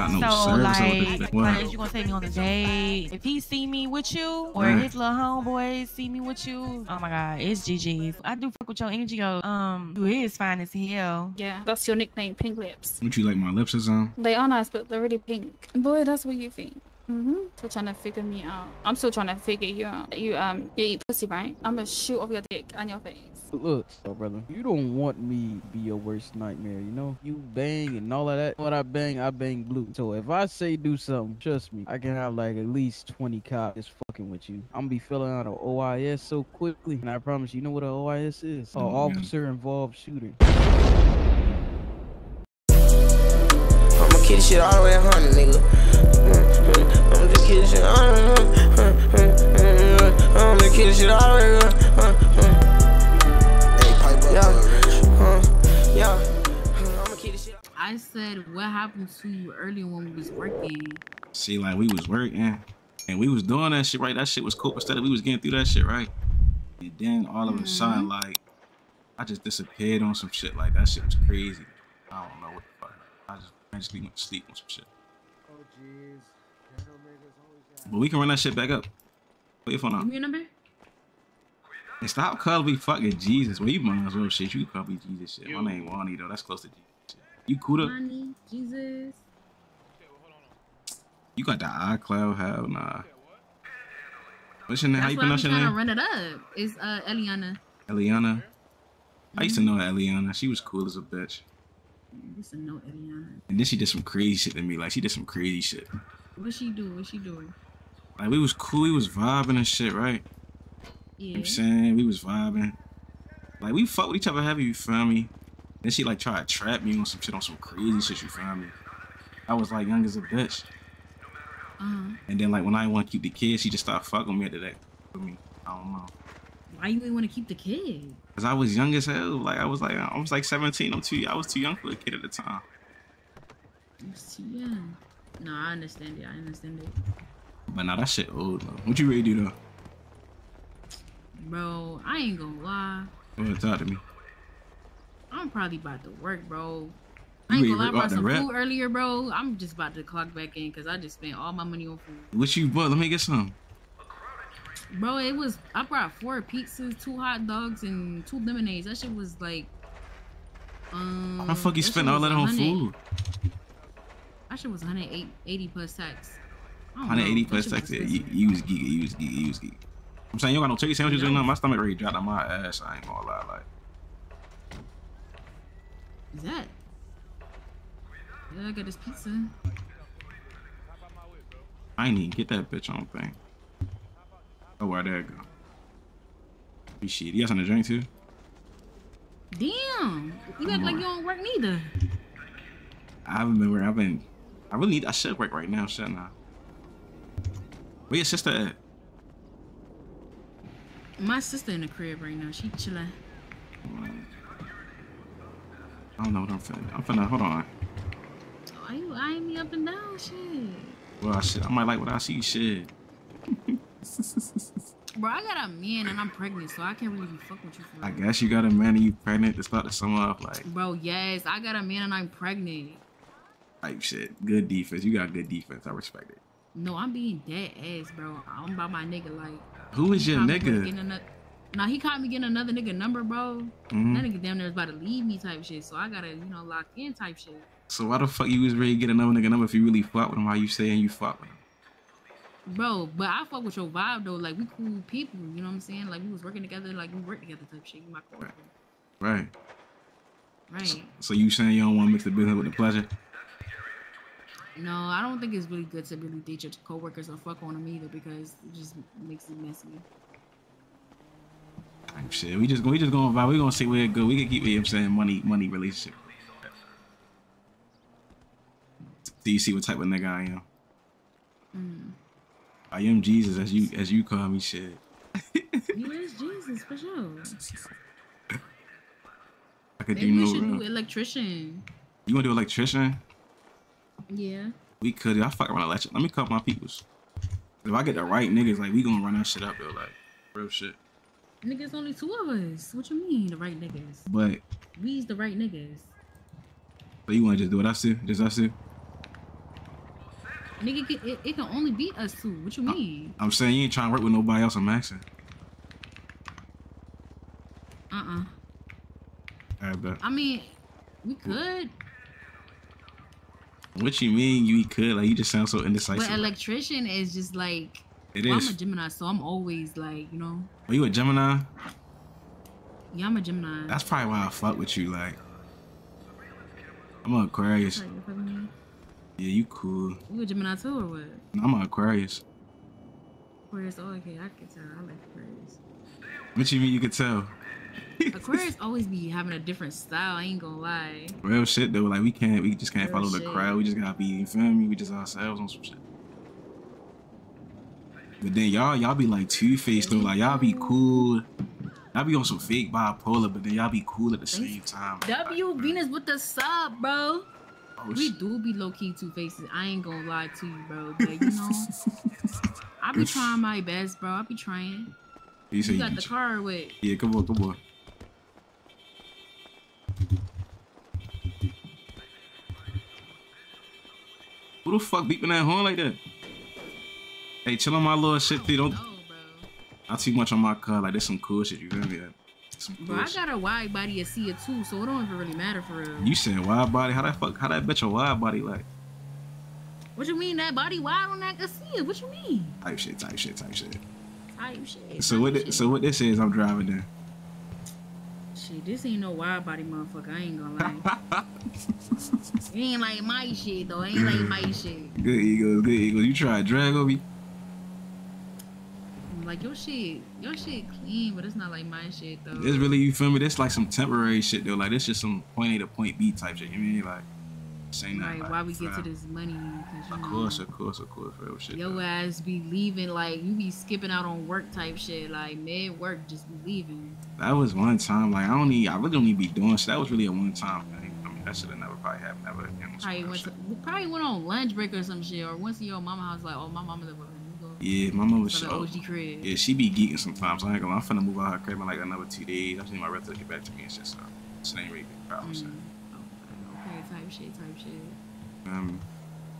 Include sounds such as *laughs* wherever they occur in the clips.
got no So service. like, Like, what? is you gonna take me on a date? If he see me with you, or Right. his little homeboys see me with you, oh my god, it's GG's. I do fuck with your energy, though. Um, you is fine as hell. Yeah, that's your nickname, Pink Lips. Would you like my lips or something? They are nice, but they're really pink. Boy, that's what you think. Mm-hmm. Still trying to figure me out. I'm still trying to figure you out. You um, you eat pussy, right? I'm gonna shoot off your dick and your face. Look, so brother, you don't want me be your worst nightmare, you know? You bang and all of that. What I bang, I bang blue. So if I say do something, trust me, I can have like at least 20 cops just fucking with you. I'ma be filling out an OIS so quickly. And I promise you, you know what an OIS is? An mm-hmm. officer involved shooting. I'ma this shit all the way 100, nigga. Mm-hmm. I'ma just this shit all the way 100. Mm-hmm. I'ma this shit all the way 100. I said, what happened to you earlier when we was working? See, like we was working and we was doing that shit right. That shit was cool. Instead of we was getting through that shit right. And then all of a mm-hmm. sudden, like I just disappeared on some shit. Like that shit was crazy. I don't know what the fuck. I just magically went to sleep on some shit. But we can run that shit back up. Put your phone Give on. me your number. And stop calling me fucking Jesus. Well, you might as well shit. You call me Jesus shit. My name Wani though. That's close to Jesus. Shit. You cool though? Money, Jesus. You got the iCloud? Hell nah. What's your name? How That's you why I'm pronounce your trying to name? run it up. It's uh Eliana. Eliana. I used to know Eliana. She was cool as a bitch. I used to know Eliana. And then she did some crazy shit to me. Like she did some crazy shit. What she do? What she doing? Like we was cool. We was vibing and shit, right? You know what I'm saying? We was vibing. Like we fuck with each other heavy, you feel me? Then she like tried to trap me on some shit on some crazy shit, you feel me? I was like young as a bitch. Uh-huh. And then like when I didn't want to keep the kids, she just started fucking me after that. With me. I don't know. Why you ain't want to keep the kid? Cause I was young as hell. Like I was like I was like 17. I'm too I was too young for a kid at the time. Too young. No, I understand it. I understand it. But now that shit old though. What you ready to do though? Bro, I ain't gonna lie. Go ahead, talk to me. I'm probably about to work, bro. I ain't gonna lie about some rap? food earlier, bro. I'm just about to clock back in because I just spent all my money on food. What you bought? Let me get some. Bro, it was I brought four pizzas, two hot dogs, and two lemonades. That shit was like um How the fuck you shit all that on food? That shit was 180 plus tax. I 180 know, plus tax. Yeah, you, you was geek. You was geek. You was geek. I'm saying you don't got no turkey sandwiches or nothing. My stomach already dropped on my ass. I ain't gonna lie. Like Is that? Yeah, I got this pizza. I ain't even get that bitch on thing. Oh, where there it go? Be shit. You got something to drink too? Damn, you act like you don't work neither. I haven't been working. I've been. I really need. I should work right now, shouldn't I? Where your sister at? My sister in the crib right now. She chilling. I don't know what I'm finna. I'm finna. Hold on. Why you eyeing me up and down? Shit. Well, I, shit, I might like what I see. Shit. *laughs* Bro, I got a man and I'm pregnant, so I can't really fuck with you for I guess you got a man and you pregnant to start the summer off like Bro, yes, I got a man and I'm pregnant. type shit. Good defense. You got good defense. I respect it. No, I'm being dead ass, bro. I'm about my nigga. Like, Who is your nigga? Nah, he caught me getting another nigga number, bro. Mhm. That nigga damn near is about to leave me type shit. So I gotta, you know, lock in type shit. So why the fuck you was ready to get another nigga number if you really fuck with him? Why you saying you fuck with him? Bro, but I fuck with your vibe though. Like we cool people, you know what I'm saying? Like we was working together, like we work together type shit. You my coworker. Right. Right. So you saying you don't want to mix the business with the pleasure? No, I don't think it's really good to really date your coworkers or fuck on them either because it just makes it messy. Shit. We just we just gonna vibe. We gonna see where it go. We can keep. You know I'm saying money money relationship. Do you see what type of nigga I am? Mm. I am Jesus, as you as you call me. Shit. You is Jesus for sure. I could Maybe do you no should do electrician. You wanna do electrician? Yeah. We could. I fuck around electric. Let me call my peoples. If I get the right niggas, like we gonna run that shit up though, like real shit. Niggas only two of us. What you mean the right niggas? But We's the right niggas. so you wanna just do what I see? Just us two? Nigga, it, it can only be us two. What you mean? I'm saying you ain't trying to work with nobody else. I'm asking. Uh uh I bet. I mean, we could, What you mean you could? Like you just sound so indecisive. but electrician is just like. it well, is. I'm a Gemini, so I'm always like, you know. Are you a Gemini? Yeah, I'm a Gemini. That's probably why I fuck with you. Like, I'm an Aquarius. Sorry, you fucking me? Yeah, you cool. You a Gemini too, or what? I'm an Aquarius. Aquarius. Oh, okay, I can tell. I like Aquarius. What you mean you could tell? *laughs* Aquarius always be having a different style. I ain't gonna lie. Real shit though. Like we can't. We just can't Real follow the crowd. We just gotta be. You feel me? We just ourselves on some shit. But then y'all, y'all be like two faced though. Like y'all be cool. Y'all be on some fake bipolar, but then y'all be cool at the same time. W Venus with the sub, bro. Oh, We do be low key two faces. I ain't gonna lie to you, bro. But you know, *laughs* I be trying my best, bro. I be trying. You You got the car with. Yeah, come on, come on. Who the fuck beeping that horn like that? Hey, chill on my little shit, dude. Don't No, not too much on my car. Like, there's some cool shit. You feel me? Like, Bro, I got a wide body, a C, a two, so it don't even really matter for real. You saying wide body? How that fuck? How that bitch a wide body like? What you mean that body wide on that Garcia? What you mean? Type shit, type shit, type shit. Type shit. So type what? shit. So what this is? I'm driving there. Shit, this ain't no wide body motherfucker. I ain't gonna lie. *laughs* it ain't like my shit though. It ain't like my shit. Good Eagles, good Eagles. You try to drag over me? Like your shit, your shit clean, but it's not like my shit though. It's really you feel me? This like some temporary shit though. Like this just some point A to point B type shit. You mean like? Saying that. Like like, why we get to this money? You Of know, course, of course, of course, real shit. Your though. ass be leaving like you be skipping out on work type shit. Like mid work, just be leaving. That was one time. Like I don't need. I really don't need to be doing shit. That was really a one time thing. I mean, that should have never probably happened ever again. Probably went to, probably went on lunch break or some shit, or once your mama house like, oh my mama live with me. Yeah, my mom was. Oh, OG crib. yeah, she be geeking sometimes. I ain't gonna. I'm finna move out her crib in like another two days. I just need my brother to get back to me and shit. So it's ain't really a big problem. So. Mm. Okay, type shit, type shit. Um,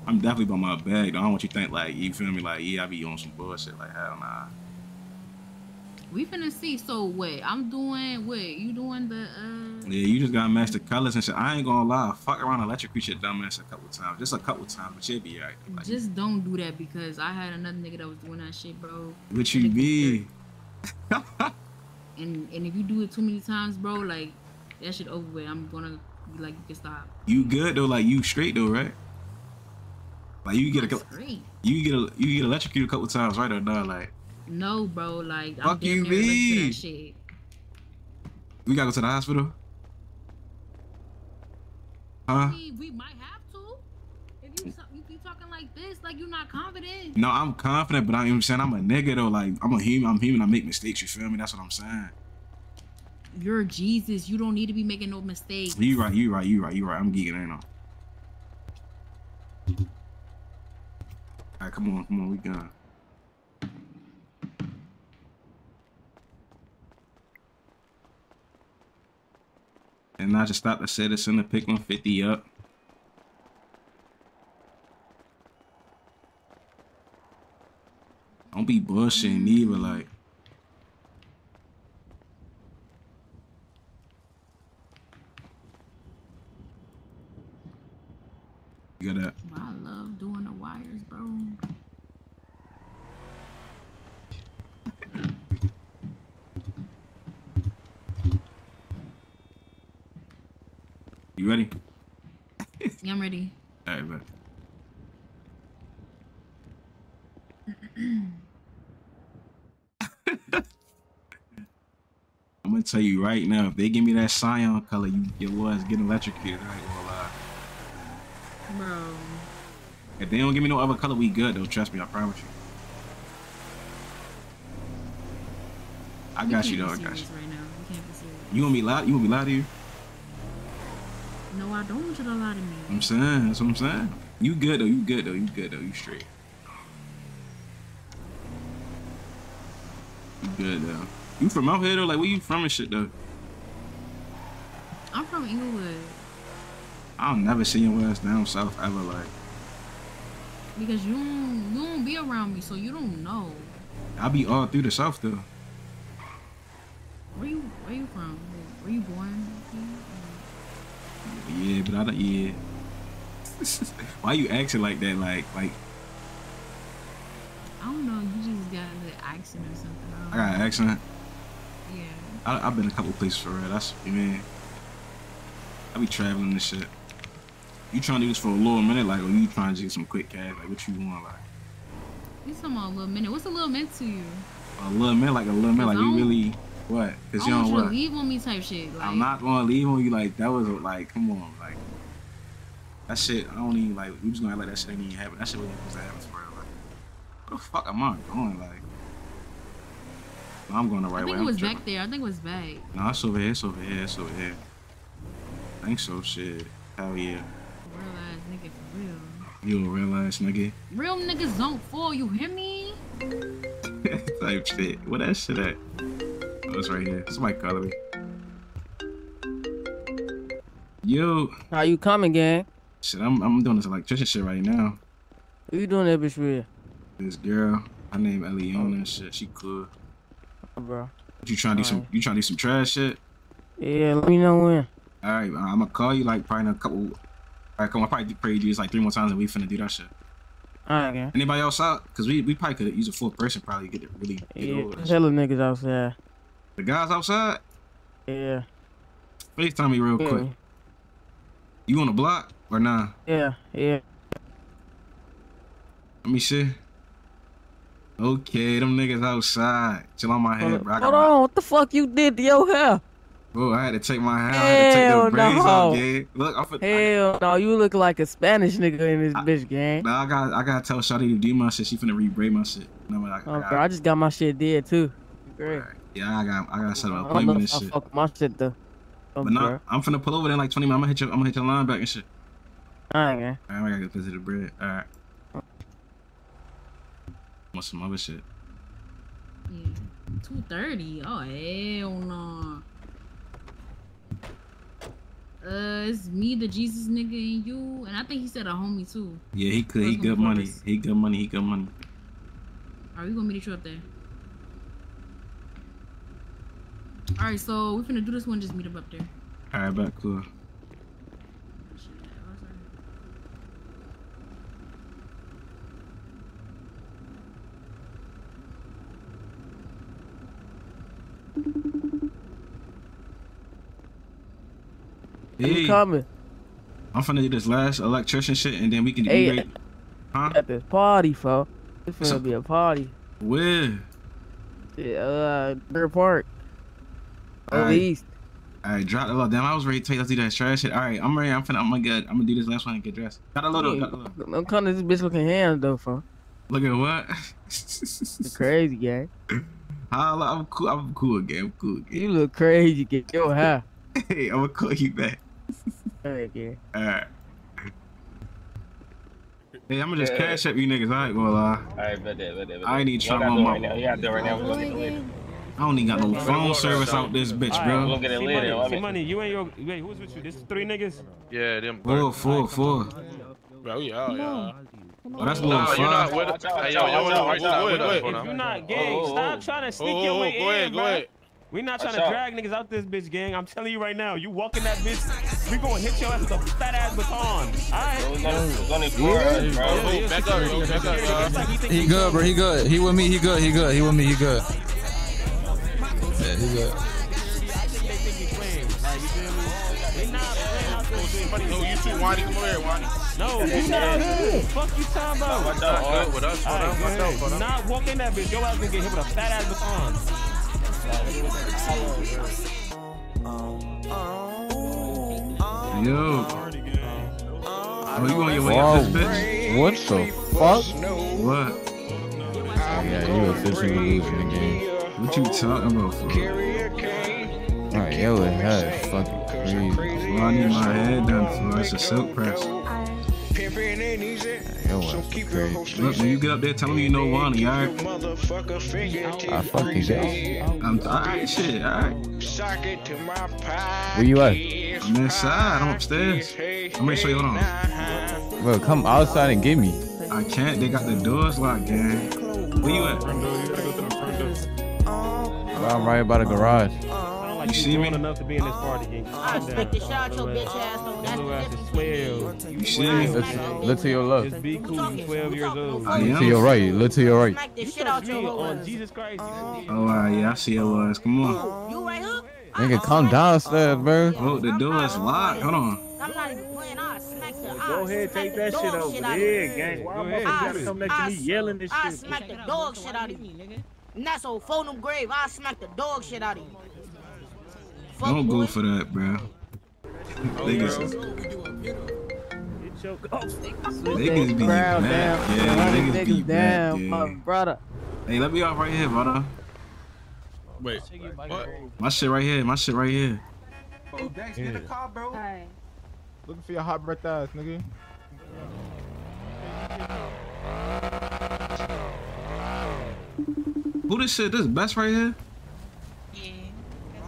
I'm definitely by my bag. Though. I don't want you to think like you feel me. Like yeah, I be on some bullshit. Like hell nah. We finna see. So what? I'm doing what? You doing the uh? Yeah, you just gotta match the colors and shit. I ain't gonna lie. Fuck around electric shit dumbass a couple times. Just a couple times, but you'll be alright. Like, Just don't do that because I had another nigga that was doing that shit, bro. what you be? *laughs* And and if you do it too many times, bro, like that shit over with. I'm gonna like, you can stop. You good though? Like you straight though, right? Like you get a couple, great. you get a you get electrocuted a couple times, right or not? Like No, bro, like I'm Fuck damn you near allergic to mean? that shit. we gotta go to the hospital. Huh? mean, we might have to. If you if you talking like this, like you're not confident. No, I'm confident, but I'm, you know I'm saying I'm a nigga though. Like I'm a human. I'm human. I make mistakes. You feel me? That's what I'm saying. You're Jesus. You don't need to be making no mistakes. You right. You right. You right. You right. I'm geeking. Ain't I? All right, come on, come on, we gone. And I just stopped the citizen to pick 150 up. Don't be bullshitting neither, like. You got that. I love doing the wires, bro. You ready? Yeah, I'm ready. All right, bet. *laughs* I'm gonna tell you right now, if they give me that cyan color, you your was getting electrocuted. I ain't gonna lie. Bro. If they don't give me no other color, we good though. Trust me, I promise you. I got you though. I got you. Right now. We can't be. You gonna be loud? You gonna be loud to you? No, I don't want you to lie to me. I'm saying. That's what I'm saying. You good though. You good though. You good though. You straight. You good though. You from out here though? Like where you from and shit though? I'm from Inglewood. I'll never see your ass down south ever. Like because you don't, you don't be around me, so you don't know. I'll be all through the south though. Where you where you from? Where you born? Yeah, but I don't. Yeah. *laughs* Why you acting like that? Like, like I don't know. You just got the accent or something. I got an accent. Yeah. I, I've been a couple places for real. That's man. I be traveling and shit. You trying to do this for a little minute, like, or you trying to get some quick cash? Like, what you want, like? You talking about a little minute? What's a little minute to you? A little minute, like a little minute, like you really what? Cause I you want don't you to leave on me type shit. Like, I'm not gonna leave on you like that was like, come on, like that shit. I don't even like. We just gonna act like that shit ain't even happen. That shit wasn't supposed to happen for real. Like, what the fuck am I going? Like, I'm going the right way. I think it I'm was back there. I think it was back. No, it's over here. It's over here. It's over here. I think so. Shit. Hell yeah. Real ass nigga for real. You don't realize, nigga. Real niggas don't fall. You hear me? *laughs* Type shit. What that shit at? Oh, it's right here. Somebody calling me. Yo, How you coming, gang? shit. I'm I'm doing this electrician shit right now. Who you doing that bitch with? This girl, her name Eliona and shit. She cool. Oh, bro. You trying to do some? Alright. You trying to do some trash shit? Yeah, let me know when. All right, I'm gonna call you like probably in a couple. All right, come on. I probably pray you do this like three more times, and we finna do that shit. Alright, gang. Anybody else out? Cause we we probably could use a full person probably get it really get Yeah, over hella niggas outside. The guys outside. Yeah. FaceTime me real quick. You on the block or nah? yeah, yeah. Let me see. Okay, them niggas outside. Chill on my head, bro. Hold my, on, what the fuck you did to your hair? Bro, I had to take my hair. I had to take Hell the braids no. off, yeah. Look, I'm finna, I, Hell no, you look like a Spanish nigga in this bitch, gang. nah, I got I gotta tell Shawty to do my shit. She finna re-braid my shit. No, I, I, Oh, got- bro, I just got my shit dead too. Great. Yeah, I got I gotta set an I don't know appointment and if I shit. fuck with my shit though. Oh, But bro. nah, I'm finna pull over there in like 20 minutes. I'm gonna hit your I'm gonna hit your line back and shit. Alright, gang. Alright, I gotta go visit the bread. Alright. Want some other shit. Yeah. Two thirty. Oh hell no. Uh, it's me, the Jesus nigga, and you, and I think he said a homie too. Yeah, he could. He good money. He good money. He good money. Are we gonna meet you up there? All right, so we're gonna do this one. Just meet up up there. Alright, back cool. You Hey, coming I'm finna do this last electrician shit and then we can Hey, great. Huh? at this party, fo. It's finna up? be a party. Where? Yeah, uh, Deer Park. Over Alright. east. Alright, drop the low. Damn, I was ready to you let's do that trash shit. Alright, I'm ready. I'm finna I'm gonna get I'm gonna do this last one and get dressed. Got a little got a little. I'm kind of this bitch looking hands though, fo. Look at what? You crazy, gang. *laughs* I'm cool. I'm cool again. I'm cool again. You look crazy, get your hair. Hey, I'm gonna call you back. Hey, gang. Alright. Hey, I'm gonna just cash up you niggas. I ain't gonna lie. Alright, bet that, bet that, bet I ain't that. even You trying gotta on do it my- right now. You gotta do it right now. We're gonna get it later. I don't even got no phone service out this bitch, We're bro. gonna get it See later. money, I see mean, money. You ain't your. Wait, who's with you? This is three niggas. Yeah, them. Four, four, four. Bro, yeah, yeah. Oh, that's a little Nah, you're not five. with Watch us. out, Hey, yo, watch yo, out, yo, watch go out, ahead, watch go out. ahead. If you not gang, Oh, oh, stop oh. trying to Oh, sneak your oh, way go ahead, in, go bro. ahead. We not trying Watch to out. drag niggas out this bitch, gang. I'm telling you right now. You walk in that bitch, we gonna hit your ass with a fat ass baton. Alright. It's right. gonna, it's gonna be four of us, bro. Back up, yo, back up, It's he good, bro. He good. He with me. He good. He good. He with me. He good. Yeah, he good. they think we playing. Like, you feel not playing out this bitch. No, you too, Wani. Come over here, Wani. No, you not good. Fuck you talking about. Watch out, Good all with us, All hold right, on, watch out, good. hold Do on. not walk in that bitch. Your ass gonna get hit with a fat ass baton. Yo. Oh, you on your way Wow. up this bitch? What the fuck? What? Oh, yeah, you officially losing the game. What you talking about? For? Alright, yo, it had fucking crazy. Well, I need my head done for. It's a silk press. Yo, that's crazy. Look, when you get up there, tell me you know Wani, alright? I fucking guess. I'm alright, shit, alright. Where you at? I'm inside, I'm upstairs. I'm ready to show you, hold on. Bro, come outside and get me. I can't. They got the doors locked, gang. Where you at? Front door, you gotta go to the front door. I'm right by the garage. Sound like You you see me? enough to be in this party, gang. I Calm expect down. to shout your bitch ass on That that. little ass is 12. You see me? Look, look to your left. Just be cool. You 12 years old. Look to your right. Look to your right. Smack the shit out your me ass. Jesus Christ. Oh, uh, yeah, I see your ass. Come on. You right hook? Nigga, come downstairs, bro. Oh, the door is locked. Hold on. I'm not even playing. I smack the. Go ahead, take that shit over out of there, you. gang. Why Go am ahead. I gotta I- come next to I- me yelling this I shit? smack the dog shit out of you. And that's on phone them grave. I smack the dog shit out of you. Fuck Don't go for that, bro. Oh, niggas, Get oh, niggas be Crowd bad. down. Yeah, Hundred niggas be niggas bad. down, my Yeah. brother. Hey, let me off right here, brother. Wait, what? My shit right here. My shit right here. Looking for your hot breath ass, nigga. Who this shit? This best right here?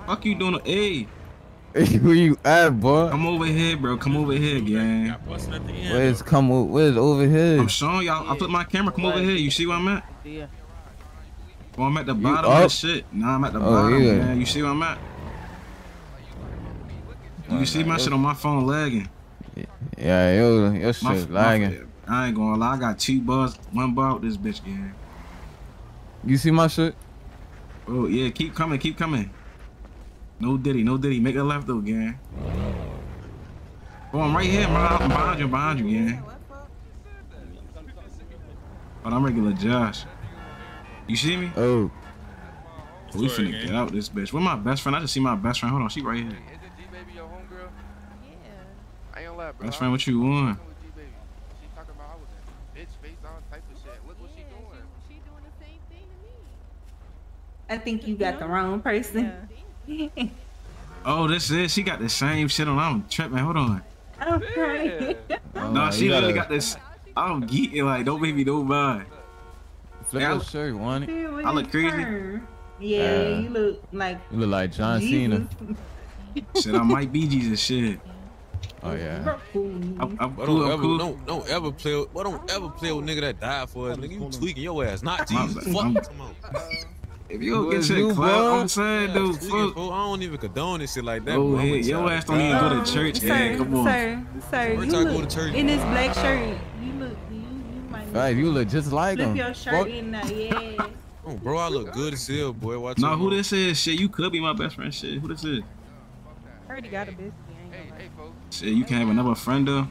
Yeah. Fuck you doing? Hey, *laughs* Where you at, boy? come over here, bro. Come over here, gang. Where's come? o- Where's over here? I'm showing y'all. I put my camera. Come over here. You see where I'm at? Yeah. Well, I'm at the bottom of up? shit. Nah, I'm at the Oh, bottom, yeah. man. You see where I'm at? You see my shit on my phone lagging. Yeah, yo, your My, shit my- lagging. I ain't gonna lie. I got two bars, one bar with this bitch, gang. You see my shit? Oh yeah, keep coming, keep coming. No diddy, no diddy. Make a left though, gang. Oh, I'm right here. I'm behind you, behind you, gang. Oh, but I'm regular Josh. You see me? Oh. oh, We finna get out this bitch. Where my best friend? I just see my best friend. Hold on, she right here. Is it G-Baby your homegirl? I ain't gonna lie, bro. Best friend, what you want? With G-Baby. She talking about I was in bitch face, all type of shit. Look what she doing. I think you got the wrong person. *laughs* Oh, this is. She got the same shit on. I'm tripping. Hold on. okay. oh, No, you she literally gotta got this. I'm geeking like, don't make me no mind. Flip Yeah, your shirt, want it? I look crazy. Yeah, Uh, you look like You look like John Cena. *laughs* Shit, I might be Jesus. Shit. Oh yeah. I'm, I'm cool. don't I'm ever, cool. don't, don't ever play. with- But don't ever play with nigga that died for us. Nigga, you tweaking your ass, not Jesus. Fuck come on. If you don't get Was shit you, clap, bro? I'm saying, dude, fuck. fool. I don't even condone this shit like that. Oh, bro. I'm your ass don't even go to church, sir, man. Come on. sir, sir. Every You time I go look to church- in this black shirt. You look, you, you might Right, you look just like flip him. your shirt Fuck. in there. Yeah. *laughs* Oh, bro, I look good as hell, boy. Watch Nah, your who this is? Shit, you could be my best friend. Shit, who this is? I Already got a biscuit. Shit, you can't have another friend though.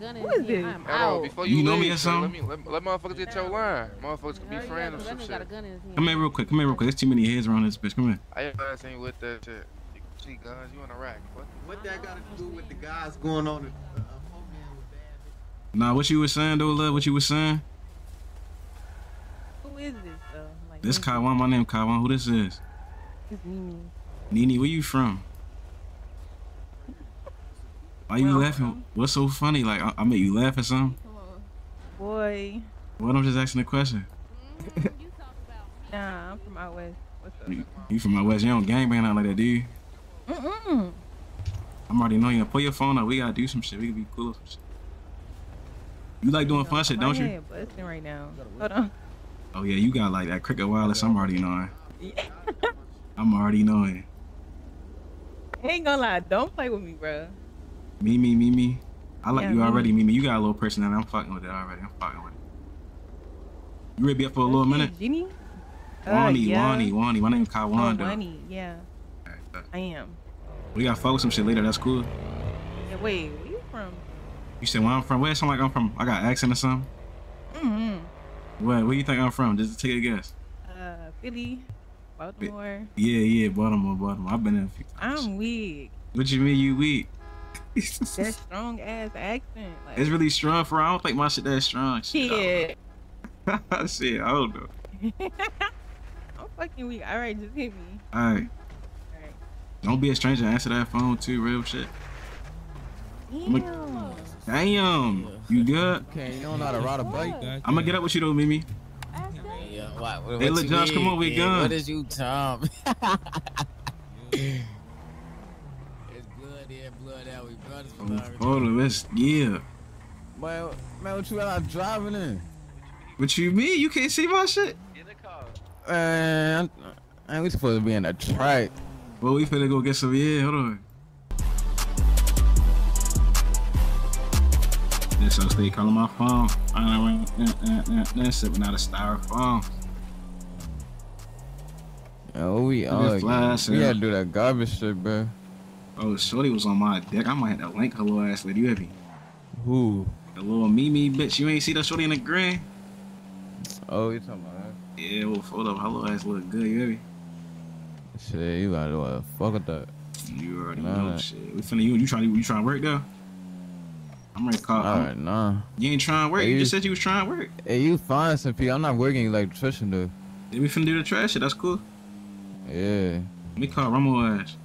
Who is this? Hold on, before you, You know leave, me or something? Let, me, let, let motherfuckers get your line. Motherfuckers can be friends or some shit. Come here real quick. Come here real quick. There's too many heads around this bitch. Come here. I your ass ain't with that shit. You see guns, you in Iraq. What? What that got to do with the guys going on? in- Uh, Nah, what you was saying though, love? What you was saying? Who is this though? Like, This Kaiwan. My name Kaiwan. Who this is? It's Mimi. Nini, where you from? Why you laughing? What's so funny? Like I, I made you laugh or something? Boy. What? I'm just asking a question. *laughs* Nah, I'm from out west. What's up? You, you from my west? You don't gangbang out like that, do you? Mm-mm. I'm already knowing you. Pull your phone out. We gotta do some shit. We can be cool. or Some shit. You like doing fun shit, don't you? Oh, head busting right now. Hold on. Oh yeah, you got like that cricket wireless. I'm already knowing. Yeah. *laughs* I'm already knowing. Ain't gonna lie, don't play with me, bro. Me, me, me, me. I like Yeah, you already, me. You got a little personality. I'm fucking with it already. I'm fucking with it. You ready to be up for a little minute? Genie? Uh, Wani, yeah. Wani, Wani. My name Oh, Kaiwan, though. Wani, yeah. I am. We got to focus some shit later. That's cool. Yeah, wait, where you from? You said where I'm from? Where it sound like I'm from? I got accent or something? Mm-hmm. Where, where you think I'm from? Just take a guess. Uh, Philly, Baltimore. Yeah, yeah, Baltimore, Baltimore. I've been there a few times. I'm weak. What you mean you weak? That *laughs* strong ass accent. Like, It's really strong for. I don't think my shit that strong. Shit. shit. *laughs* shit, I don't know. *laughs* I'm fucking weak. All right, just hit me. All right. All right. Don't be a stranger. Answer that phone too. Real shit. Damn. Damn. You good? Okay, you don't know how to ride a bike. I'm gonna get up with you though, Mimi. Yeah, what, what, Hey, what look, you Josh, come on, we kid? gone. What is you, Tom? it's blood in, blood out. We brothers from Hold on, let's yeah. Man, man, what you out driving in? What you mean? You can't see my shit? Man, man, we supposed to be in a track. Well, we finna go get some. Yeah, hold on. This so stay calling my phone. I don't ring. Then sipping out a styrofoam. Oh, we Look all at Flash, we yeah. gotta do that garbage shit, bro. Oh, Shorty was on my deck. I might have to link her little ass with you, heavy. Who? The little Mimi bitch. You ain't see that Shorty in the green? Oh, you talking about that? Yeah, well, photo. Her little ass look good, you heavy. Shit, you gotta do what? Fuck with that. You already Nah, know shit. We finna you. You trying? You trying to work though? I'm ready to call. All right, nah. You ain't trying to work. Hey, you you- just said you was trying to work. Hey, you find some people. I'm not working electrician though. Then we finna do the trash shit. That's cool. Yeah. Let me call Ramo ass.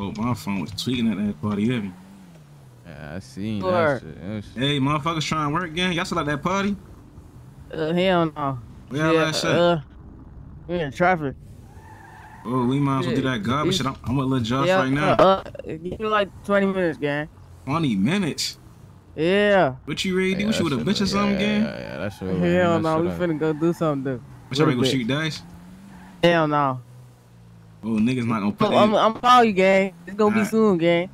Oh, my phone was tweaking at that party, you me? Yeah, I seen Sure. that shit. That shit. Hey, motherfuckers trying to work again? Y'all still at that party? Uh, hell no. Where y'all Yeah, at shit? uh, we in traffic. Oh, we might as well do that garbage shit. I'm, I'm with Lil Josh yeah, right now. Uh, uh, give me like 20 minutes, gang. 20 minutes? Yeah. What you ready to do? Yeah, What you with a bitch or shit- something, yeah, gang? Yeah, yeah, that shit. over, Hell man. no, we finna go do something, dude. What y'all ready to go shoot dice? Hell no. Oh, niggas not gonna put I'm, their- I'm call you, gang. It's gonna be Alright. soon, gang.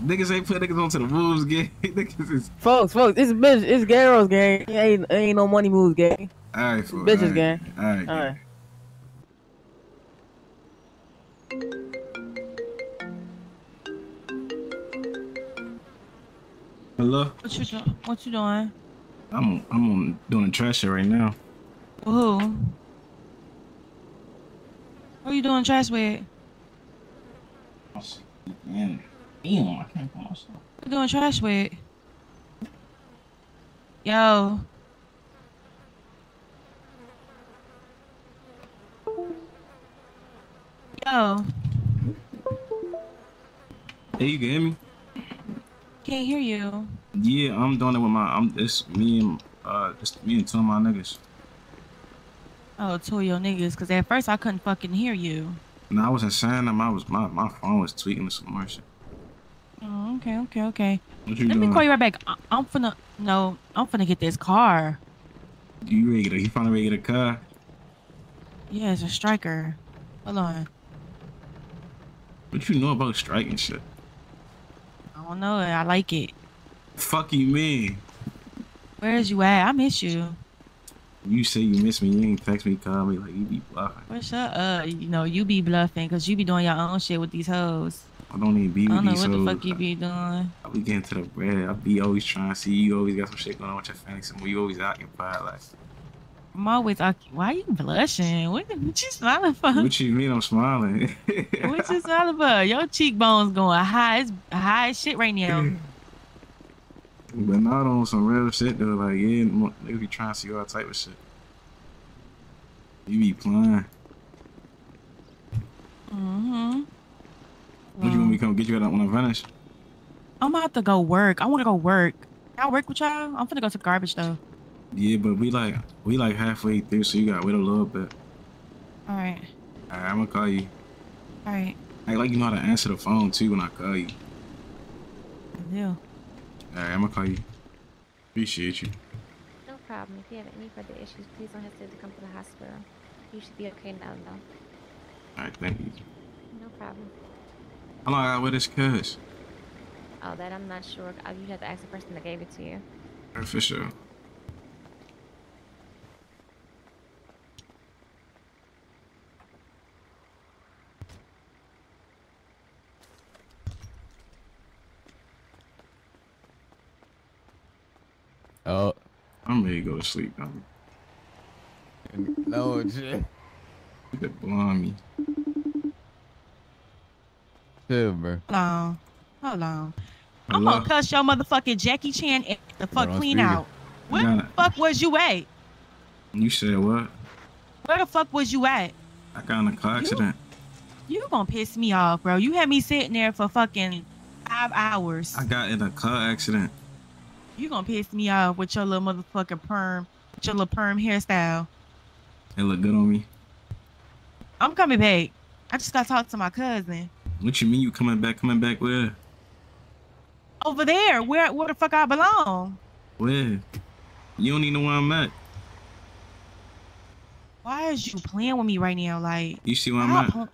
Niggas ain't put niggas onto the moves, gang. *laughs* niggas is. Folks, folks, it's bitch, it's Garrows, gang. It ain't, it ain't no money moves, gang. Alright, fool. Bitches, alright, gang. Alright. Alright. Hello? What you do- What you doing? I'm I'm on doing the trash right now. Who? Who you doing trash with? Damn, I can't find myself. Who doing trash with? Yo. Yo. Hey, you can hear me? Can't hear you. Yeah, I'm doing it with my. I'm it's me and uh, just me and two of my niggas. Oh, two of your niggas. Cause at first I couldn't fucking hear you. No, I wasn't saying them. I was my my phone was tweeting some more shit. Oh, okay, okay, okay. What you Let doing? me call you right back. I- I'm finna no, I'm finna get this car. You ready to you finally ready to get a car? Yeah, it's a striker. Hold on. What you know about striking shit? I don't know. it. I like it. Fuck you, mean? Where's you at? I miss you. You say you miss me. You ain't text me, call me like you be bluffing. Well, shut up. You know, you be bluffing because you be doing your own shit with these hoes. I don't even be I with don't know what the fuck you be doing. I be getting to the bread. I be always trying to see you. Always got some shit going on with your fancy. You always occupied. Like, I'm always like, why are you blushing? What, what you smiling for? what you mean? I'm smiling. what you smiling for? Your cheekbones going high as high as shit right now. *laughs* but not on some real shit though. Like, yeah, they be trying to see all type of shit. You be playing. Mm-hmm. What you want me to come get you at when I finish? I'm about to go work. I want to go work. Can I work with y'all? I'm finna go to garbage though. Yeah, but we like we like halfway through, so you got to wait a little bit. All right. All right, I'm gonna call you. All right. Act like you know how to answer the phone too when I call you. I do. All right, I'm gonna call you. Appreciate you. No problem. If you have any further issues, please don't hesitate to come to the hospital. You should be okay now, though. All right, thank you. No problem. How long I got with this cuz? Oh, that I'm not sure. Uh, You have to ask the person that gave it to you. All right, For sure. Oh. I'm ready to go to sleep now. No, shit. You could blind me. Chill, bro. Hold on. Hold on. I'm Hello? gonna cuss your motherfucking Jackie Chan and the fuck clean speaker. out. Where Got the fuck was you at? You said what? Where the fuck was you at? I got in a car accident. You gonna piss me off, bro. You had me sitting there for fucking five hours. I got in a car accident. You gonna piss me off with your little motherfucking perm, with your little perm hairstyle. It look good on me. I'm coming back. I just gotta talk to my cousin. What you mean you coming back? Coming back where? Over there, where where the fuck I belong? Where? You don't even know where I'm at. Why is you playing with me right now? Like You see where I'm I'll at?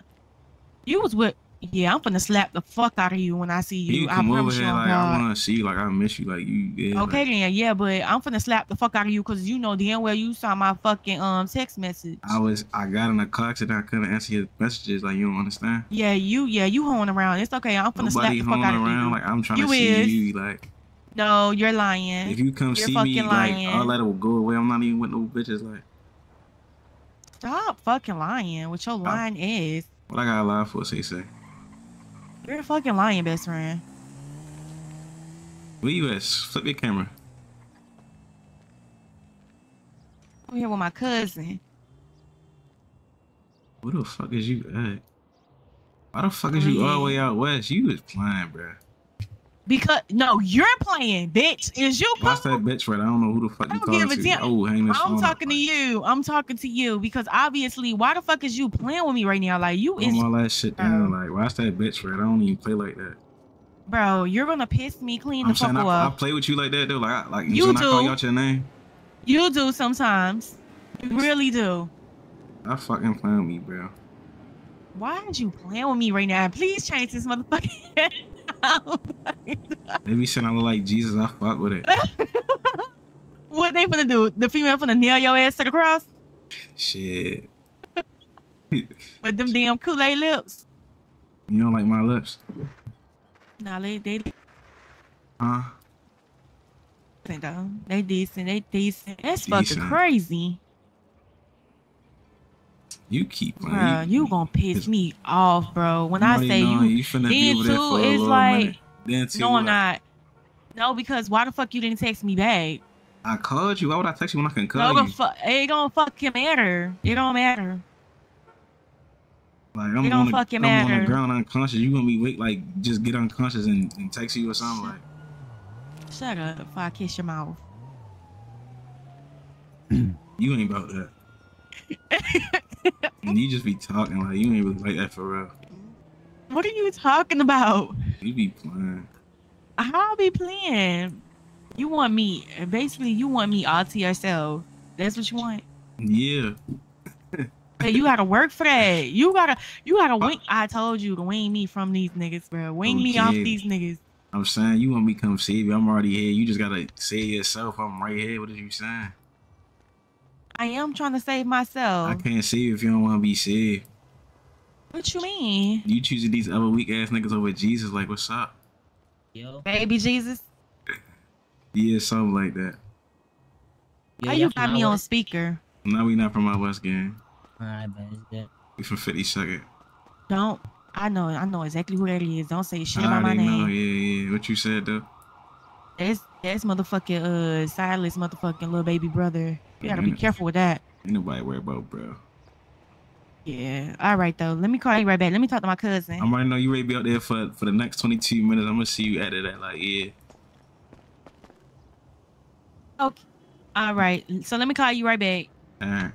you was with yeah, I'm finna slap the fuck out of you when I see you. You I come over promise here you on like God. I want to see you, like I miss you, like you. Yeah, Okay like, then, yeah, but I'm finna slap the fuck out of you because you know damn well you saw my fucking um text message. I was, I got in a car accident. I couldn't answer your messages. Like you don't understand. Yeah, you yeah, you hoeing around. It's okay. I'm finna slap the fuck out of around. you. Like I'm trying You to see is. you. Like No, you're lying. if you come You're see me, lying. like all that will go away. I'm not even with no bitches. Like Stop fucking lying with your lying is. what I got to lie for? Say say. You're a fucking lying, best friend. Where you at? Flip your camera. I'm here with my cousin. Where the fuck is you at? Why the fuck is oh, you all the way out west? You was playing, bruh. Because no, you're playing, bitch. Is you Watch that bitch right. I don't know who the fuck you a to. damn. Oh, hang this I'm up. talking to you. I'm talking to you because obviously, why the fuck is you playing with me right now? Like you is, all that shit down. Like, watch that bitch right. I don't even play like that. bro. You're gonna piss me clean I'm the fuck I, I play with you like that though. Like, I, like you, You saying I call you out your name. You do sometimes. You really do. I fucking playing with me, bro. Why aren't you playing with me right now? Please change this motherfucking. *laughs* They be saying I look like Jesus. I fuck with it. *laughs* what they finna do? The female finna nail your ass to the cross Shit. *laughs* with them damn Kool Aid lips? You don't like my lips, Nah, they they huh? decent. They decent. They decent. That's fucking crazy. You keep playing. Bruh, you gonna piss me off, bro. When I say you, you be then too, for it's like. Then too, no, I'm not. No, because why the fuck you didn't text me back? I called you. Why would I text you when I can No, call gonna you? fu- it don't fucking matter. It don't matter. Like I'm it don't on the, fucking I'm on the ground unconscious. You want me wait like just get unconscious and, and text you or something like. Shut up before I kiss your mouth. You ain't about that. *laughs* *laughs* and you just be talking like you ain't really like that for real. What are you talking about? You be playing. I'll be playing. You want me, basically, you want me all to yourself. That's what you want. Yeah. Hey, you gotta work for that. You gotta, you gotta uh, wing. I told you to wing me from these niggas, bro. Wing me off these niggas. I'm saying you want me to come save you. I'm already here. You just gotta say yourself. I'm right here. What are you saying? I am trying to save myself. I can't save you if you don't want to be saved. What you mean, You choosing these other weak ass niggas over Jesus? Like, what's up? Yo. baby Jesus? Yeah, something like that. How you got me on speaker? Now we not from my West gang. Alright, man, it's good. We from 52nd. Don't. I know. I know exactly who that is. Don't say shit I about my already know. name. Yeah, yeah. What you said though? That's that's motherfucking uh Silas motherfucking little baby brother. You gotta be Mhm. careful with that. Ain't nobody worry about, bro. Yeah. All right though. Let me call you right back. Let me talk to my cousin. I'm already know you ready to be out there for for the next 22 minutes. I'm gonna see you after that. Like, yeah. Okay. All right. So let me call you right back. Alright.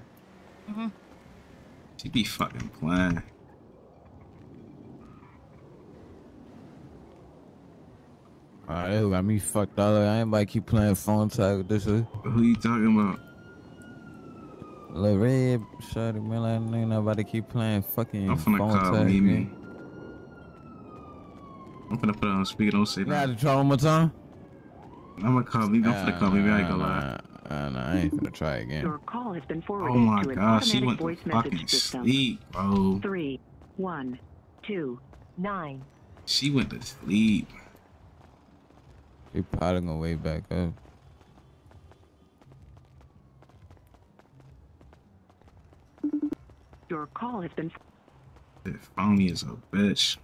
hmm She be fucking playing. Alright, that got me fucked all up. I ain't about to keep playing phone tag with this. uh, Who you talking about? Lil Red, shorty, man, I ain't about to keep playing fucking I'm finna phone call tag. Mimi. man. I'm finna put it on speaker. Don't say You gotta try one more time? I'm gonna call Mimi. I'm finna call Mimi. I ain't gonna lie. Nah, nah, I ain't finna try again. Your call has been Oh forwarded my to an god, she automatic went to voice fucking message system. sleep, bro. Three, one, two, nine. She went to sleep. She probably gonna wait back up. Your call has been. That phony is a bitch.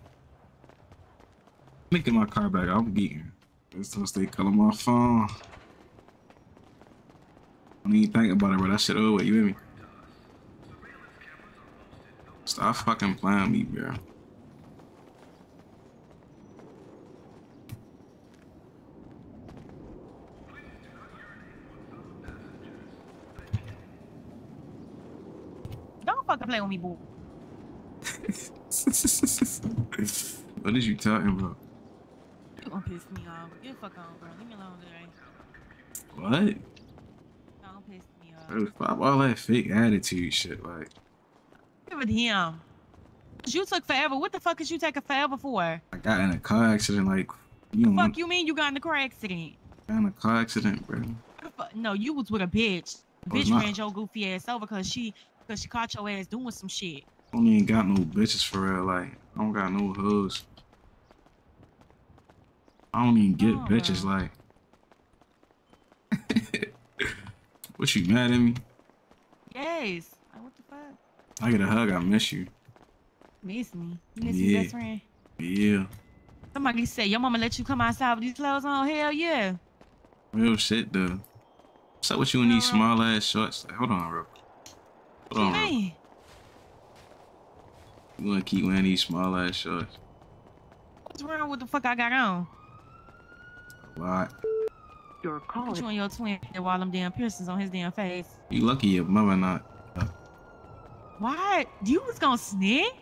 Let me get my car back. I'm geeking. This time stay calling my phone. I don't even think about it, bro. That shit over. with, You hear me? Stop fucking playing me, bro. Don't fucking play with me, boo. what is you talking about? You gonna piss me off. Get the fuck on, bro. Leave me alone today. What? Don't piss me off. Bro, Stop all that fake attitude shit. Like, Give it to him. 'Cause You took forever. What the fuck is you taking forever for? I got in a car accident. Like, you know, Fuck you mean you got in the car accident? got in a car accident, bro. What the fuck- No, you was with a bitch. The I was bitch not. ran your goofy ass over because she because she caught your ass doing some shit. I don't even got no bitches for real. Like, I don't got no hoes. I don't even get oh, bitches. Like, *laughs* what you mad at me? Yes. Like, what the fuck? I get a hug. I miss you. Miss me. You miss Yeah. me, best friend. Yeah, Somebody said your mama let you come outside with these clothes on. Hell yeah. real shit though. What's up with you in these small ass shorts? Like, hold on, bro. Hold on, bro. Hey, You wanna keep wearing these small ass shorts? what's wrong with the fuck I got on? Why? Your call Put you and your twin there while them damn piercings on his damn face. You lucky your mother not. What? You was gonna sneak?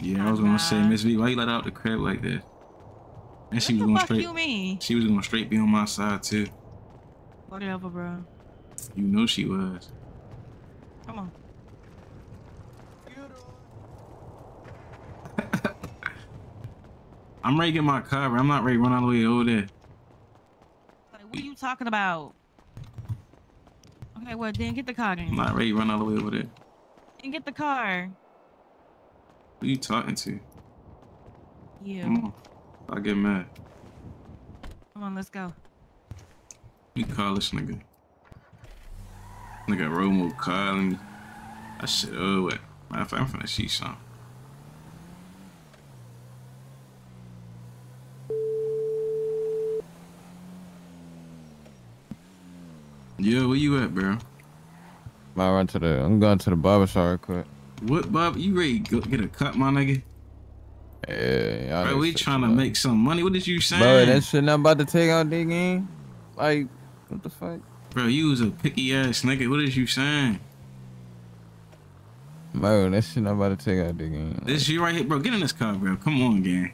Yeah, I was gonna say, Miss V, why you let out the crib like that? And she was the going fuck straight. you mean? She was gonna straight be on my side too. Whatever, bro. You know she was. Come on. I'm ready to get my car, but I'm not ready to run all the way over there. Like, what are you talking about? Okay, well then get the car I'm not ready to run all the way over there. Then get the car. Who you talking to? Yeah. Come on. I get mad. Come on, let's go. You call this nigga. Nigga Romo calling. That shit over oh, with. Matter of fact, I'm finna see something. Yo, where you at, bro? I run to the. I'm going to the barber shop real quick. What, Bob? You ready to go get a cut, my nigga? Yeah, Bro, we trying to make some money. What did you say? Bro, that shit not about to take out the game. Like, what the fuck? Bro, you was a picky ass nigga. What is you saying? Bro, that shit not about to take out the game. This you right here, bro. Get in this car, bro. Come on, gang.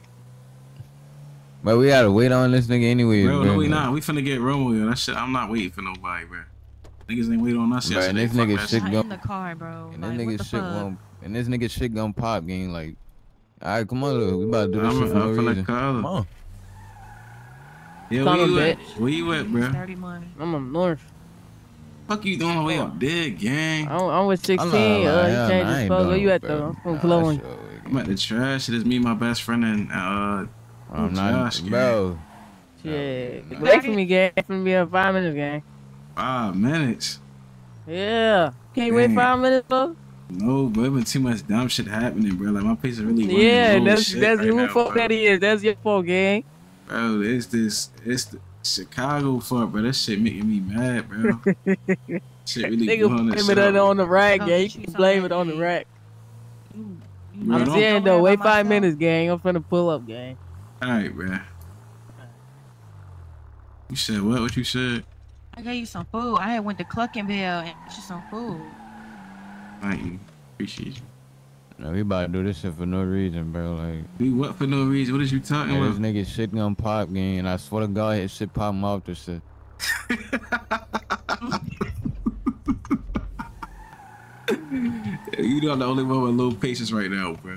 But we gotta wait on this nigga anyway. Bro, no, we not. We finna get Romo. That shit, I'm not waiting for nobody, bro. Niggas ain't wait on us Bro, and yesterday. this nigga shit Not go. in the car, bro. And Like, this nigga shit gon' and this nigga shit gon' pop game like. Alright, come on, look, we about to do this I'm, shit for no I'm finna reason. call him. Come on. Yeah, Call where you at? Where you at, bro? Thirty money. I'm up north. Fuck you doing the way up there, gang? I'm, I'm with 16. I'm uh, not- changed his ain't phone. Where you at bro. though? I'm from Nah, Cologne. I'm at the trash. It is me, my best friend, and uh, I'm not, Josh, gang. bro. Shit. Wait for me, gang. For me in five minutes, gang. Five minutes. Yeah. Can't you wait five minutes, bro? No, but it been too much dumb shit happening, bro. Like my place is really Yeah, that's that's right who now, fault bro. that is. That's your fault, gang. Bro, it's this, it's the Chicago fuck, bro. That shit making me mad, bro. *laughs* shit really Nigga going blame it on, on the rack, gang. You she can blame it on the rack. Bro, I'm saying though, wait five myself. minutes, gang. I'm finna pull up, gang. All right, bro. You said what? What you said? I gave you some food. I had went to Cluckin' Bell and got you some food. Thank you. Appreciate you. No, we about to do this shit for no reason, bro. Like, Do what for no reason? What is you talking man, this about? nigga shit gon' pop game, and I swear to God, his shit pop him off this shit. *laughs* You not the only one with low patience right now, bro.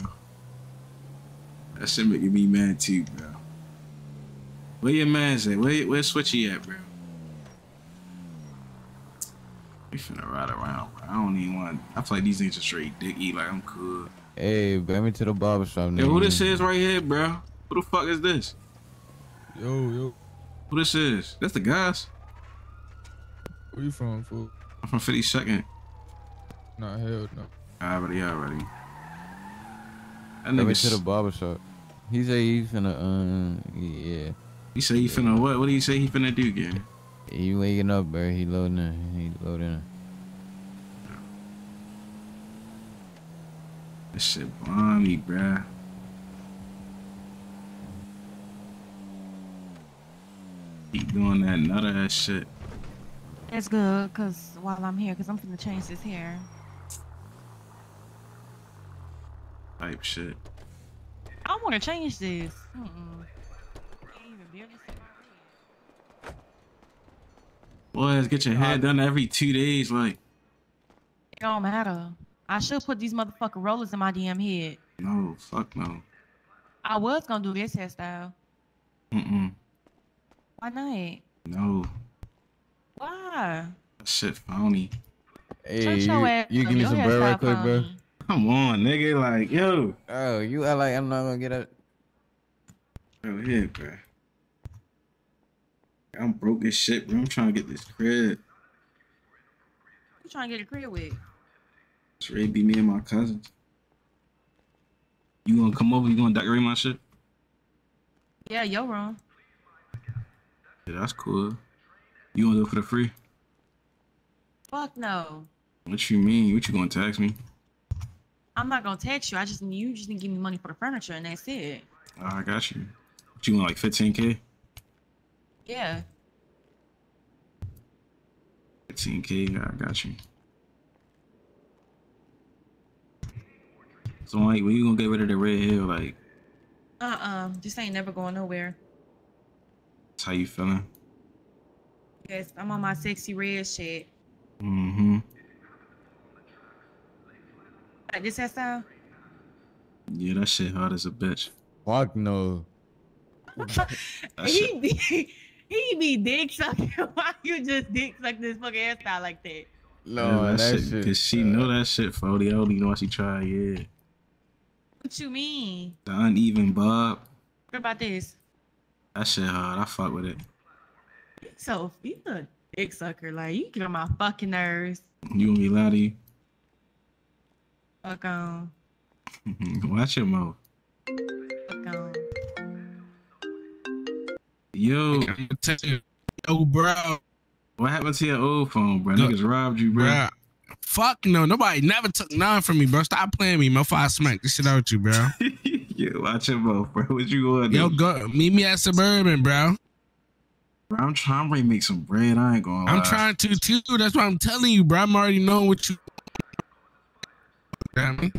That shit making me mad too, bro. Where your man's at? Where where Switchy at, bro? We finna ride around, bro. I don't even want. I feel like these niggas are straight dick eat. Like I'm cool. Hey, bring me to the barber shop, nigga. Yo, who this is right here, bro? Who the fuck is this? Yo, yo. Who this is? That's the guys. Where you from, fool? I'm from 52nd. Nah, hell no. Already, already. That Bring me nigga to the barber shop. He say he finna, um, yeah. He say he finna what? What do you say he finna do, gang? He waking up, bro. He loading in. He loading in. This shit balmy, bruh. Keep doing that nut ass shit. That's good, cause while I'm here, cause I'm finna change this hair. Type shit. I want to change this. Boys, get your hair done every two days, like. It don't matter. I should put these motherfucking rollers in my damn head. No, fuck no. I was gonna do this hairstyle. Mm-mm. Why not? No. Why? That shit phony. Hey, you, you, give me some bread right quick, bro phony. Come on, nigga. Like, yo. Oh, you act like I'm not gonna get it. Bro, here, bro. I'm broke as shit, bro. I'm trying to get this crib. You trying to get a crib with? It's ready to be me and my cousins. You gonna come over? You gonna decorate my shit? Yeah, your wrong. Yeah, that's cool. You gonna do it for the free? Fuck no. What you mean? What you gonna tax me? I'm not gonna text you. I just need you just need to give me money for the furniture and that's it. I got you. What you want, like 15k? Yeah. 15k, I got you. So like, when you gonna get rid of the red hair? Like, Uh-uh. This ain't never going nowhere. that's how you feeling? Yes, I'm on my Sexyy Red shit. Mm-hmm. Like this hairstyle? Yeah, that shit hard as a bitch. Fuck no. *laughs* He be *laughs* he be dick sucking. *laughs* Why you just dick suck this fucking hairstyle like that? No, yeah, that, shit. Cause she know that shit, Fody. I don't even know why she try. Yeah, What you mean? the uneven bob. What about this? That shit hard. I fuck with it. So you a dick sucker. Like you get on my fucking nerves. You gonna be loud to you? Fuck on. *laughs* Watch your mouth. Fuck on. Yo, Yo, bro. what happened to your old phone, bro? Niggas robbed you, bro. Bruh. Fuck no. Nobody never took none from me, bro. Stop playing me, man. Before I smack this shit out you, bro. *laughs* yeah, watch your mouth, bro. What you gonna do? Yo, go meet me at Suburban, bro. Bro, I'm trying to make some bread. I ain't gonna lie. I'm trying to too. That's what I'm telling you, bro. I'm already knowing what you. Damn me.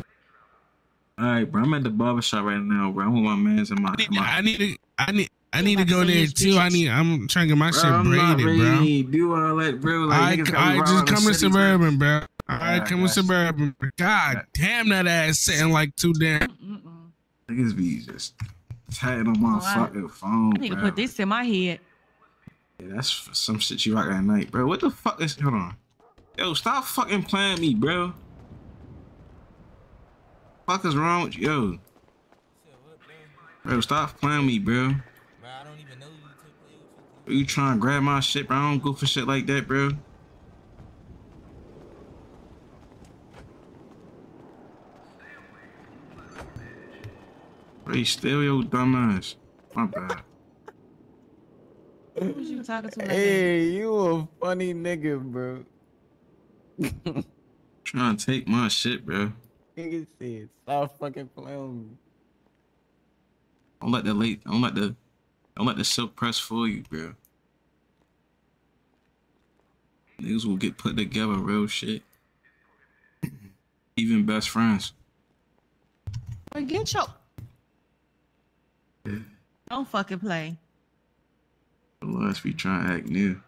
All right, bro. I'm at the barber shop right now, bro. I'm with my mans and my. my I need to. I need. I need to go there too. I need. I'm trying to get my Bro, shit I'm not braided, bro. ready to Do all that, bro. Like, I, niggas I just come the to city, bro. suburban, bro. All right, Alright, come to got you. suburban. God damn, that ass sitting like too damn. Niggas be just tatting on my Oh, I- fucking phone, I need to put this in my head. Yeah, that's for some shit you rock at night, bro. What the fuck is? Hold on. Yo, stop fucking playing me, bro. Fuck is wrong with you, yo? Bro, stop playing me, bro. Are You trying to grab my shit, bro? I don't go for shit like that, bro. Bro, you still your dumb ass. My bad. Who's you talking to? Like that? Hey, you a funny nigga, bro. *laughs* Trying to take my shit, bro. Nigga said, stop fucking playing with me. Don't let the late. Don't let the. Don't let the silk press fool you, bro. Niggas will get put together, real shit. Even best friends. Boy, Get your. Don't fucking play. Unless we try to act new.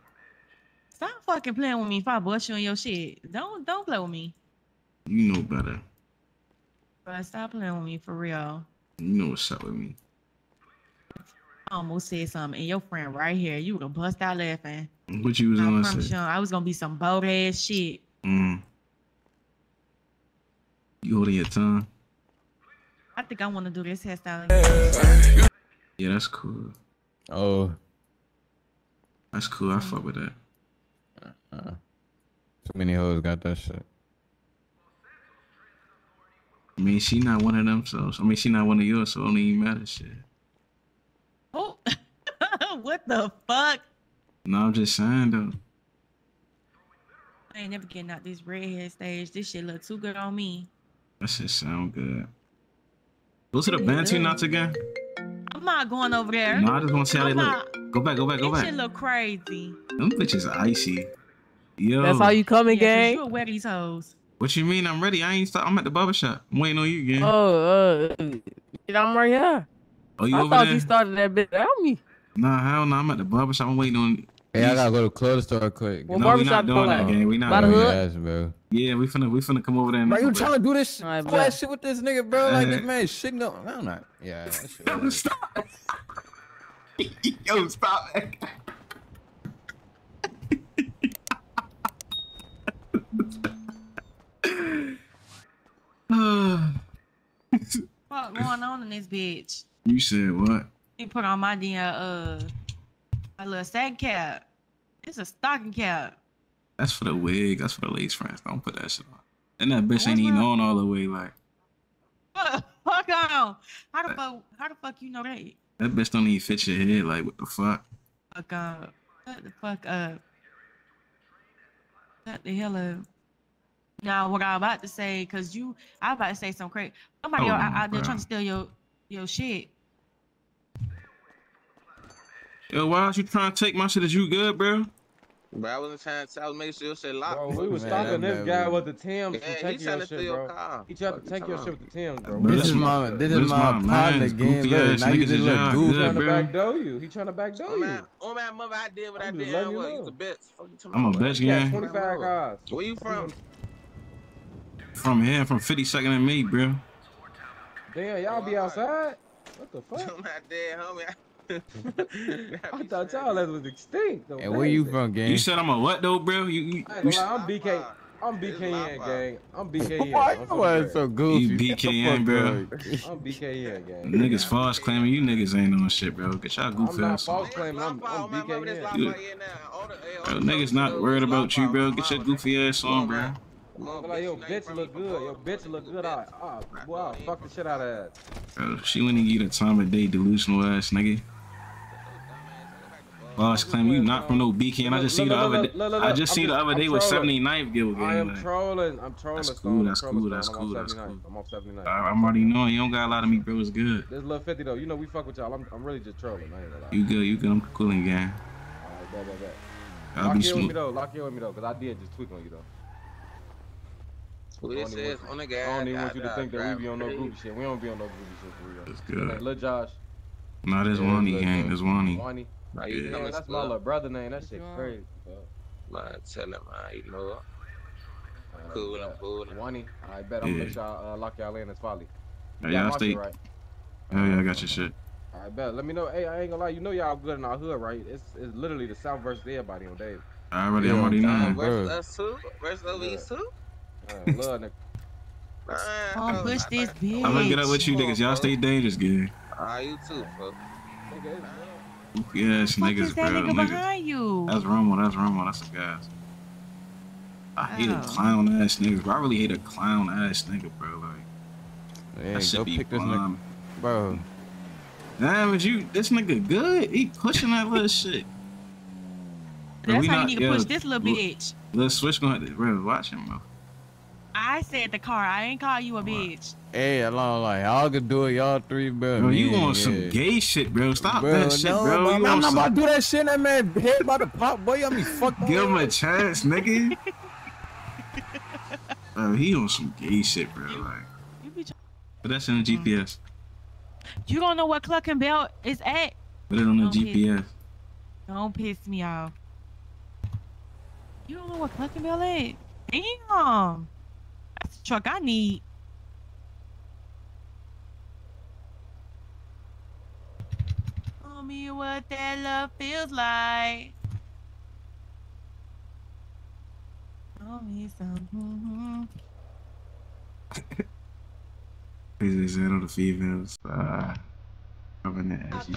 Stop fucking playing with me if I bust you on your shit. Don't don't play with me. You know better. But stop playing with me for real. You know what's up with me. I almost said something, and your friend right here, you would have bust out laughing. What you was I gonna promise say? you, I was gonna be some bold ass shit. Mm. You holding your tongue? I think I want to do this hairstyle. Yeah, that's cool. Oh. That's cool. I fuck with that. Uh, too many hoes got that shit. I mean, she not one of them, so I mean, she not one of yours, so it don't even matter. Shit. Oh, *laughs* what the fuck? No, I'm just saying though. I ain't never getting out this redhead stage. This shit look too good on me. That shit sound good. Go to the Bantu knots again. I'm not going over there. No, I just want to see how they I'm look. not- Go back, go back, go This back. shit look crazy. Them bitches icy. Yo. That's how you coming, Yeah, 'cause gang? you wear these hoes. What you mean? I'm ready. I ain't stop. I'm at the barber shop. I'm waiting on you again. Oh, uh, I'm right here. Oh, you I over thought there? you started that bit without me. Nah, hell no. I'm at the barber shop. I'm waiting on Hey, I gotta go to the clothes store quick. Well, no, we not doing that, out. gang. We not doing that. Yes, bro. Yeah, we finna we finna come over there. And Bro, you make trying to do this Alright, all that shit with this nigga, bro? Like this man shit go. I'm not. Yeah, that. *laughs* Stop. *laughs* Yo, stop. *laughs* What going on in this bitch? you said what? He put on my damn uh my little sack cap. It's a stocking cap. That's for the wig. That's for the lace friends. Don't put that shit on. And that bitch ain't even on all the way. Like *laughs* Fuck on. How the fuck how the fuck you know that? that bitch don't even fit your head. Like what the fuck? Fuck up. Shut the fuck up. Shut the hell up. Now what I'm about to say, cause you I am about to say something crazy. Somebody Hold out, out there trying to steal your your shit. Yo, why aren't you trying to take my shit? Is you good, bro? Bro, I wasn't trying to tell make sure your shit locked. Bro, we was Man, stopping that this man guy was- with the Timbs Yeah, from he taking trying your to steal shit, your bro. car. He tried to take your shit with the Timbs, bro. Bro, This is my this is my partner mans, game. goofy Look, ass now you niggas just is look y'all goofy. good, trying to bro. backdoor you. He trying to backdoor Oh you. man, oh man, mother, I did what I I'm did. just letting you Well, a bitch. Fuck you talking I'm a bitch, He got gang. 25 cars. Where you from? From here, from 52nd and me, bro. Damn, y'all be outside? What the fuck? *laughs* I'm not dead, homie. *laughs* I thought y'all ass was extinct. Though. And where you from, gang? You said I'm a what though, bro? You, you, I you lie, I'm BK. I'm BKN, gang. I'm BKN. *laughs* Why I'm you from was the so You goofy? Get the BKN, bro. out. I'm BKN, gang. niggas false claiming you niggas ain't on shit, bro. Get y'all goofy not ass on. false claiming. I'm, I'm BKN. Bro, niggas not worried about you, bro. Get your goofy ass on, bro. I'm like, yo, bitch look good. Yo, bitch look good. I, I, boy, I'll fuck the shit out of that. Bro, she wouldn't give a time of day, delusional ass nigga. False claim you not from no BK, and I just see the Look, look, other day. look, look, I just see the other day with trolling. 79th Gill I gang. am trolling. I'm trolling. That's cool, that's cool, that's cool, that's cool. I'm on 79. I- I'm already knowing you don't got a lot of me, bro. It's good. This little 50 though. You know we fuck with y'all. I'm, I'm really just trolling. I ain't gonna lie. You good, you good. I'm cooling, gang. Alright, bet, bet, bet. I'll Lock be in with me though. Lock in with me though, cause I did just tweak on you though. Who I this don't even is want- on the guy. I don't even want you to think that we be on no God. goofy shit. We don't be on no goofy shit for real. That's good. Like, Lil Josh. Nah, this Yeah, Wani Lil gang. Josh. This Wani. Wani. Nah, you Yeah. know that's my little brother name. That shit crazy. bro. Man, tell him, man, you know Cool, bet. I'm cool. Wani. I bet I'm gonna Yeah. make sure uh, lock y'all in as folly. Hey, Got y'all stay. shit right. Hell yeah, I got your shit. I bet. Let me know. Hey, I ain't gonna lie. You know y'all good in our hood, right? It's it's literally the South versus everybody on Dave. I already, Yeah, already damn, know. Versus bro. us two? Versus over Yeah. these two? Love nigga. Don't push I this thought- bitch. I'm gonna get up with you niggas. Y'all stay dangerous, gang. Ah, you too, folks. Nigga, it's- Goofy ass Fuck niggas, is that bro. nigga Niggas. behind you? That's Romo. That's Romo. That's the guys. I hate a Oh. clown ass niggas, bro. I really hate a clown ass nigga, bro. Like Yeah, that should be pick this nigga, bomb. bro. Damn, is you this nigga good? He pushing that little shit. Bro, That's how not- you need to yo, push this little look, bitch. Little switch gonna have to, bro. Watch him, bro. I said the car. I ain't call you a bitch. Hey, along like y'all could do it, y'all three, bro. Bro, you man, on some gay shit, bro. Stop Bro, that shit, no, bro. bro, You I'm not some- about to do that shit. That man head about to pop, boy. I mean, fuck. Give him a chance, nigga. *laughs* bro, he on some gay shit, bro. Like, You, be but that's in the mm. GPS. you don't know what Cluckin' Bell is at. Put it on the Don't piss- GPS. Don't piss me off. You don't know what Cluckin' Bell is? Damn. That's the truck I need. Tell me what that love feels like. Tell me something. Crazy as hell, the females. Uh, rubbing the edgy.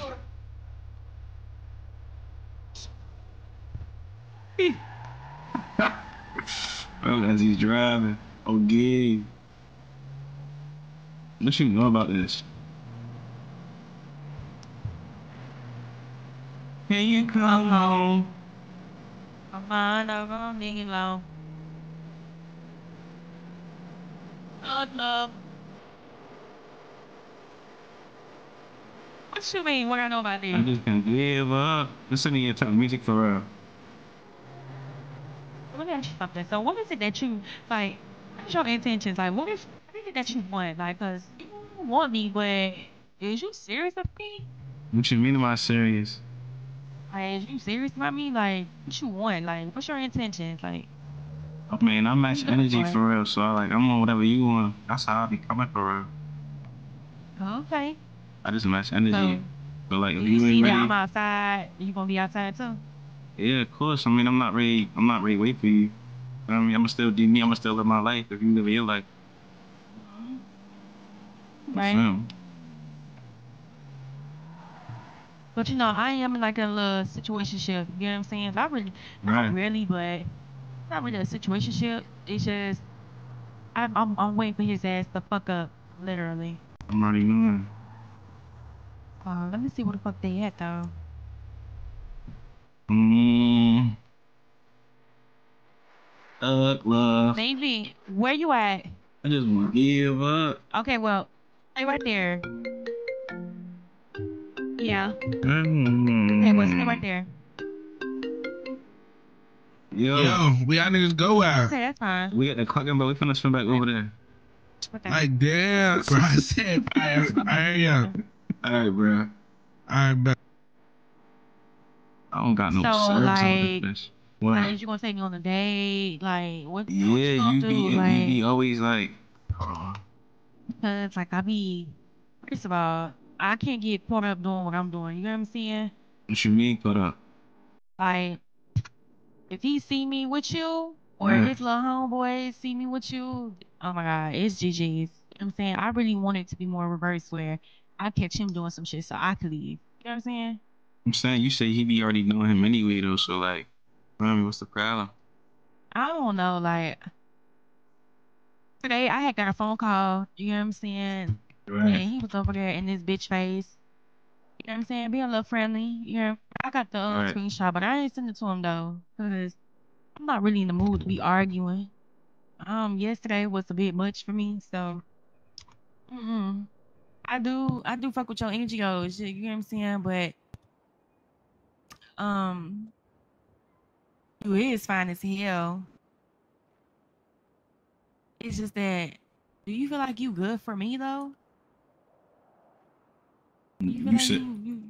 Bro, *laughs* as he's driving. Okay. What you know about this? Can you come home? I'm fine, I'm gonna leave you alone. Oh no. What you mean? What I know about I this? just can't give up. Listen to your time, music for real. Let me ask you something. So, what is it that you like? What's your intentions? Like, what is, is it that you want? Like, cause you want me, but is you serious about me? What you mean by serious? Like, is you serious about me? Like, what you want? Like, what's your intentions? Like, I mean, I match energy for? real, so I like I'm on whatever you want. That's how I be coming for real. okay. I just match energy. So, but like, if You you see ain't that ready, I'm outside. You gonna be outside too? yeah, of course. I mean, I'm not ready. I'm not ready to wait for you. I mean, I'ma still do me. I'ma still live my life. If you live your life, Right. But you know, I am in like a little situation situationship. You know what I'm saying? Not really, Right. not really, but not really a situation situationship. It's just I'm, I'm I'm waiting for his ass to fuck up, literally. I'm already knowing. Uh, let me see where the fuck they at though. Mm. Thug love. Maybe where you at? I just want to give up. Okay, well, stay right there. Yeah. Mm. Okay, well, stay right there. Yo. Yo, we y'all niggas go out. Okay, that's fine. We got the clock but we finna swim back over there. Like damn, bro. I said, I, I, yeah. All right, bro. All right, bet. I don't got no So, service on like, this bitch. What? Like, is you gonna take me on a date? Like, what? yeah, what you you do? be, you like, be always like, Cause like I be, first of all, I can't get caught up doing what I'm doing. You know what I'm saying? what you mean, caught up? Like, if he see me with you, or Yeah. his little homeboy see me with you, oh my god, it's GG's. You know what I'm saying? I really want it to be more reverse where I catch him doing some shit so I could leave. You know what I'm saying? I'm saying you say he be already knowing him anyway though, so like, Mean, what's the problem? I don't know, like today I had got a phone call, you know what I'm saying? Right. And he was over there in his bitch face. You know what I'm saying? Being a little friendly. You know, I got the uh, Right. screenshot, but I ain't send it to him though, because I'm not really in the mood to be arguing. Um, yesterday was a bit much for me, so. Mm-mm. I do, I do fuck with your energy, though. You know what I'm saying? But, um, you is fine as hell. It's just that, do you feel like you good for me though? You You like said, you, you,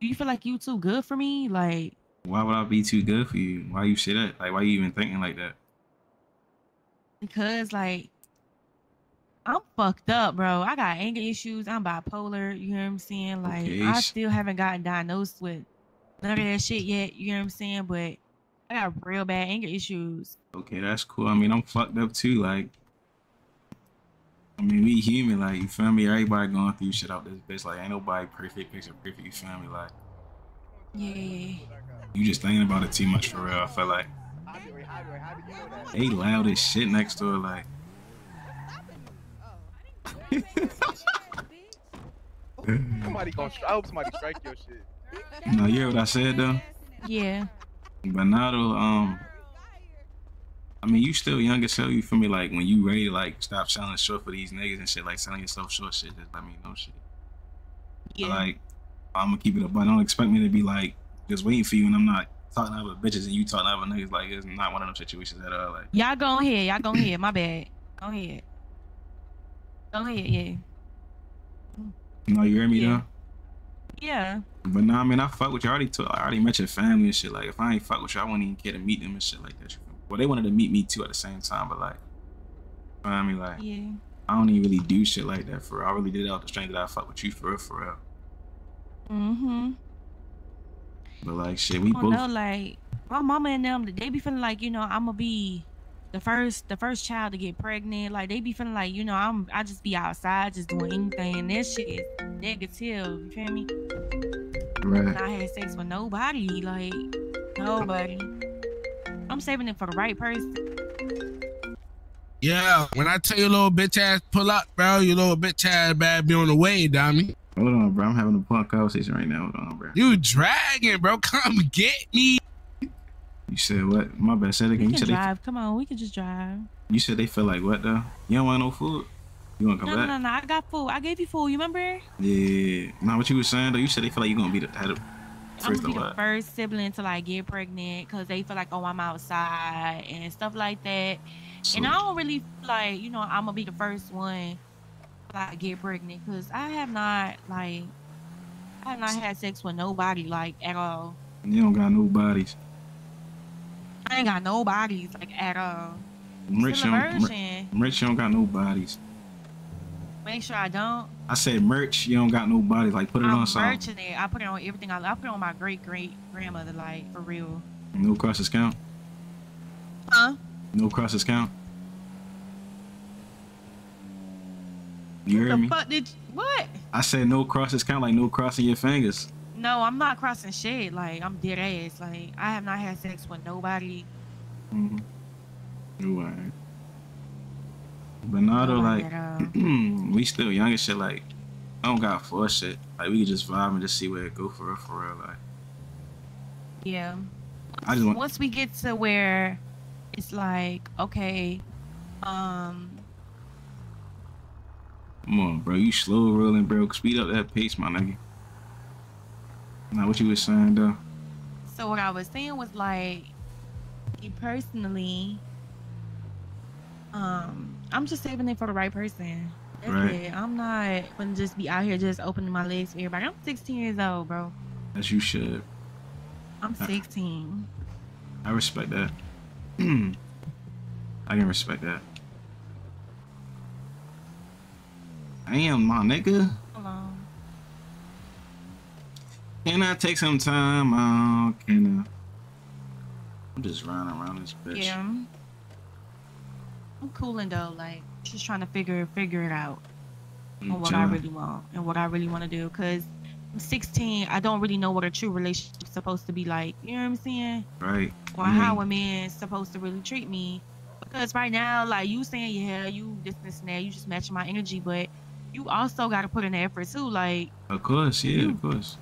do you feel like you too good for me? Like, why would I be too good for you? Why you say that? Like, why you even thinking like that? because like I'm fucked up, bro. I got anger issues. I'm bipolar. You know what I'm saying? Like Okay, I still haven't gotten diagnosed with none of that shit yet. You know what I'm saying? But I got real bad anger issues. Okay, that's cool. I mean, I'm fucked up too. Like, I mean, we human. Like, you feel me? Everybody going through shit out this bitch. Like, ain't nobody perfect, picture perfect. You feel me? Like, Yeah. you just thinking about it too much for real. I feel like they loud as shit next door. Like, Somebody gonna. stri- I hope somebody strike your shit. you know, you hear what I said though? Yeah. But now though, um, I mean, you still young as hell. You feel me? Like, when you ready to like stop selling short for these niggas and shit, like selling yourself short shit, just let me know shit. Yeah. Like, I'm gonna keep it up, but don't expect me to be like just waiting for you, and I'm not talking to other bitches and you talking to other niggas. Like, it's not one of them situations at all. Like, Y'all go ahead. Y'all go ahead. My bad. Go ahead. Go ahead. Yeah. No, you hear me Yeah. Yeah. But nah, I mean, I fuck with you. I already told, I already met your family and shit. Like, if I ain't fuck with you, I wouldn't even care to meet them and shit like that. you feel me? Well, they wanted to meet me too at the same time, but like, you know I mean, like, Yeah. I don't even really do shit like that for real. I really did it out the strength that I fuck with you for real, for real. Mm-hmm. But like, shit, we Oh both. no, like my mama and them, they be feeling like you know I'm gonna be the first, the first child to get pregnant. Like they be feeling like you know I'm, I just be outside just doing anything. And that shit is negative. You feel me? Right. I had sex with nobody, like nobody. I'm saving it for the right person. Yeah, when I tell you little bitch ass pull up, bro, your little bitch ass bad be on the way, dummy. Hold on, bro. I'm having a fun conversation right now. Hold on, bro. You dragging, bro. Come get me. You said what? My bad. Say it We again. You can said they. Come on, we can just drive. you said they feel like what though? You don't want no food? You want to come no, back? no, no. no. I got food. I gave you food. You remember? Yeah. Not what you were saying though. You said they feel like you gonna be the head of I'm gonna be the what? first sibling to like get pregnant because they feel like, oh, I'm outside and stuff like that. and I don't really feel like, you know, I'm gonna be the first one to like get pregnant because I have not like, I have not had sex with nobody like at all. You don't got no bodies. I ain't got no bodies like at all. Merch, Still you a don't, mer- virgin. merch, you don't got no bodies. Make sure I don't. I said merch, you don't got no bodies. Like put it I'm on something. merching it. I put it on everything. I, I put it on my great great grandmother, like for real. No crosses count. Huh? No crosses count. You heard the me? did what? I said no crosses count, like no crossing your fingers. No, I'm not crossing shit. Like I'm dead ass. Like I have not had sex with nobody. Mm-hmm. You alright. But though, like *clears throat* we still young and shit. Like I don't got for shit. Like we could just vibe and just see where it go for real, for real. Like Yeah. I just want. Once we get to where it's like, okay, um, Come on, bro. You slow rolling, bro. Speed up that pace, my nigga. Now what you was saying though? so what I was saying was like, me personally, um, I'm just saving it for the right person. That's Right. it. I'm not gonna just be out here just opening my legs for everybody. I'm 16 years old, bro. As you should. I'm Uh, 16. I respect that. *clears throat* I can respect that. Damn, my nigga. Hold on. Can I take some time out? Can I? I'm just running around this bitch. Yeah. I'm cooling though, like just trying to figure figure it out Mm, on what I really want and what I really want to do. Cause I'm 16, I don't really know what a true relationship's supposed to be like. You know what I'm saying? Right. Or I mean, how a man's supposed to really treat me. Because right now, like you saying, yeah, you this this and that, you just matching my energy, but you also got to put in the effort too, like Of course, yeah, of course.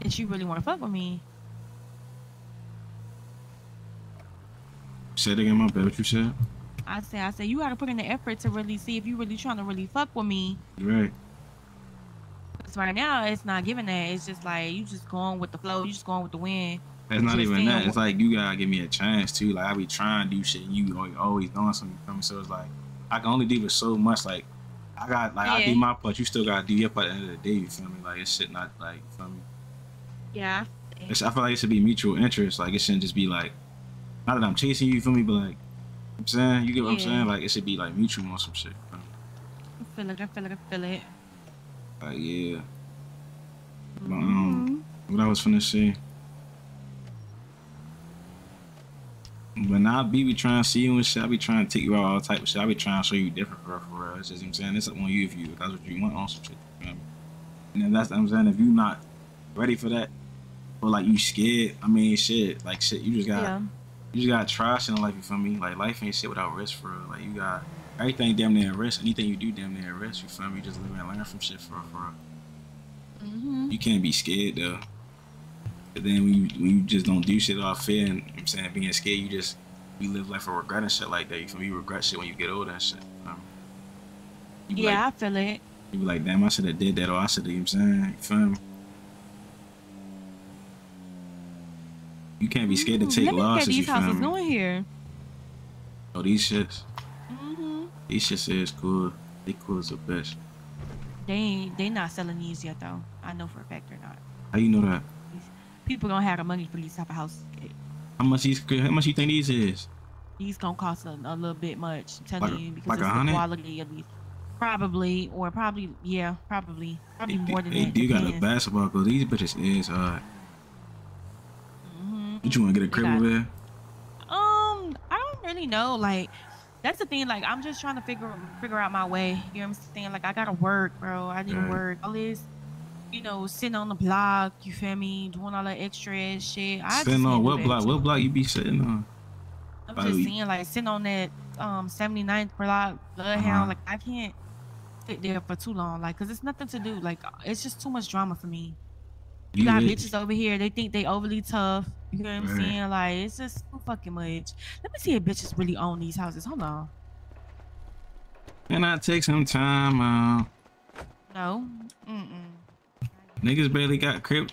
That you really want to fuck with me. Say it again, my bad. What you said? I say, I say, you got to put in the effort to really see if you really trying to really fuck with me. Right. Because right now, it's not giving that. It's just like you just going with the flow. You just going with the wind. It's not even that. It's like you gotta give me a chance too. Like I be trying to do shit, and you always, always doing something. You feel me? So it's like I can only do it so much. Like I got like I Yeah. do my part. You still gotta do your part at the end of the day. You feel me? Like it's shit not like you feel me. Yeah. It's, I feel like it should be mutual interest. Like it shouldn't just be like not that I'm chasing you. You feel me? But like I'm saying you get what I'm saying. Like it should be like mutual on some shit. me? I feel it. I feel it. I feel it. Like yeah. But Mm-hmm. um, what I was finna say. When I be be trying to see you and shit, I be trying to take you out all type of shit. I be trying to show you different for real, for real. It's just, you know what I'm saying, it's up on you if you, if that's what you want on some shit. You know? And that's, what I'm saying, if you not ready for that, or like you scared, I mean, shit, like shit, you just got, Yeah. you just got shit in life, you feel me? Like life ain't shit without risk, for real. Like you got everything damn near at risk. Anything you do damn near at risk, you feel me? You just live and learn from shit, for real, for real. Mm-hmm. You can't be scared though. But then when you when you just don't do shit off fear and you know what I'm saying being scared, you just you live life of regret and shit like that. You feel me? You regret shit when you get older and shit. Um, Yeah, like, I feel it. you be like, damn, I should have did that or I should have, you know what I'm saying? You feel me? You can't be scared to take Mm, Let me look at losses, these houses me? doing here. Oh, these shits. Mm-hmm. These shits is cool. They cool as a bitch. They ain't, they not selling these yet though. I know for a fact they're not. How you know that? People don't have the money for these type of houses. How much these how much you think these is? These gonna cost a, a little bit much. I'm telling Like- you because like the hundred? quality of these. Probably or probably yeah, probably probably more than They that. do got a basketball court. These bitches is uh Mhm. What you wanna get a crib over there? Um, I don't really know. Like, that's the thing. Like, I'm just trying to figure figure out my way. You know what I'm saying? Like, I gotta work, bro. I need to Right. work. All this, you know, sitting on the block. You feel me? Doing all that extra ass shit. I Sitting on what block? What block you be sitting on? I'm By just saying, like, sitting on that um 79th block, Bloodhound. Uh-huh. Like, I can't sit there for too long. Like, cause it's nothing to do. Like, it's just too much drama for me. You You got bitches over here. They think they overly tough. You know what I'm Right. saying? Like it's just too fucking much. Let me see if bitches really own these houses. Hold on. Can I take some time out? No. Mm-mm. Niggas barely got crib.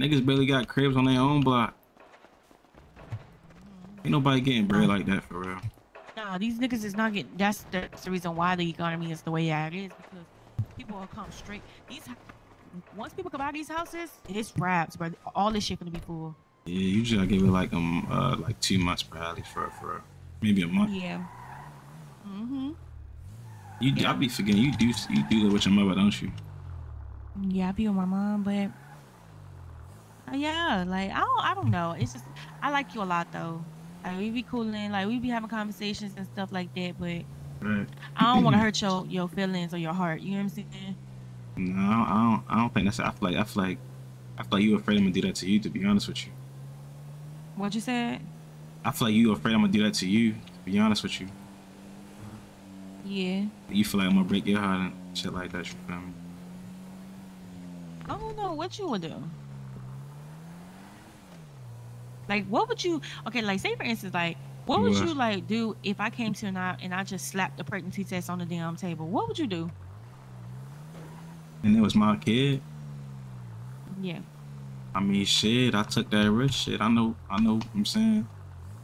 Niggas barely got cribs on their own block. Ain't nobody getting bread like that for real. Nah, these niggas is not getting. That's the, that's the reason why the economy is the way that it is because people will come straight. These once people come out of these houses, it's wraps, bro. All this shit gonna be full. Yeah, usually I give it like um uh like two months probably for for maybe a month. Yeah. Mm-hmm. You I be forgetting you do you do live with your mother, don't you? Yeah, I be with my mom, but uh, yeah, like I don't, I don't know. It's just I like you a lot though. Like we be cooling, like we be having conversations and stuff like that, but Right. I don't want to *laughs* hurt your your feelings or your heart. You know what I'm saying? No, I don't. I don't think that's. I feel like. I feel like. I feel like you afraid I'm gonna do that to you. To be honest with you, What you said? I feel like you afraid I'm gonna do that to you. To be honest with you, Yeah. you feel like I'm gonna break your heart and shit like that. You feel me? I don't know what you would do. Like, what would you? Okay, like say for instance, like, what would you like do if I came to and I and I just slapped the pregnancy test on the damn table? What would you do? And it was my kid. Yeah. I mean, shit. I took that risk. Shit. I know. I know. What I'm saying.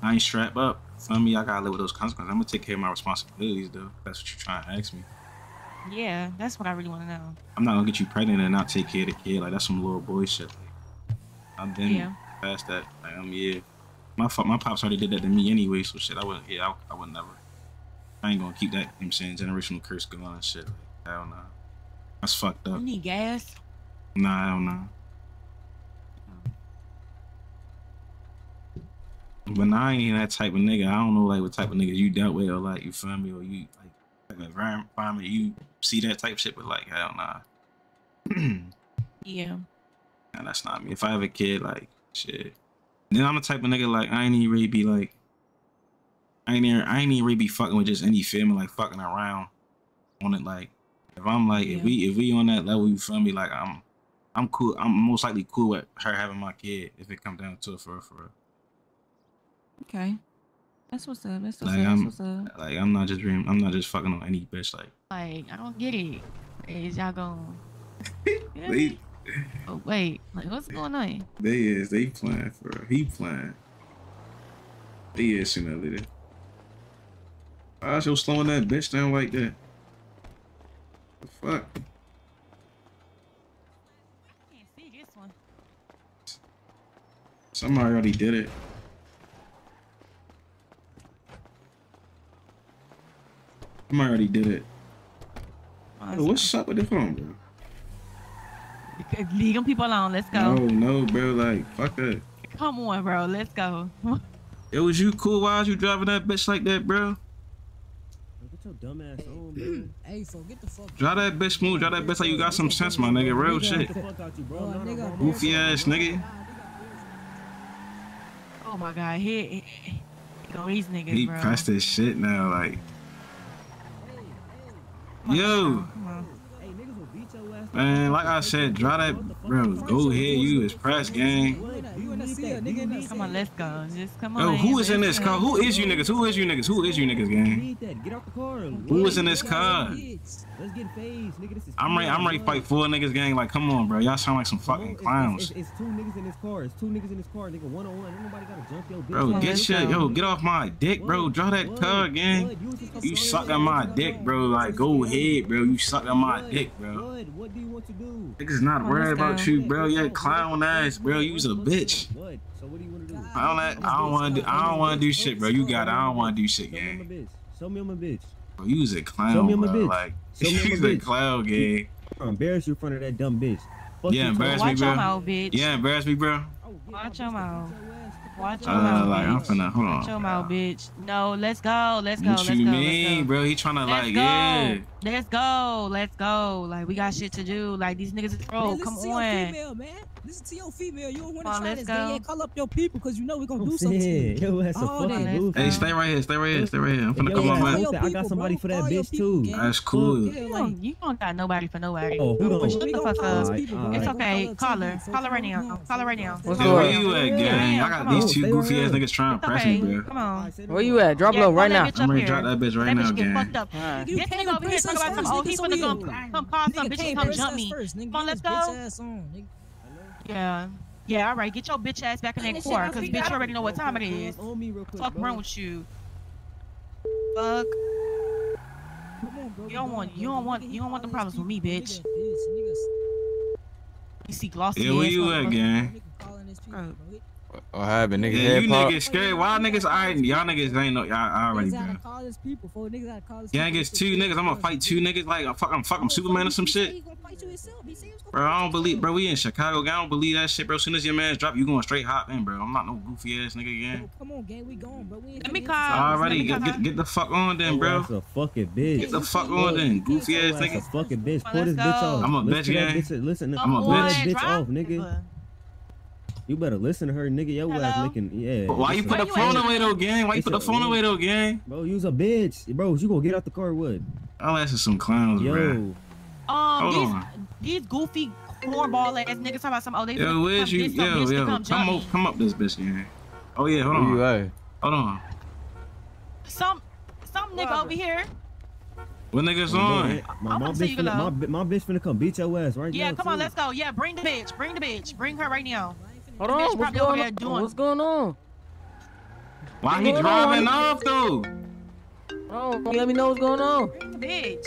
I ain't strapped up. Feel me? I gotta live with those consequences. I'm gonna take care of my responsibilities, though. That's what you're trying to ask me. Yeah, that's what I really want to know. I'm not gonna get you pregnant and not take care of the kid. Like that's some little boy shit. Like, I've been Yeah. past that. Like, um, yeah. My my pops already did that to me anyway. So shit, I would yeah, I, I would never. I ain't gonna keep that. You know what I'm saying generational curse going and shit. don't know. That's fucked up. You need gas. Nah, I don't no. But I ain't that type of nigga. I don't know like what type of niggas you dealt with or like you feel me or you like environment you see that type shit. But like hell nah. *clears throat* Yeah. Nah, that's not me. If I have a kid, like shit. Then I'm a type of nigga like I ain't even really be like I ain't even, I ain't even really be fucking with just any family like fucking around on it like if I'm like if we if we on that level you feel me like I'm I'm cool I'm most likely cool with her having my kid if it come down to it for real, for real. Okay. That's what's up. That's what's Like up. That's I'm what's up. like I'm not just dream I'm not just fucking on any bitch like Like I don't get it. Is y'all going? *laughs* they Oh wait, like what's going on? they is they playing for real. he playing they is sooner or later. Why is you slowing that bitch down like that? The fuck? Can't see this one. Somebody already did it. Somebody already did it. Yo, what's up with the phone, bro? Leave them people alone. Let's go. No, no, bro. Like, fuck that. Come on, bro. Let's go. Yo, was you cool? Why was you driving that bitch like that, bro? Get your dumb ass on, bro. *clears throat* Hey, so get the fuck. Drive that bitch smooth. Drive that bitch like you got some sense, my nigga. Real shit. Get the fuck out you, bro. Bro, Nah, nah. Goofy ass nigga. oh my god, he, here go these niggas, He bro. pressed his shit now, like. Yo, Hey, niggas will beat your ass. man, like I said, drive that, bro. Go ahead, you is press gang. You wanna see a nigga in? Come on, let's go. Just come oh, on. Yo, who is in this car? Who is you niggas? Who is you niggas? Who is you niggas, gang? Need that. Get out the car. Who is in this car? Let's get phased, nigga. This is I'm ready. I'm ready to fight four niggas, gang. Like, come on, bro. Y'all sound like some fucking clowns. it's, it's two niggas in this car. It's two niggas in this car, nigga. One on one. Nobody gotta jump your bitch. Bro, get shit. Yo, get off my dick, bro. Draw that car, gang. You suck on my dick, bro. Like, go ahead, bro. You suck on my dick, bro. What? What do you want to do? Niggas not worried about you, bro. Yeah, clown ass, bro. You's a bitch. What? So what do you want to do? I don't. I don't want to. do I don't want to do shit, bro. You got. it. I don't want to do shit, Show me I'm a gang. Show me I'm a bitch. Bro, you was a Show me clown, I'm a bro. bitch. Like, Show me *laughs* I'm a a clown, gang. Embarrass you in front of that dumb bitch. Fuck Yeah, embarrass Tom. me, Watch your bro. mouth, bitch. Yeah, embarrass me, bro. Watch your mouth. Watch your Uh, mouth, like, I'm finna. Hold Watch your mouth, bitch. No, let's go. Let's go. What Let's you go. mean, let's go. bro? He trying to like, yeah. Let's go. Let's go. Like we got shit to do. Like these niggas is Man, broke. listen Come to your on. female, man. Listen to your female. You don't want to try this. go. Then, yeah, call up your people because you know we're gonna do something. to saying, you. yo, that's a fucking that. goof. Hey, stay right here. Stay right here. Stay right here. I'm finna Yo, come yeah, on, I man. hope that I got somebody for that Call your bitch people, too. gang. That's cool. Yeah, You like, don't, you don't got nobody for nobody. Oh, who don't? Shut the fuck up. Alright, It's alright. okay. Call her. Call her right now. Call her right now. What's Hey, where you at, gang? I got these two goofy ass niggas trying to press me, bro. Come on. Where you at? Drop low right now. I'm up ready here. to drop that bitch right now, bitch get gang. fucked up. Alright. You This nigga over here press talking us about some, first, oh, nigga, he finna come, don't- come call some Nigga bitches come press jump us me. first, nigga. Come on, let's go. on. Yeah. Yeah, all right. Get your bitch ass back in that car, cause bitch, you already know what time it is. On me real quick, Fuck bro. wrong with you. Fuck. Come on, bro. You don't want, you don't want, you don't want the problems with me, bitch. Nigga, bitch, nigga. You see glossy Yeah, where you at, motherfucker. gang? Bro, What happened, nigga? Yeah, you pop? niggas scared. Why niggas? Alright, y'all niggas ain't know. Y'all already been. call his people. For niggas gotta call his Gang people. gets two niggas. I'm gonna fight two niggas like I'm fucking fucking Superman or some shit. Bro, I don't believe, bro. We in Chicago. gang. I don't believe that shit, bro. As soon as your man's drop, you going straight hop in, bro. I'm not no goofy ass nigga, gang. Oh, come on, gang, we going, bro. We Let me call. Alrighty, get, get get the fuck on then, bro. ass a fucking bitch. Get the fuck on then, goofy ass Your ass a nigga. fucking bitch. Come Pull this bitch off. I'm a bitch, gang. Listen, I'm a bitch. bitch off, nigga. You better listen to her, nigga. Your ass Hello? making yeah. But why you put the listen. phone away though, gang? Why you put the phone away though, gang? Bro, you's a bitch, bro. You gonna get out the car? or What? I'll ask you some clowns, Yo, bro. Um, Hold these on. these goofy cornball ass niggas talking about some. Oh, they Yo, where's come you? get Yo, yo, come come up, me. come up this bitch, gang. Oh yeah, hold Where you on, at? hold on. Some some nigga over here. What niggas my, on? my, I'm my gonna bitch finna, my, my bitch finna come beat your ass right Yeah, now. come on, let's go. Yeah, bring the bitch. Bring the bitch. Bring her right now. Hold on, what's probably over going there on? doing- What's going on? Why he driving on. off though? Oh, let me know what's going on. Bitch.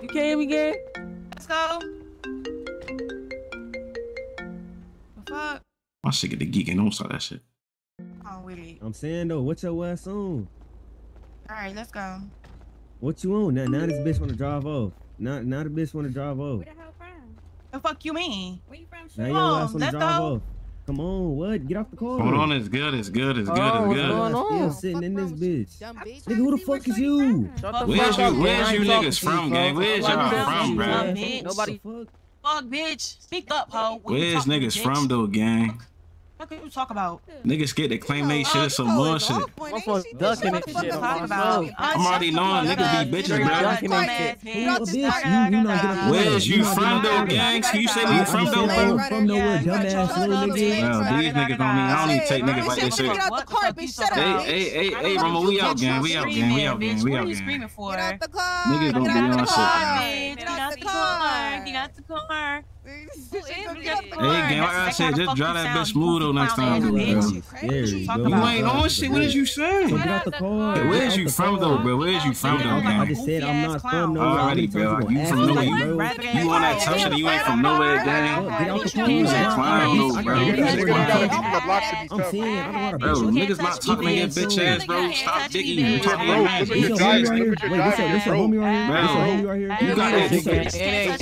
You can't hear me, gang? Let's go. The fuck? My shit get the geeking. Don't start that shit. Oh, with it. I'm saying though, what your ass on? All right, let's go. What you on? Now, now this bitch wanna drive off. Now, now the bitch wanna drive off. The fuck you mean? Now Come your on, ass wanna let's drive go. off. Come on, what? Get off the car. Hold on, it's good, it's good, it's good, Oh, it's what's good. going on? Still sitting in this bitch. Nigga, who the fuck is you? Where's you, where's you niggas from, gang? Where's y'all from, bro? Nobody. Fuck, bitch. Speak up, ho. Where's niggas from though, gang? What can you talk about? Niggas scared to claim they shit or some more shit. Ducking that shit. Talk on about. my soul. I'm already knowing niggas be bitches, Ducking bro. that shit. Who a bitch? You, you not get off. Where's you from getting though, off the car. gang? Can you say where you from said though, bro? from nowhere, dumbass little nigga. Well, these niggas don't even, I don't even take niggas like this shit. What the fuck you talking Hey, hey, hey, hey, Rama, we out, gang. We out, gang. We out, gang. We What out, are you gang. screaming for? Get out the car. Niggas don't be on shit, Get out the car. Get out the car. Hey, gang, like I said, just drive that bitch smooth though next time, bro. Scary, bro. You ain't on shit. What is you saying? So get out the car. Hey, Where's Get you from though, bro? Where's you from though, I just said I'm not from nowhere. How many Alrighty, times bro. you You from nowhere? You, you on that tough shit? You ain't from nowhere, gang. Get out the car. You was a clown, though, bro. I'm saying, I don't want to niggas not talking to your bitch ass, bro. Stop digging. You talking to your man. This your homie right here. Wait, this your, this your homie right here. This your homie right here. You got that This your- dick. Hey,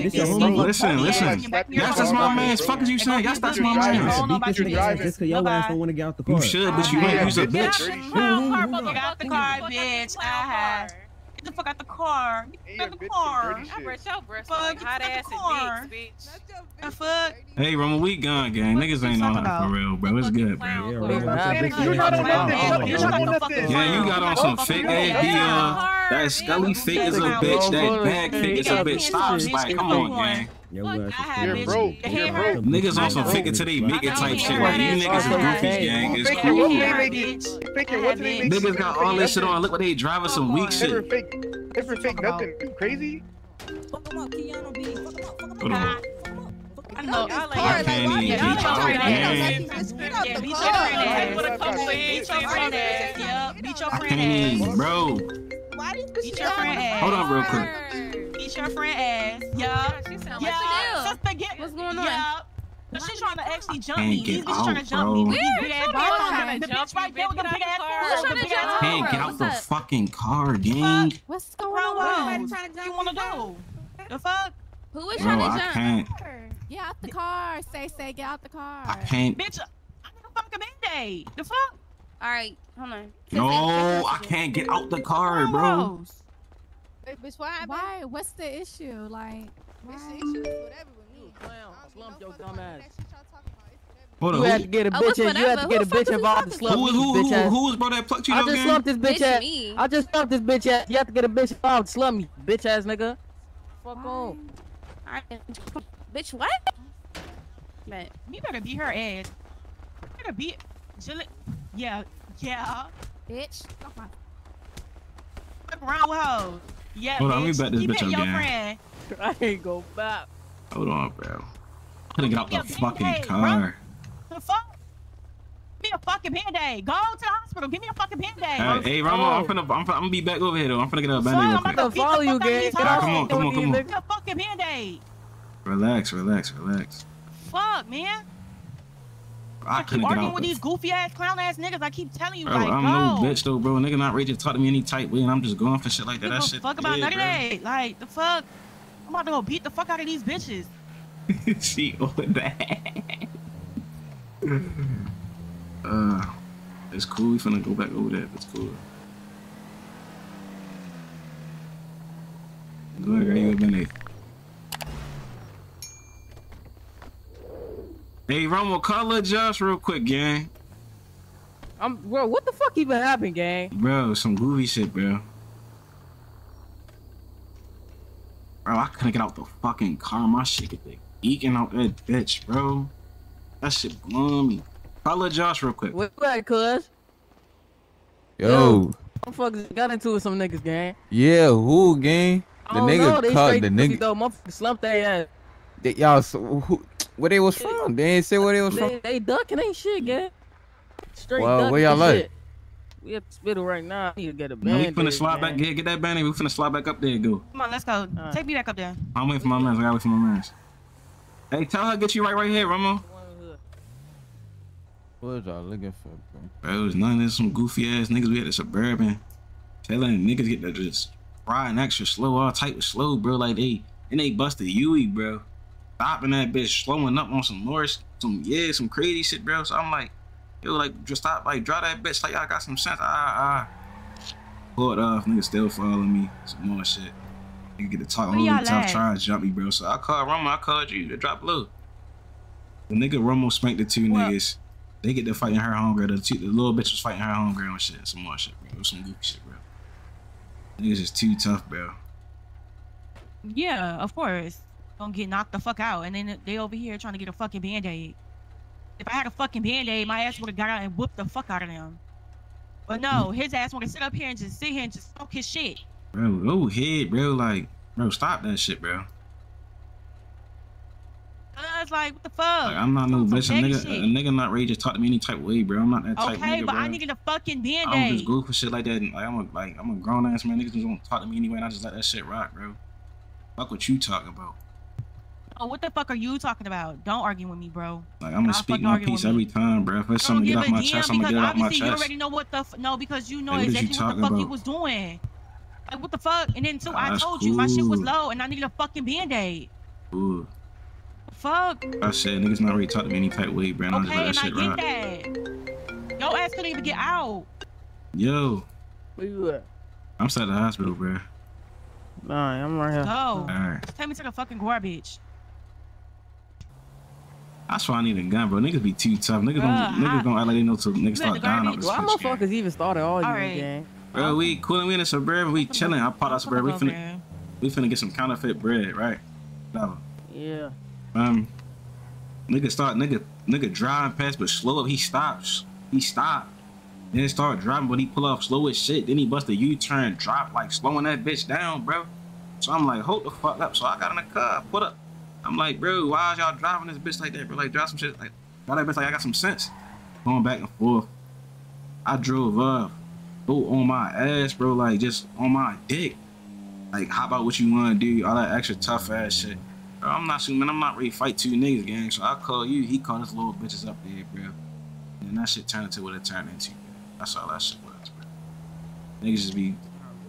hey, this your homie. This your homie. Listen, listen. Yes, that's my man's. Fuck is you saying? Yes, that's my I man's. should beat this nigga ass just cause your ass don't want to get out the car. You should, but you ain't. You's a bitch. Get out the car, bitch. I have. Get the fuck out the car. Get out the car. I brush your breath Fuck, like get hot ass car. and dicks, bitch. The fuck? Hey, Roma, we gone, gang. Niggas ain't on that for real, bro. It's good, bro. Yeah, you got on some fake ass Dior. That Scully fake is a bitch. That bag fake is a bitch. Stop, Spike. Come on, gang. Your ass is You're broke. You're broke. Niggas on some fake it till they make it type shit. Like, you niggas is goofies, gang. It's what cool. they make it? Fake it, what they make Niggas got all this shit on. Look what they driving some weak shit. fake, never fake nothing. You crazy? Hold on. I know. I can't even Yeah, beat get your out, friend ass. gang. Yeah, beat your friend ass. Beat your friend ass. Beat your friend can't ass. even, bro. Beat your friend ass. Hold on real quick. Beat your friend ass. Oh yeah. Yeah. Sister, get what's going on? Yeah. But she's trying to actually jump Can't me. get These bitches trying to out, jump bro. me. Where? These Big ass trying to The jump bitch right there with the big ass Who's trying to jump ass Can't get out the fucking car, gang. What's going on? What you want to do? The fuck? Who is Bro, trying to I jump? can't. Get out the car. Say, say, get out the car. I can't. Bitch, I need a fucking band-aid. The fuck? All right, hold on. No, I can't get out the car, bro. Hey, bitch, what happened? Why? What's the issue? Like, Bitch, the issue is whatever with me. Slump your dumb ass. Hold You on. had Who, to get a Oh, bitch it's in. You had to get a Who the fuck bitch is he involved to talking slump who, this who, bitch who, ass. who was bro that plucked you I though, just gang? slumped this bitch Bitch, ass. I just slumped this bitch ass. You have to get a bitch involved to slump me, bitch ass nigga. Fuck on. All right. Bitch, what? Man, You better beat her ass. You better beat Jill. Yeah, yeah. bitch. Fuck around with hoes. Yeah, Hold on, let me bitch. back this Keep bitch it up, gang. *laughs* I ain't go back. Hold on, bro. I gotta get out the fucking day, bro. car. The fuck? Be a fucking fucking band-aid. Go to the hospital. Give me a fucking band-aid. All right, hey, Ramo, I'm oh. finna, I'm finna, I'm gonna be back over here though. I'm finna get a Son, band-aid I'm about to follow you, fuck out of gang. these Get All right, hoes. come on, come on, come on. Give me a fucking band-aid. Relax, relax, relax. Fuck, man. I keep arguing with the- these goofy ass clown ass niggas. I keep telling you, Bro, like, I'm no bitch though, bro. Nigga not ready to talk to me any type way, and I'm just going for shit like that. That shit. fuck about yeah, none of that. Like, the fuck? I'm about to go beat the fuck out of these bitches. *laughs* she over that. uh, it's cool. We finna go back over there. It's cool. Go ahead, you band-aid. Hey, Romo, call up Josh real quick, gang. I'm bro. What the fuck even happened, gang? Bro, some goofy shit, bro. Bro, I couldn't get out the fucking car. My shit get the eking out that bitch, bro. That shit blowing me. Call up Josh real quick. What that, cuz? Yo, Motherfuckers got into it with some niggas, gang. yeah, who gang? The don't nigga know, they caught the pussy nigga. Though, motherfuckers slumped their ass. They, y'all, so, who, where they was from? They ain't say where they was They, from. they ducking ain't shit, gang. Straight Well, ducking where y'all and at? shit. We at the spittle right now. I need to get a Man, we band. finna slide back. Get, get that band-aid. We finna slide back up there and go. Come on, let's go. Take me back up there. I'm waiting for my mans. I gotta wait for my mans. Hey, tell her to get you right right here, Romo. What was y'all looking for, bro? Bro, it was none of this some goofy ass niggas. We had the suburban. Telling niggas get to just riding extra slow, all type of slow, bro. Like they and they busted Yui, bro. Stopping that bitch, slowing up on some more, some yeah, some crazy shit, bro. So I'm like, yo, like just stop, like draw that bitch, like I got some sense. Ah, ah. Pull it off, niggas still following me. Some more shit. Nigga get to talk Where really y'all tough, at? try to jump me, bro. So I called Romo, I called you, to drop low. The nigga Romo spanked the two niggas. They get to fighting her homegirl. The, two, the little bitch was fighting her homegirl and shit. Some more shit, bro. Some goofy shit, bro. Niggas just too tough, bro. Yeah, of course. Gonna get knocked the fuck out. And then they over here trying to get a fucking band-aid. If I had a fucking band-aid, my ass would have got out and whooped the fuck out of them. But no, his ass wanna sit up here and just sit here and just smoke his shit. Bro, go ahead, bro. Like, bro, stop that shit, bro. I was like, what the fuck? Like, I'm not no bitch. A nigga, shit. a nigga not ready to talk to me any type of way, bro. I'm not that type Okay, nigga, but bro. I needed a fucking I don't just go for shit like that. Like, I'm a like I'm a grown ass man. Niggas just won't talk to me anyway, and I just let that shit rock, bro. Fuck what you talking about. Oh, what the fuck are you talking about? Don't argue with me, bro. Like I'm gonna I'll speak my piece every time, bro. If there's I something to don't get give off my damn chest, I'm because gonna get off my obviously you already know what the f- no because you know Like, what is you exactly what the talking fuck you about? was doing. Like what the fuck? And then too, I That's told you my shit was low and I needed a fucking band-aid. Ooh. Fuck. I said niggas not ready to talk to me any type of way, bro. And I just Okay, let and that I shit get rock. that. Your ass couldn't even get out. Yo, Where you at? I'm still at the hospital, bro. Nah, I'm right here. Go. Alright. Take me to the fucking garbage. That's why I need a gun, bro. Niggas be too tough. Niggas Bruh, don't, niggas I- don't act like they know till niggas start dying out this Why bitch, gang. motherfuckers even started arguing, Alright. gang? Bro, we cooling, we in the suburban, we chilling. I pot out suburban. We finna, we finna get some counterfeit bread, right? No. Yeah. Um, nigga start, nigga, nigga driving past, but slow up. He stops. He stopped. Then start driving, but he pull off slow as shit. Then he bust a U-turn, drop like slowing that bitch down, bro. So I'm like, hold the fuck up. So I got in the car, put up. I'm like, bro, why is y'all driving this bitch like that, bro? Like, drive some shit, like, drive that bitch like I got some sense. Going back and forth. I drove up, go on my ass, bro, like just on my dick. Like, how about what you want to do? All that extra tough ass shit. Bro, I'm not shooting, man. I'm not ready to fight two niggas, gang. So I call you. He called his little bitches up there, bro. And that shit turned into what it turned into. That's all that shit was, bro. Niggas just be,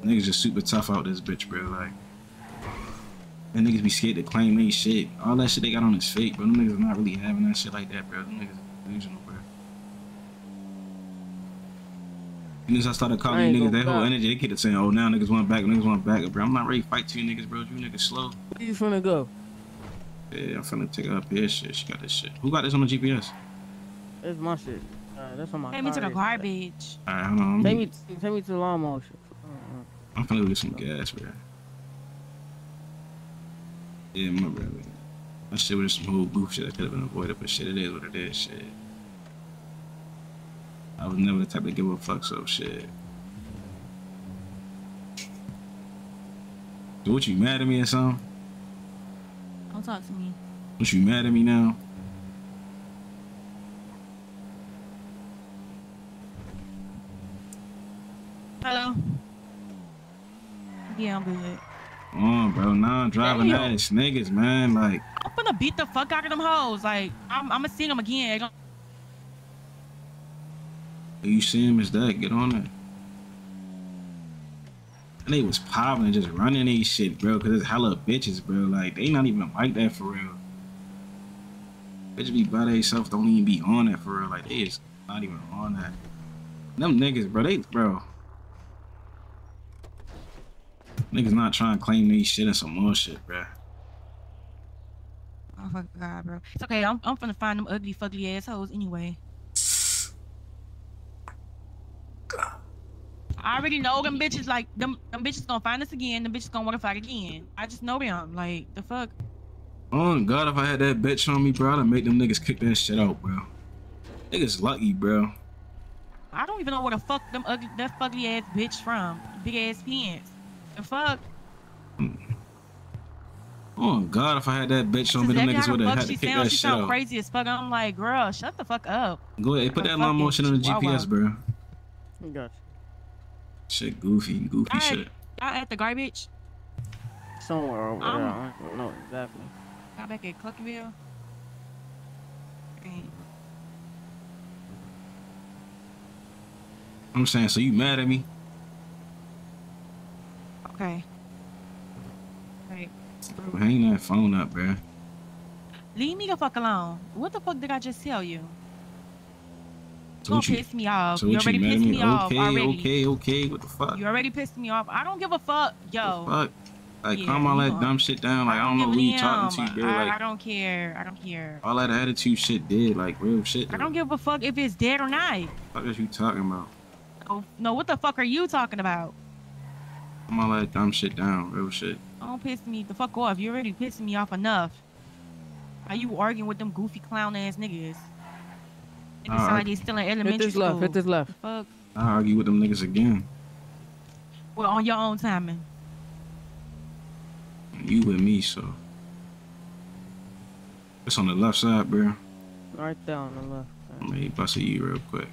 niggas just super tough out this bitch, bro. Like, and niggas be scared to claim they shit. All that shit they got on is fake, bro. Them niggas not really having that shit like that, bro. Them niggas is delusional, bro. And as I started calling ain't you niggas, gonna that whole energy, they kept saying, oh, now niggas want back, niggas want back. Bro, I'm not ready to fight you, niggas, bro. You niggas slow. Where you finna go? Yeah, I'm finna take her up here. Shit, she got this shit. Who got this on the GPS? That's my shit. Alright, that's on my Take me to the garbage. Alright, hold on. Take me, take me to the lawnmower shit. I'm finna go get some gas, bro. Yeah, my brother. That shit was some whole goof shit that could have been avoided, but shit, it is what it is, shit. I was never the type to give a fuck, so shit. So what you mad at me or something? Don't talk to me. What you mad at me now? Hello. Yeah, I'm good. Come on, bro. Nah, driving Damn. ass niggas, man. Like, I'm gonna beat the fuck out of them hoes. Like, I'm, I'm gonna see them again. You see him as that, get on it. And they was popping and just running these shit, bro, because it's hella bitches, bro. Like, they not even like that for real. Bitches be by themselves, don't even be on that for real. Like, they is not even on that. Them niggas, bro, they, bro. Niggas not trying to claim these shit and some more shit, bro. Oh fuck God, bro. It's okay. I'm, I'm finna find them ugly, fugly assholes anyway. I already know them bitches. Like them, them bitches gonna find us again. Them bitches gonna wanna fight again. I just know them. Like the fuck. Oh God, if I had that bitch on me, bro, I'd make them niggas kick that shit out, bro. Niggas lucky, bro. I don't even know where the fuck them ugly, that fugly ass bitch from. Big ass pants. The fuck. Oh God, if I had that bitch on me, them Exactly niggas would the have fuck had to she kick sound. that She shit out. crazy as fuck. I'm like, girl, shut the fuck up. Go ahead, put The that lawn fucking motion on the. GPS, bro. Got Shit, goofy, goofy Alright. shit. Y'all at the garbage? Somewhere over Um, there. I don't know exactly. Y'all back at Cluckyville? Ain't- I'm saying, so you mad at me? Okay. Right. Bro, hang that phone up, bro. Leave me the fuck alone. What the fuck did I just tell you? So You what you, piss me off. so you what you already pissed me? me off Okay, already. okay, okay. What the fuck? You already pissed me off. I don't give a fuck, yo. Fuck. Like, Yeah, calm all you that dumb shit down. Like, I don't know who you talking to, Damn, bro. I, I don't care. I don't care. all that attitude shit did, like, real shit. I don't give a fuck if it's dead or not. Fuck is you talking about? Oh, no, what the fuck are you talking about? Calm all that dumb shit down, real shit. Don't piss me the fuck off. You already pissing me off enough. Are you arguing with them goofy clown ass niggas? Niggas Nah, sound I- like they still in elementary Hit this school. left. Hit this left. Fuck. I argue with them niggas again. Well, on your own timing. You with me, so. It's on the left side, bro. Right there on the left. Let me bust at you real quick.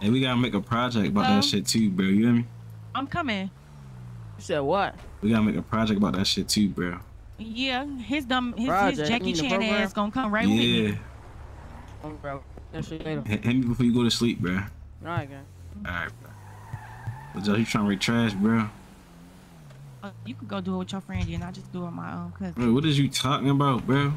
Hey, we gotta make a project about Hello? that shit too, bro. You hear me? I'm coming. You said what? We gotta make a project about that shit too, bro. Yeah, his dumb, his, Project, his Jackie Chan ass gonna come right with yeah. me. Um, bro. That shit later. Hit, hit me before you go to sleep, bro. Alright, gang. Alright, bro. But Joe, you trying to rate trash, bro? Uh, You could go do it with your friend, and I just do it on my own. Cause Bro, what is you talking about, bro?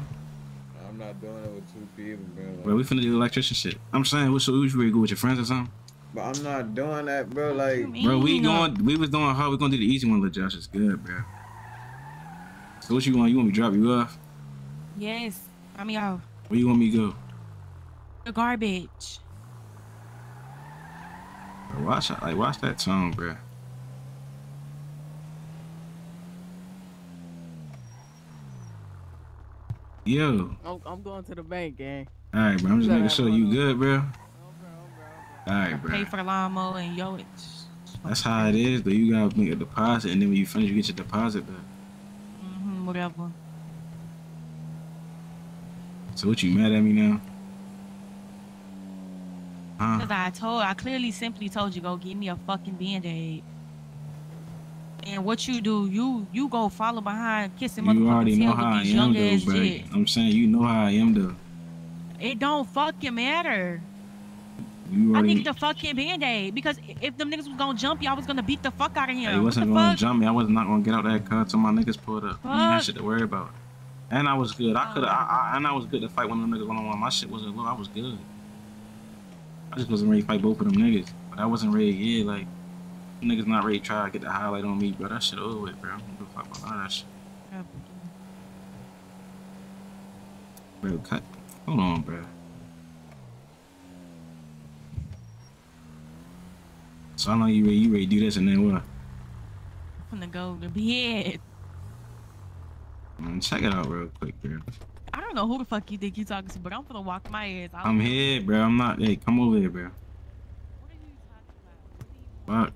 I'm not doing it with two people, bro. Like, Bro, we finna do electrician shit. I'm saying, what so you ready go with your friends or something? But I'm not doing that, bro. Like, Bro, we going, we was doing hard. We gonna do the easy one, Lil Josh. It's good, bro. So what you want? You want me to drop you off? yes, I mean, off Where you want me to go? the garbage. Bro, watch, like, watch that tone, bro. Yo, I'm, I'm going to the bank, gang. all right, bro. I'm just You gotta making sure you good, bro. All right, bro. Pay for the lawnmower and yo, it's That's how it is, but you gotta make a deposit, and then when you finish, you get your deposit back. Mm-hmm, whatever. So what you mad at me now? Huh? Cause I told, I clearly simply told you go get me a fucking band-aid. And what you do, you you go follow behind kissing You motherfuckers already know how I am, though, bro. I'm saying you know how I am, though. It don't fucking matter. You I need the fucking band-aid because if them niggas was gonna jump you, I was gonna beat the fuck out of him. He wasn't gonna fuck? jump me. I was not gonna get out that car until my niggas pulled up. I had shit to worry about. And I was good. I could. I, oh. I, and I was good to fight one of them niggas one on one. My shit wasn't low. I was good. I just wasn't ready to fight both of them niggas. But I wasn't ready. Yeah, like them niggas not ready to try to get the highlight on me, bro. That shit over with, bro. I don't give a fuck about none of that shit. Bro, cut. Hold on, bro. So how long you ready? You ready to do this and then what? I'm gonna go to bed. Man, check it out real quick, bro. I don't know who the fuck you think you talking to, but I'm gonna walk my ass. I'm here, bro. I'm not. Hey, come over here, bro. Fuck.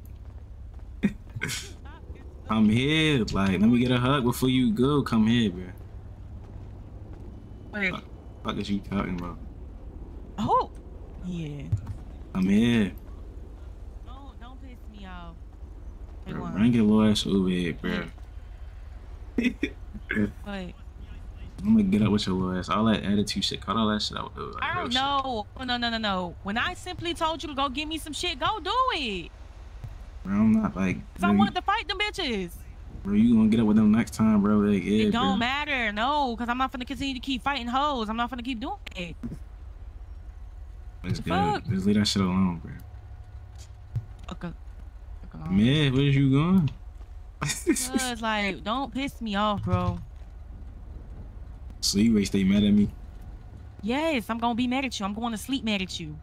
I'm here. Like, let me get a hug before you go. Come here, bro. Wait, Fuck is you talking about? Oh, yeah. I'm here. Don't don't piss me off. Bro, bring your little ass over here, bro. *laughs* But I'm gonna get up with your little ass. All that attitude shit, cut all that shit out. Like, I don't know. Oh, no, no, no, no. When I simply told you to go get me some shit, go do it. Bro, I'm not like. Cause I Bro, wanted to fight them bitches. bro, you gonna get up with them next time, bro? Like, yeah, it don't matter. No, cause I'm not gonna continue to keep fighting hoes. I'm not gonna keep doing it. The good. fuck? Just leave that shit alone, bro. Okay. Man, where's you going? Cause like, don't piss me off, bro. So you to stay mad at me? Yes, I'm gonna be mad at you. I'm going to sleep mad at you.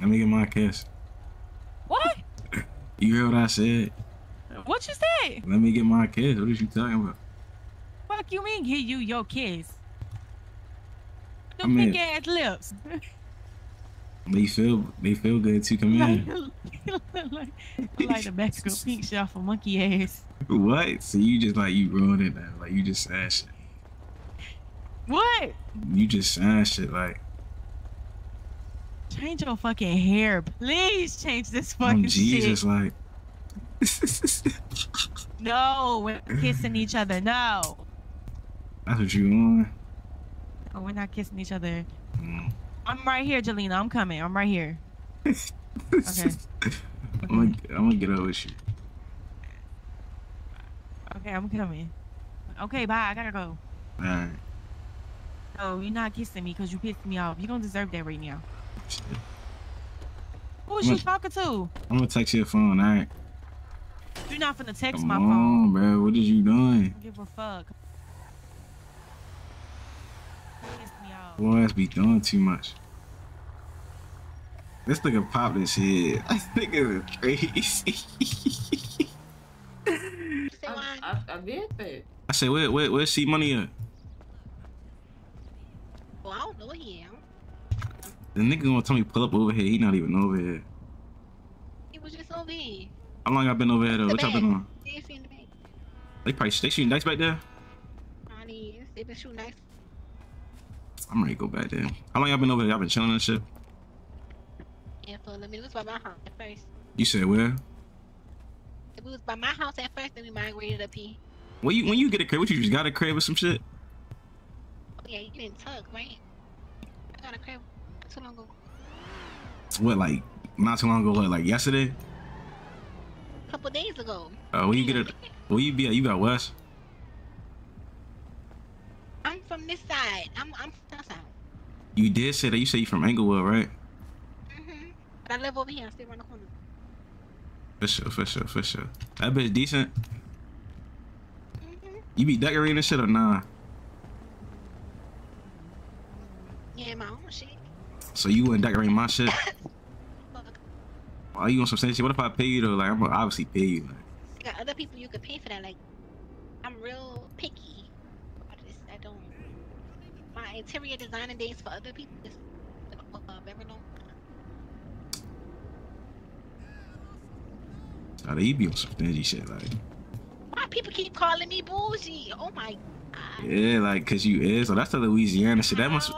Let me get my kiss. What? You heard what I said? What you say? Let me get my kiss. are you talking about? Fuck you mean give you your kiss? I Them mean- big ass lips. *laughs* They feel they feel good too. Come like, in. *laughs* like, like the Mexico pink shit off a monkey ass. What? So you just like you ruined it now? Like you just saying shit. What? You just saying shit like Change your fucking hair, please. Change this fucking I'm Jesus. shit. Like *laughs* No, we're kissing each other. No, that's what you on. oh, we're not kissing each other. Mm. I'm right here, Jelena. I'm coming. I'm right here. Okay. *laughs* I'm gonna I'm gonna get up with you. Okay, I'm coming. Okay, bye. I gotta go. All right. Oh, you're not kissing me because you pissed me off. You don't deserve that right now. Who is you What? talking to? I'm gonna text your phone. All right. You're not finna text Come my on, phone. bro. What is you doing? Don't give a fuck. Piss. Boy, ass be doing too much. This nigga pop this head. *laughs* This nigga is crazy. *laughs* I, I, I did that. I say, where, where, where's C money at? Well, I don't know where he am. The nigga gonna tell me pull up over here. He not even over here. He was just over here. How long y'all been over here though? What y'all been on? They the. They probably they shooting dice back there. Probably is. They been shooting nice. I'm ready to go back there. How long y'all been over here? Y'all been chilling and shit. Yeah, for let me. It was by my house at first. You said where? It was by my house at first, then we migrated up here. When you when you get a crib, what you just got a crib or some shit? Oh yeah, you didn't tug, right? I got a crib too long ago. What like not too long ago? What like yesterday? A couple days ago. Uh, when you get it? Where you be at? You got west? I'm from this side. I'm I'm from that side. You did say that. You say you from Englewood, right? Mm-hmm. But I live over here. I stay around the corner. For sure, for sure, for sure. That bitch decent. Mm-hmm. You be decorating this shit or nah? Yeah, my own shit. So you wouldn't decorate my shit? *laughs* Why you on some shit? What if I pay you though? Like I'm gonna obviously pay you. Like, You got other people you could pay for that. Like, I'm real picky. I just I don't. My interior designing days for other people is long. oh, you be on some stingy shit. Like, Why people keep calling me bougie? Oh my. God. Yeah, like cause you is. So that's the Louisiana shit. That must.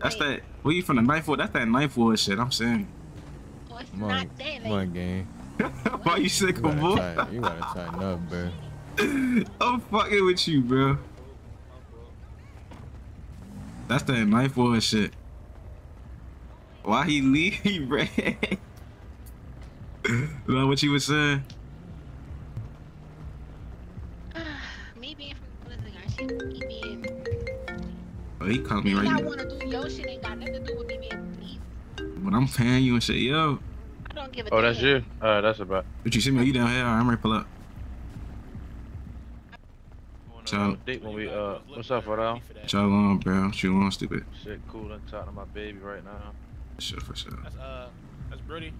That's that. Where you from the knife wood? That's that knife wood shit. I'm saying. Oh, come on, come on, gang. *laughs* Why you sick of gotta, boy? tighten, you gotta tighten up, bro. *laughs* I'm fucking with you, bro. That's that knife wood shit. Why he leave, *laughs* bro? know what you was saying? *sighs* me being from Blizzard, I should me being. Oh, he called me right now. Wanna do your shit, ain't got nothing to do with me being police. But I'm paying you and shit, yo. I don't give a Oh, that's damn. you? Alright, that's about. But you see me? You down here? I'm ready to pull up. On So, date when we, uh, what's up, Fadal? what y'all on, bro? What you on, stupid? Shit, cool. I'm talking to my baby right now. For sure, for sure. That's uh, that's Brody.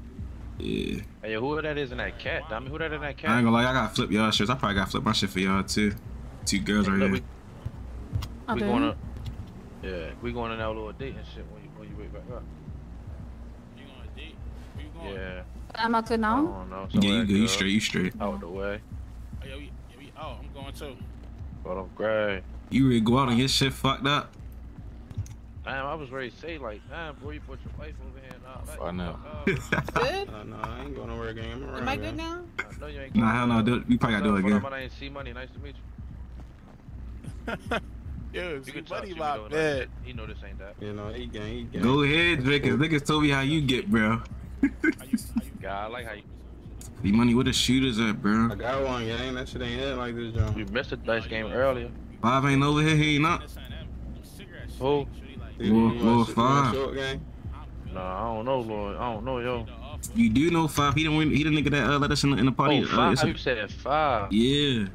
Yeah. Hey, yo, who that is in that cat? Dummy, who that in that cat? I ain't gonna lie, I gotta flip y'all shirts. I probably gotta flip my shit for y'all too. Two girls right Look, here. we, we Okay. going to, yeah, we going on that little date and shit when you when you wake back up. You going on a date? Where you going? Yeah. I'm not good I now. don't know. Yeah, you good. You straight. You straight. Out the way. Oh, yeah, we, yeah, we, oh, I'm going too. But I'm great. You ready to go out and get shit fucked up? Damn, I was ready to say like, damn, bro, you put your wife over here now. Like, I know. Good? Uh, no, I ain't going nowhere again. I'm Am I good now? I know you ain't Nah, hell no, do, we probably gotta do it Hold on, again. My name C Money. Nice to meet you. *laughs* Yo, You can buddy, to my though, like. He know this ain't that. You know, he gang, he gang. Go ahead, Drake, cause niggas told me how you get, bro. *laughs* God, I like how you. *laughs* The money, where the shooters at, bro? I got one, gang. That shit ain't it like this, John. You missed the dice game earlier. Five ain't over here, he ain't not. Who? Lil, Lil Five. Nah, I don't know, Lord. I don't know, yo. You do know Five. He the, he the nigga that uh, let us in the, in the party. Oh, uh, five. you said five. yeah.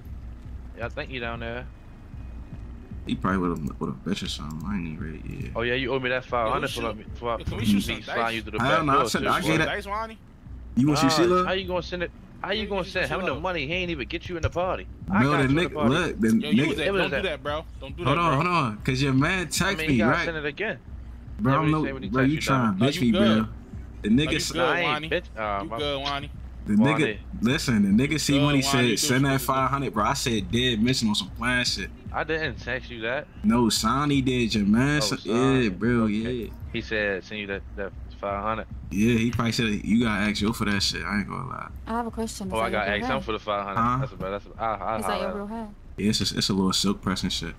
Yeah, I think you down there. He probably would have would have bet you something. I ain't even ready, yeah. Oh yeah, you owe me that five hundred for me for, Can for we me shoot some slide you through the I don't know, I door. said- too, I boy. gave that- Dice, Juanny? You want to see Nah, Sheila? How you gonna send it? How you gonna send him the money? He ain't even get you in the party. I Bro, got the you in nigga, party. look, the Yo, you was nigga. at, was don't do that- that, bro. Don't do Hold that, on, bro. hold on, cause your man I text mean, me, you gotta right? send it again. Bro, Yeah, I'm no, say when he bro, you you trying to bitch me, bro. good. The No, nigga, you good, I Juanny. ain't bitch. Uh, You good, Juanny? The nigga, Juanny. listen, the nigga see Good, money Juanny, said send that five hundred, bro. I said dead mission on some plan shit. I didn't text you that. No, Sonny did your man. Oh, Sonny. yeah, bro, Okay. yeah, He said send you that that five hundred. yeah. He probably said you gotta ask yo for that shit. I ain't gonna lie. I have a question. Oh, is Oh, I got your real asked hair? him for the five hundred. Huh? That's about that's I I Is that your holla. real hair? Yeah, it's just, it's a little silk press and shit.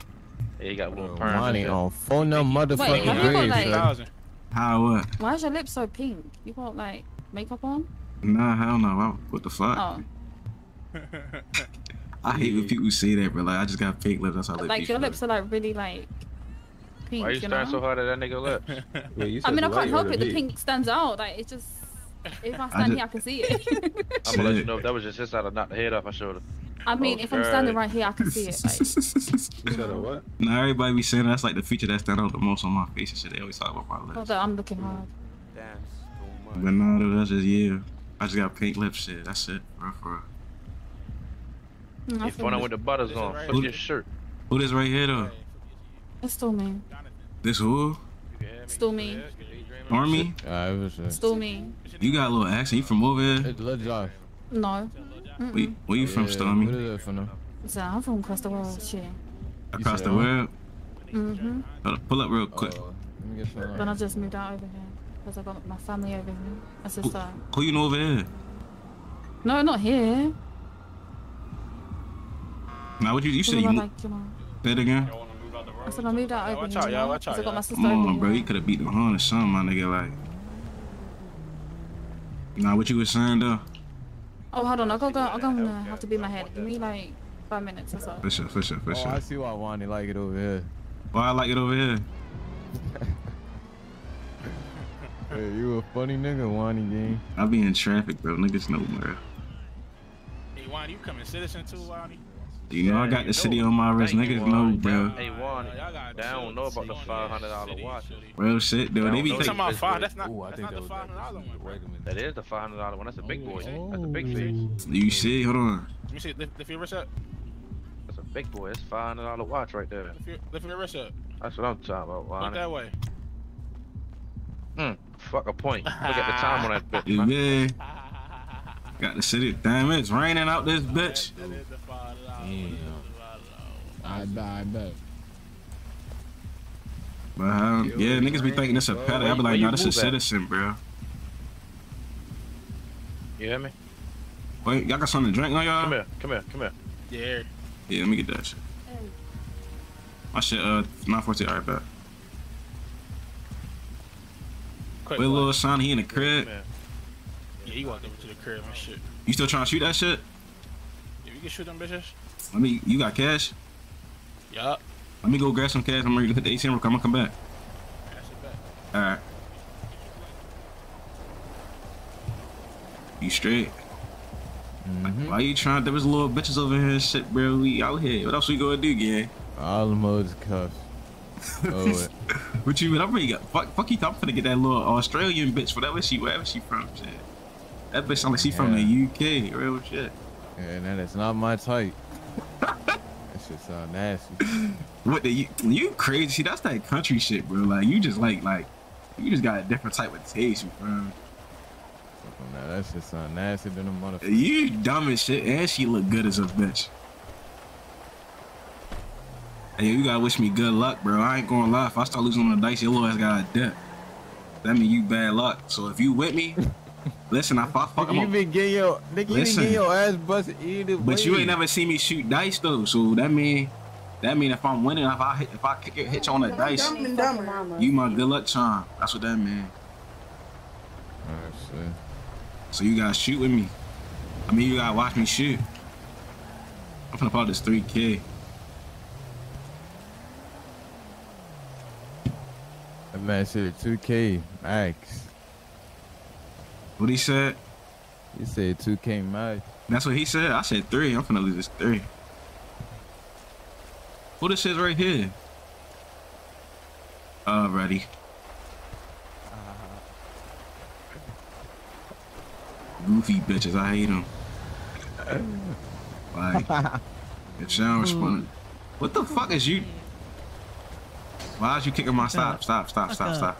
Yeah, he got a little Bro, perms. and money on phone no Wait, motherfucking have you grave, like- How what? Why is your lips so pink? You got like makeup on? Nah, hell no. Why- What the fuck? Oh, *laughs* I hate when people say that, but Like I just got pink lips. That's how they like your lips are like really like pink. Why you you staring so hard at that nigga lips? *laughs* Yeah, I mean, I can't help it. The pink stands out. Like it just. If I I stand just- here, I can see it. *laughs* I'm gonna let you know if that was just his side or knock the head off my shoulder. I mean, Oh, if I'm standing right here, I can see it. Like, You said a what? Now everybody be saying that's like the feature that stand out the most on my face and shit. They always talk about my lips. although I'm looking hard. That's too But much. nah, dude, that's just yeah. I just got pink lips shit. That's it, bro. For real. Mm, I You feel fun with the butters This on. right. Flip your shirt. Who this right here though? It's still me. This who? Still me. Army? Alright, it was just. Still me. You got a little accent. You from over here? It's Lil Josh. No. Where, Mm-mm. where you from, Yeah, Stormy? What is that for now? So I'm from across the world. Shit. Across said the world? Mm-hmm. Hold up, Pull up real quick. Oh, let me get some. But I just moved out over here because I got my family over here. That's just like. Who you know over here? No, not here. Now what you you said you are mo- like, you know. say again? I said I moved out over watch here. out, you y'all, know, out, I got my sister Come over on, bro. here. You could have beat the horn or something, my nigga. Like. Now what you was saying though? Oh, hold on. I gotta go. I'm gonna have to be my head. Give me like five minutes or so. For sure, for sure, for Oh, sure. I see why Juanny like it over here. Why I like it over here? *laughs* Hey, you a funny nigga, Juanny gang. I be in traffic, bro. Niggas know, bro. Hey, Juanny, you coming citizen too, Juanny? You know I got the city on my wrist. Thank you, Niggas know, bro. Hey, Juan, they don't know about the five hundred dollar watch. Real shit, though. They be Don't You know talking thinking. about five? That's not. Ooh, I that's think not that the five hundred dollar one, bro. Wait a minute. That is the five hundred dollar one. That's a big boy. That's a big face. You see? Hold on. Let me see. Lift, lift your wrist up. That's a big boy. It's five hundred dollar watch right there. Lift your, lift your wrist up. That's what I'm talking about, Look that way. Mm, fuck a point. Look at the time on that *laughs* bitch. man. Yeah. Got the city. Damn, it's raining out this bitch. That is the five dollar. Damn. I bet, I bet. But um, yeah, niggas be thinking it's a petty. I be like, you nah, this is move at? citizen, bro. You hear me? Wait, y'all got something to drink on y'all? Come here, come here, come here. Yeah. Yeah, let me get that shit. My shit, uh, 914, alright, bet. Quick, Wait, little son, he in the crib. Come. Yeah, he walked over to the crib and shit. You still trying to shoot that shit? Yeah, we can shoot them bitches. Let me, you got cash? Yup. Let me go grab some cash. I'm ready to hit the ATM real quick. I'm gonna come back. Back. Alright. You straight? Mm-hmm. Why you trying? There was little bitches over here and shit, bro. We out here. What else we gonna do, gang? All the modes cuffs. Oh. *laughs* What you mean? I'm ready. to get- Fuck, fuck you. I'm finna get that little Australian bitch, whatever she, wherever she from, shit. That bitch sound like she from the UK, real shit. Yeah, that is not my type. *laughs* that shit sound nasty. *laughs* What the you, you crazy? See, that's that country shit, bro. Like you just like like you just got a different type of taste, you feel? Now that shit sound nasty than a motherfucker. You dumb as shit, and she look good as a bitch. Hey, you gotta wish me good luck, bro. I ain't gonna lie. If I start losing on the dice, your little ass got a dip. That mean you bad luck. So if you with me, *laughs* listen, I fuck, fuck Nigga, you I'm been getting your nigga, you been getting your ass busted either But way. you ain't never seen me shoot dice though, so that mean that mean if I'm winning, if I hit, if I kick, hit you on the dice, you my good luck charm. That's what that mean. So you gotta shoot with me. I mean, you gotta watch me shoot. I'm finna pop this 3K. That man said 2K max. What he said? He said 2K max. That's what he said. I said three. I'm gonna lose this three. What this is right here? Alrighty. Goofy bitches, I hate them. *laughs* Like, it sounds funny. What the fuck is you? Why is you kicking my stop? Stop, stop, stop, stop.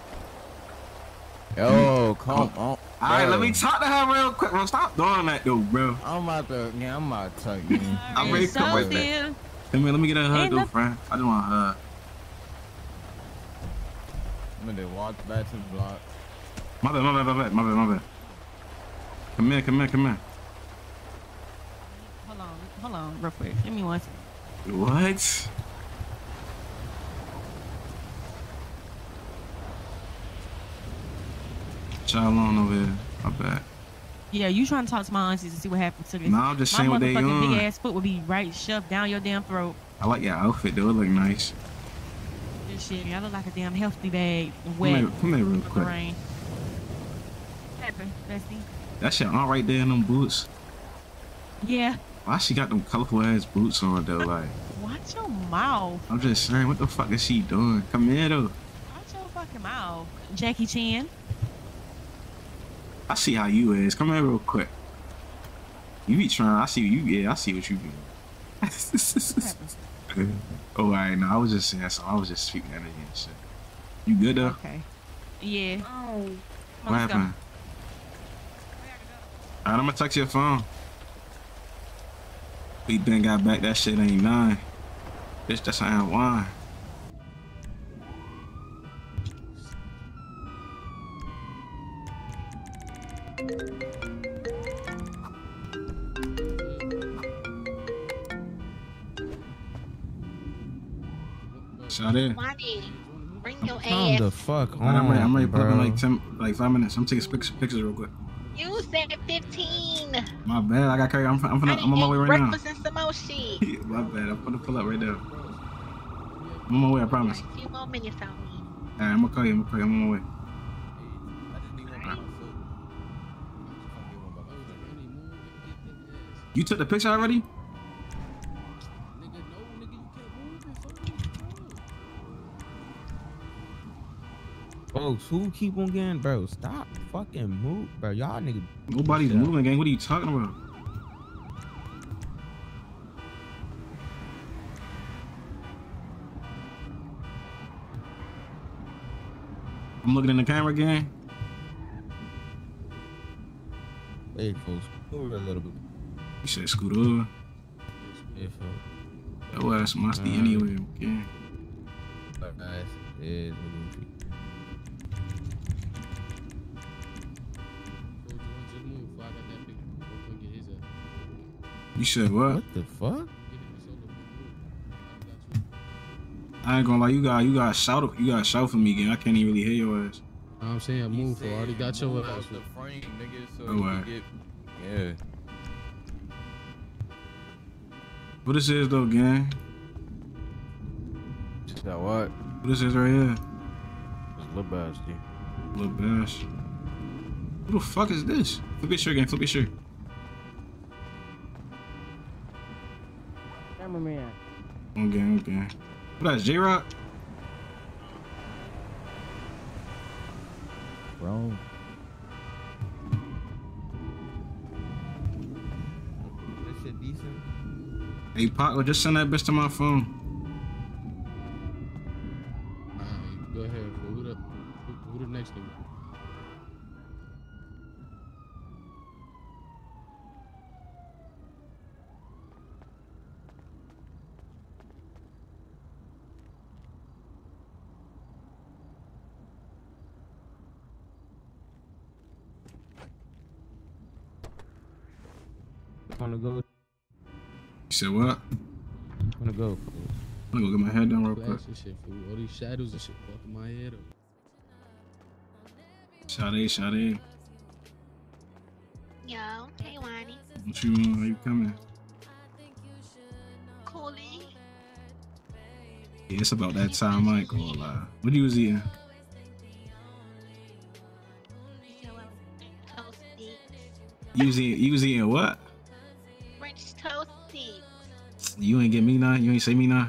Yo, come on. All right, let me talk to her real quick, bro. Stop doing that, though, bro. I'm about to, yeah, I'm about to talk, man. *laughs* I'm ready to come right back. Come here, let me get a hug, Ain't though, friend. I just want a hug. I'm gonna walk back to the block. My bad, my bad, my bad, my bad, my bad. Come here, come here, come here. Hold on, hold on, real quick. Give me one second. What? Child on over here. My bad. Yeah, you trying to talk to my aunties to see what happens to this. Nah, I'm just my saying what they on. big ass foot would be right shoved down your damn throat. I like your outfit, though. It look nice. This shit, I look like a damn healthy bag, Come here, come here real quick. rain. What happened, Bestie? That shit on right there in them boots. Yeah, Why she got them colorful ass boots on, though? Like, watch your mouth. I'm just saying, what the fuck is she doing? Come here, though. Watch your fucking mouth. Jackie Chan. I see how you is. Come here real quick. You be trying. I see you. Yeah, I see what you do. *laughs* oh, all right. No, I was just saying. So I was just speaking energy and shit. You good though? Okay. Yeah. Oh. What happened? Alright, I'm gonna text your phone. We then got back. That shit ain't nine. Bitch, that's ain't wine. Shot in. Juanny, bring your Calm ass. the fuck on, I'm ready. I'm ready. to Put in like ten, like five minutes. I'm taking pictures, pictures real quick. You said 15. My bad. I got carried. I'm, I'm, finna, I I'm on my way ate right now. breakfast and some more shit. *laughs* My bad. I'm gonna pull up right there. I'm on my way. I promise. A few more minutes on me. Alright, I'm gonna call you. I'm gonna call you. I'm on my way. You took the picture already? Folks, who keep on getting, bro? Stop fucking move, bro. Y'all niggas. Nobody's moving, gang. What are you talking about? I'm looking in the camera again. Hey, folks, move a little bit. You said scoot over. Yeah, folks. Your ass must be Alright. anyway. Okay. But guys, what. You said what? What the fuck? I ain't gonna lie. You got you got shout you got shout for me again. I can't even really hear your ass. I'm saying move for already got your ass. the frame, nigga, so Oh, you can get. Yeah. What this is though, gang? That what? What this is right here? It's Lil Bash, dude. Little bash. Who the fuck is this? Flip your shirt, gang. Flip your shirt. Cameraman. Okay, okay. What that, J Rock? Bro. This shit decent. Hey, Pac, just send that bitch to my phone. Alright, go ahead. Who the who, who the next nigga? wanna go? You said what? I'm gonna go? I'm gonna go get my head down real quick. Flash and shit, fool. All these shadows and shit fucking my head up. Sade, Sade. Yo, hey, Juanny. What you want? Are you coming? Cooley. Yeah, it's about that time, I ain't gonna lie. What you was eating? You was eating, you was eating what? You ain't get me none? You ain't say me none?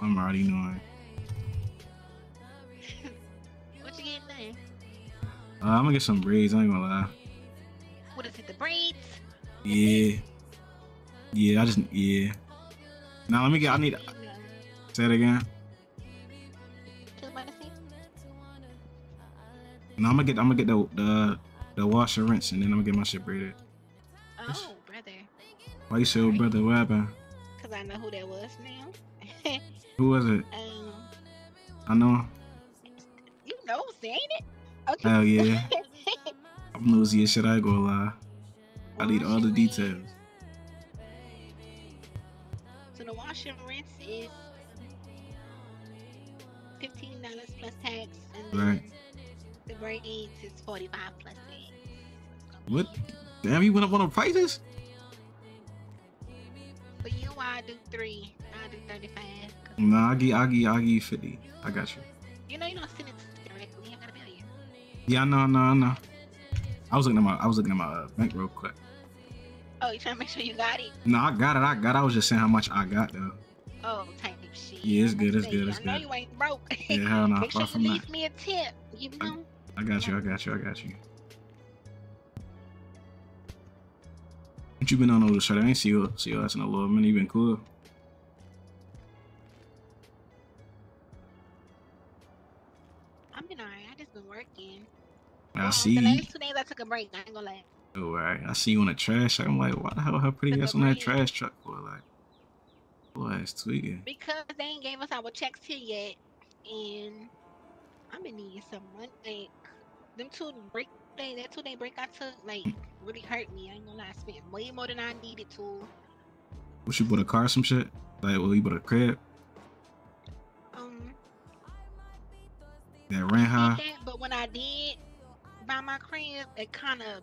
I'm already knowing. *laughs* What you getting there? Uh, I'm gonna get some braids, I ain't gonna lie. What is it, the braids? Yeah. Yeah, I just, yeah. Now let me get, I need, say it again. Just about to say. No, I'm gonna get, I'm gonna get the, the, the wash and rinse and then I'm gonna get my shit braided. Oh. Why you say, oh, brother, what happened? Because I know who that was now. *laughs* Who was it? um, I know. you know, ain't it? Okay. Hell yeah. *laughs* I'm nosy as shit, I ain't gonna lie. I need all the details. So the wash and rinse is fifteen dollars plus tax, and Right. the braids is forty five plus tax. What? Damn, you went up on the prices? You, I do three. I do thirty five. Nah, I give, I give, I give you 50. I got you. You know you don't send it directly. I gotta bill you. Yeah, I know, I know, I was looking at my, I was looking at my uh, bank real quick. Oh, you trying to make sure you got it? No, I got it, I got it. I was just saying how much I got though. Oh, type shit. Yeah, it's good, it's good, it's I know you ain't broke. Yeah, hell no, *laughs* Make sure you that. leave me a tip. You know. I got you, I got you, I got you. What you been on over the shirt? I ain't see you, see you ass in a little minute. You been cool? I've been alright. I just been working. I Um, see The last two days I took a break. I ain't gonna lie. Oh, alright. I see you on the trash. I'm like, why the hell her pretty ass on that trash truck for? Like, boy, it's tweaking. Because they ain't gave us our checks here yet, and I've been needing some money. Like them two break day, that two day break I took, like really hurt me. I ain't gonna lie. I spent way more than I needed to. What you bought a car some shit? Like, well, you bought a crib? Um, That rent high? that, but when I did buy my crib, it kind of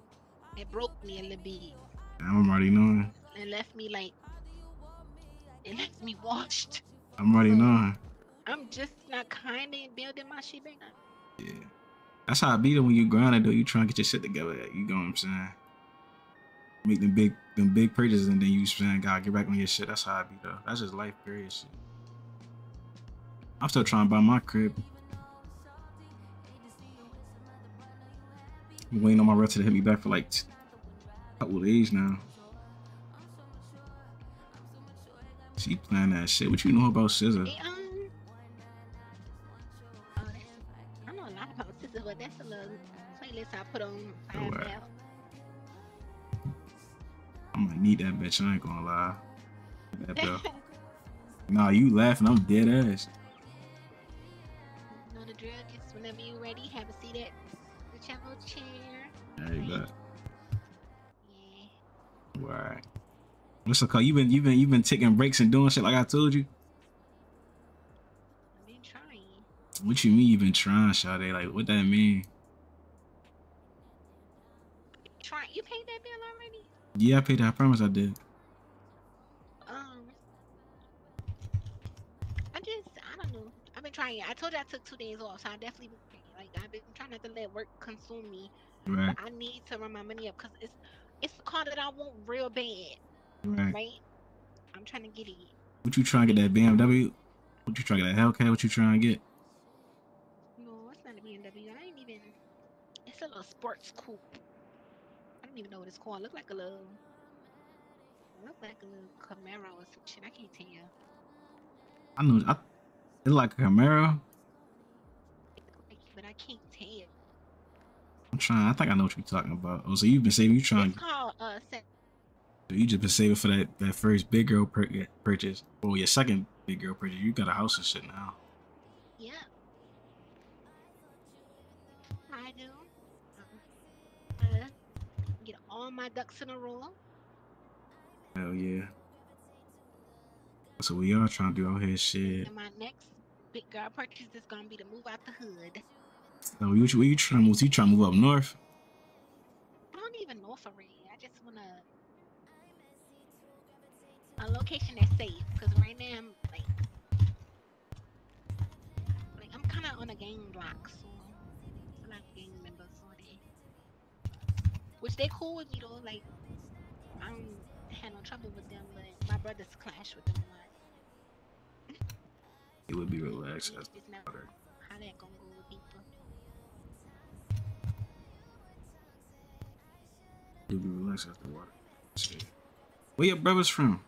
it broke me a little bit. I'm already knowing. It left me like it left me *laughs* washed. I'm already knowing. I'm just not kind of building my shit back up. Yeah. That's how I be though when you grinding though. You trying to get your shit together. You know what I'm saying? Make them big them big purchases and then you saying, God, get back on your shit. That's how I be though. That's just life period shit. I'm still trying to buy my crib. I'm waiting on my realtor to hit me back for like t- couple days now. She playing that shit. What you know about SZA? Hey, um, oh, I know a lot about SZA, but that's a little playlist I put on five Alright. now. I need that bitch. I ain't gonna lie. That *laughs* bill. nah, you laughing. I'm dead ass. You know the drill. Just whenever you ready, have a seat at the channel chair. There you go. Alright. What's the call? You been you been you been taking breaks and doing shit like I told you. I've been trying. What you mean you been trying, Sade? Like what that mean? Trying. You paid that bill already? Yeah, I paid that. I promise I did. Um, I just I don't know. I've been trying. I told you I took two days off, so I definitely been, like I've been trying not to let work consume me. Right. But I need to run my money up because it's it's a car that I want real bad. Right. I'm trying to get it. What you trying to get that BMW? What you trying to get that Hellcat? What you trying to get? No, it's not a BMW. I ain't even. It's a little sports coupe. I don't even know what it's called. Look like a little. Look like a little Camaro or some shit. I can't tell you. I know. I, it's like a Camaro. But I can't tell you. I'm trying. I think I know what you're talking about. Oh, so you've been saving. You trying? It's called uh. So you just been saving for that that first big girl purchase, or your second big girl purchase. You got a house and shit now. yeah. All my ducks in a row. Hell yeah. So we are trying to do out here shit. And my next big girl purchase is gonna be to move out the hood. So you, where you trying to move? You trying to move up north? I don't even know for real. I just wanna a location that's safe. Cause right now I'm like, like I'm kind of on a game block, so Which they cool with me though. Like I don't have no trouble with them, but my brothers clash with them a lot. It would be relaxed. That's It's not how that gonna go with people. would be relaxed after water. Shit. Where your brothers from?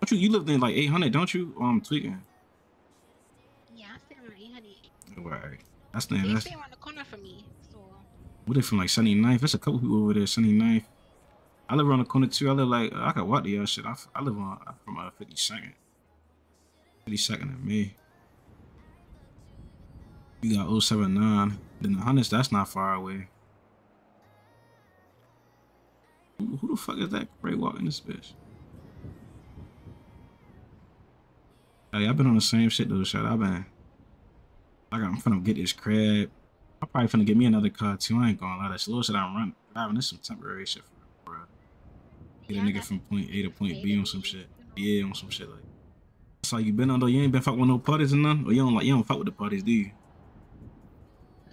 Don't you? You lived in like 800, don't you? Um, tweaking. Yeah, I stay around 800. Right. That's the They that's. stay around the corner from me, What they from like 79th? There's a couple people over there, 79th. I live around the corner too. I live like I could walk to y'all shit. I, live on I'm from uh 52nd. 52nd and me. You got 079. Then the hundreds, that's not far away. Who, who the fuck is that Ray walking this bitch? Hey, I've been on the same shit though, shit. I've been like I'm finna get this crab. I'm probably finna get me another car too. I ain't gonna lie. That little shit I'm running driving this some temporary shit for bro. Get a nigga from point A to point B on some shit. Yeah, on some shit like. So you been on though? You ain't been fuck with no parties or none? Or you don't like you don't fuck with the parties, do you?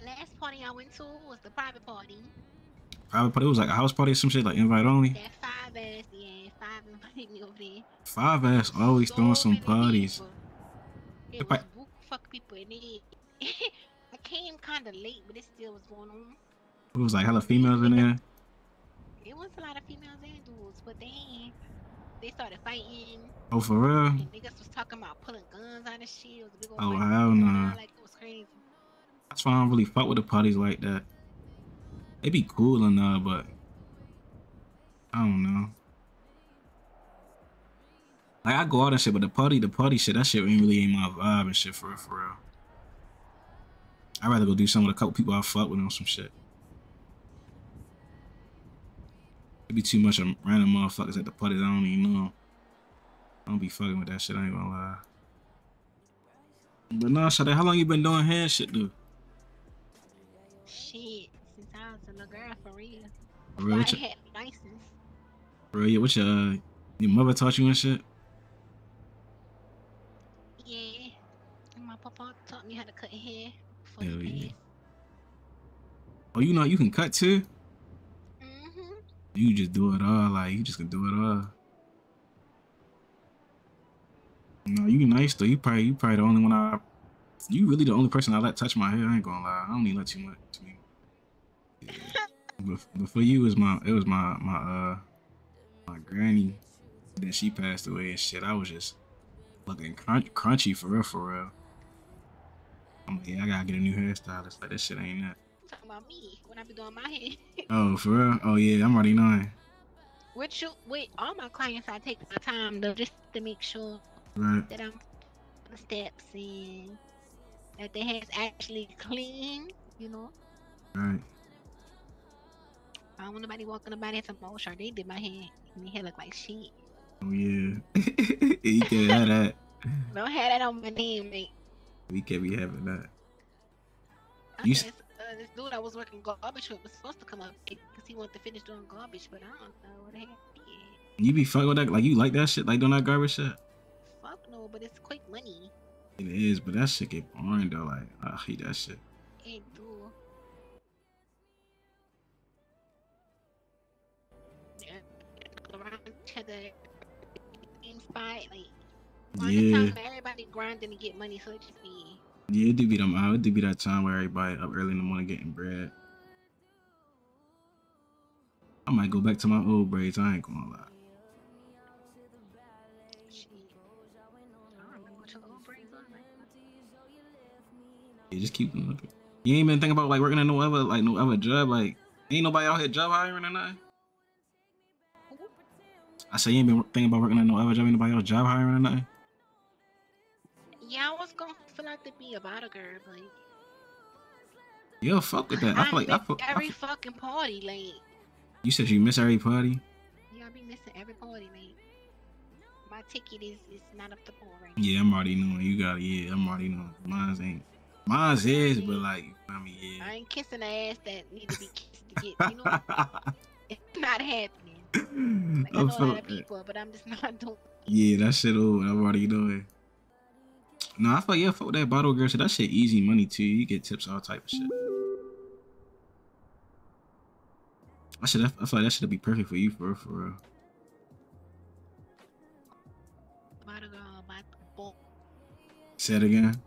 last party I went to was the private party. Private party it was like a house party or some shit like invite only. That five ass, yeah, five invited me over there. Five ass always throwing some parties. It was I- fuck people in it. *laughs* Came kinda late, but it still was going on. It was like hella females in there. *laughs* It was a lot of females and dudes, but then they started fighting. Oh for real? And niggas was talking about pulling guns out of shit. It was a big old Oh hell no. Like it was crazy. That's why I don't really fuck with the parties like that. They be cool and all, but I don't know. Like I go out and shit, but the party, the party shit, that shit ain't really ain't my vibe and shit for real, for real. I'd rather go do something with a couple people I fuck with on some shit. It'd be too much of random motherfuckers at the parties I don't even know. I don't be fucking with that shit, I ain't gonna lie. But nah, Shade, how long you been doing hand shit, dude? Shit, since I was a little girl for real. For real, I what you- had license. For real, yeah, what your, uh, your mother taught you and shit? Yeah. My papa taught me how to cut hair. Hell yeah. Oh, you know you can cut too? Mm-hmm. You just do it all, like you just can do it all. No, you nice though. You probably you probably the only one I you really the only person I let touch my hair. I ain't gonna lie. I don't even let too much to me. Yeah. but, but for you it was my it was my my uh my granny. Then she passed away and shit. I was just looking crunch, crunchy for real for real. I'm like, yeah, I gotta get a new hairstylist. Like that shit ain't that. talking about me when I be doing my hair. *laughs* Oh, for real? Oh yeah, I'm already knowing. with you, with all my clients, I take my time though, just to make sure Right. that I'm the steps and that the hair's actually clean. You know, Right. I don't want nobody walking about it some oh, sure they did my hair and my hair look like shit. Oh yeah. *laughs* you can't have that. Don't have that on my name, mate. We can't be having that. I You guess, uh, this dude I was working garbage with was supposed to come up because he wanted to finish doing garbage, but I don't know what the heck he is. You be fucking with that? Like you like that shit? Like doing that garbage shit? Fuck no, but it's quick money. It is, but that shit get boring though. Like I hate that shit. It do. Yeah, around each other, in spot, around the Yeah. time everybody grinding to get money, so it just be Yeah, it do be them out. It do be that time where everybody up early in the morning getting bread. I might go back to my old braids. I ain't gonna lie. I don't remember what your old braids are like. Yeah, just keep looking. You ain't been thinking about like working at no other like no other job. Like ain't nobody out here job hiring or nothing. I say you ain't been thinking about working at no other job. Ain't nobody else job hiring or nothing. Yeah, I was gonna feel like to be a bottle girl, but Yo, fuck with that. I feel like I I'm feel, at I every feel, fucking party, like You said you miss every party. Yeah, I be missing every party, mate. My ticket is is not up to par right Yeah, I'm already knowing. You got it. Yeah, I'm already knowing. Mine's ain't. Mine's is, but like, you feel me? Yeah. I ain't kissing the ass that need to be kissed to get. You know, *laughs* it's not happening. Like, I I'm know a lot of people, but I'm just *laughs* not doing. Yeah, that shit old. I'm already doing. No, I feel yeah, fuck that bottle girl shit. That shit easy money too. You get tips all type of shit. I should. I feel like that should be perfect for you for real, for real. Bottle girl, bottle boy. Say it again.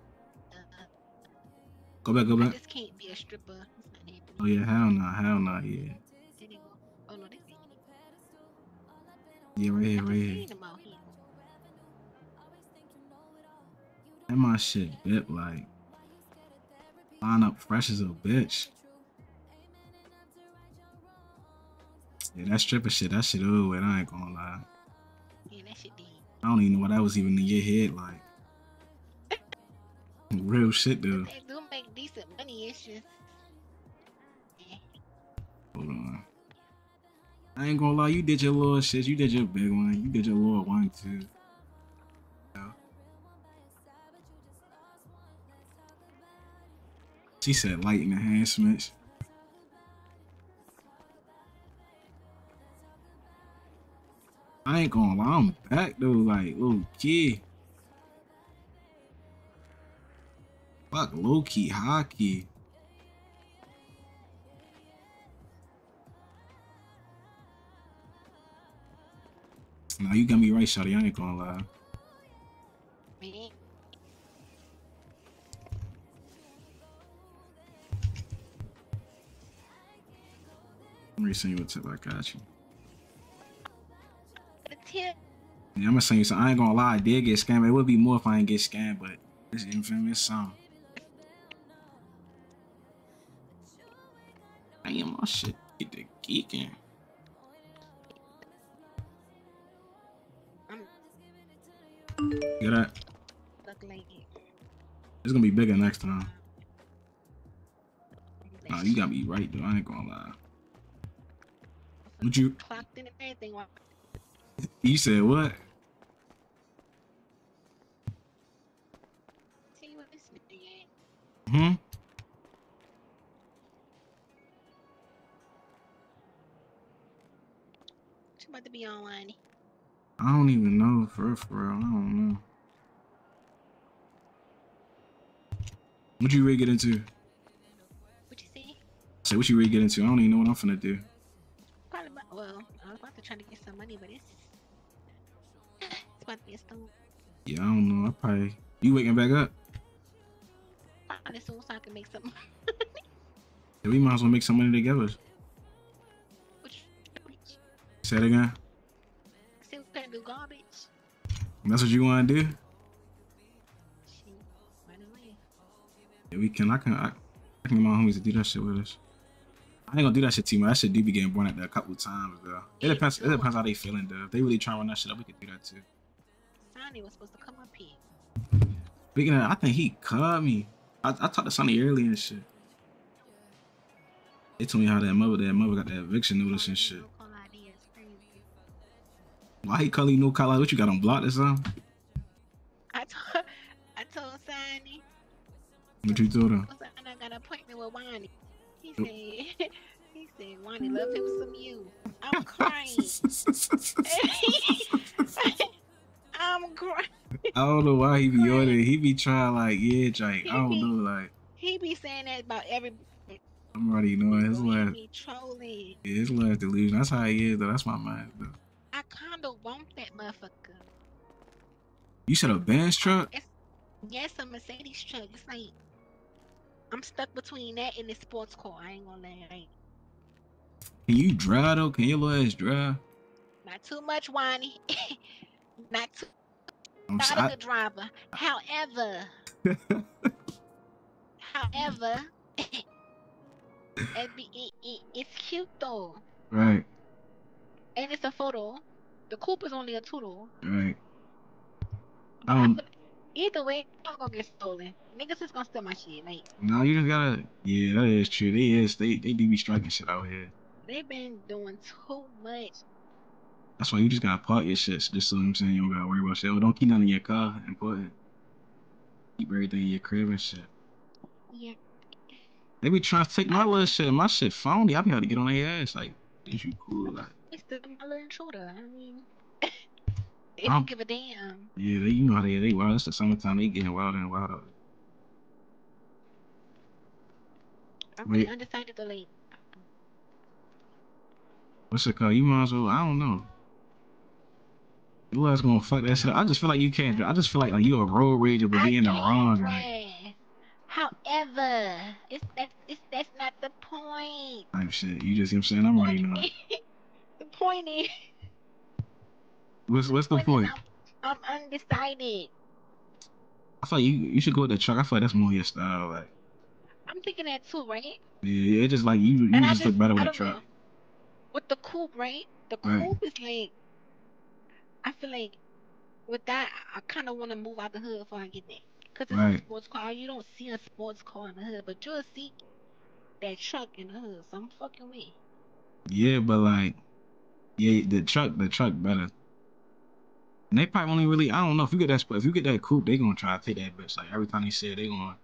Go back. Go back. This can't be a stripper. It's not happening. Oh yeah, hell oh, no, hell no, yeah. There they go. Oh Yeah, right here, right here. Seen them out here. That my shit bit like line up fresh as a bitch. Yeah, that stripper shit, that shit over with. I ain't gonna lie. Yeah, that shit dead. I don't even know why that was even in your head. Like *laughs* real shit though. They do make decent money. It's just Hold on. I ain't gonna lie, you did your little shit. You did your big one. You did your little one too. She said lighting enhancements. I ain't gonna lie, I'm back though, like little kid. Fuck low key hockey. Nah, you got me right, Shotty. I ain't gonna lie. me. Me send you a tip. I got you. The tip. Yeah, I'm gonna send you some. I ain't gonna lie, I did get scammed. It would be more if I ain't get scammed, but this infamous song. I am my shit. Get the geeking. Got that? Look like It's gonna be bigger next time. Nah, you got me right though. I ain't gonna lie. What you? clocked in and everything. Why- You said what? See what this nigga at? Hmm. She about to be online. I don't even know for real, for real. I don't know. What you really get into? What you see? Say what you really get into? I don't even know what I'm finna do. Probably about, well, I was about to get some money, but it's it's about to be a stone. Yeah, I don't know. I probably you waking back up. Probably soon so I can make some. *laughs* Yeah, we might as well make some money together. Say it again. See, we can do garbage. That's what you want to do? Yeah, we can. I can. I, I can get my homies to do that shit with us. I ain't gonna do that shit too much. That shit do be getting born at there a couple of times though. It depends. It depends how they feeling though. If they really try to run that shit up, we could do that too. Sonny was supposed to come up here. Speaking of, I think he called me. I, I talked to Sonny earlier and shit. They told me how that mother, that mother got that eviction notice and shit. Call ID is. Why he call you no call out? What you got on block or something? I told, *laughs* I told Sonny, What you told him? I I got an appointment with Juanny. He said, he said, Juanny love him some you. I'm crying. I'm crying. I don't know why he be it. He be trying like, yeah, Jake. I don't know, like He be saying that about every. I'm already knowing his He last, be trolling. yeah, his last delusion. That's how he is though. That's my mind though. I kinda want that motherfucker. You said a Benz truck? It's yes, a Mercedes truck. It's like I'm stuck between that and the sports car. I ain't gonna lie. Can you drive though? Can your little ass drive? Not too much Juanny. *laughs* Not too. I'm Not so- a good driver. However, *laughs* however, *laughs* it be, it, it, it's cute though, Right, and it's a photo. The coupe is only a two door. right. I um, don't. Either way, I'm gonna get stolen. Niggas is gonna steal my shit. Like, No, you just gotta. Yeah, that is true. They is. They they do be striking shit out here. They've been doing too much. That's why you just gotta park your shit. Just so I'm saying you don't gotta worry about shit. Oh, don't keep nothing in your car. Important. Keep everything in your crib and shit. Yeah. They be trying to take my little shit. My shit phony. I be having to get on their ass. Like, is you cool? Like, It's the my little intruder. I mean, they I'm- don't give a damn. yeah, they, you know how they they wild. It's the summertime. They getting wilder and wilder. I'm really Wait. undecided to like. What's it called? You might as well. I don't know. You guys gonna fuck that shit up? I just feel like you can't. I just feel like like you a road rager, but be in the wrong. Like, However, it's that it's that's not the point. type shit. You just, you know what I'm saying? I'm already know. *laughs* the point is, What's what's the point? I'm undecided. I thought you you should go with the truck. I thought that's more your style. Like, I'm thinking that too, right? yeah, it's just like you you I just look better with a truck. know. With the coupe, right? The Right. coupe is like, I feel like with that, I kind of want to move out the hood before I get there. Cause it's a sports car. You don't see a sports car in the hood, but you'll see that truck in the hood. Some fucking way. Yeah, but like, yeah, the truck, the truck better. And they probably only really, I don't know if you get that, if you get that coupe, they gonna try to take that bitch. Like every time they say it, they gonna.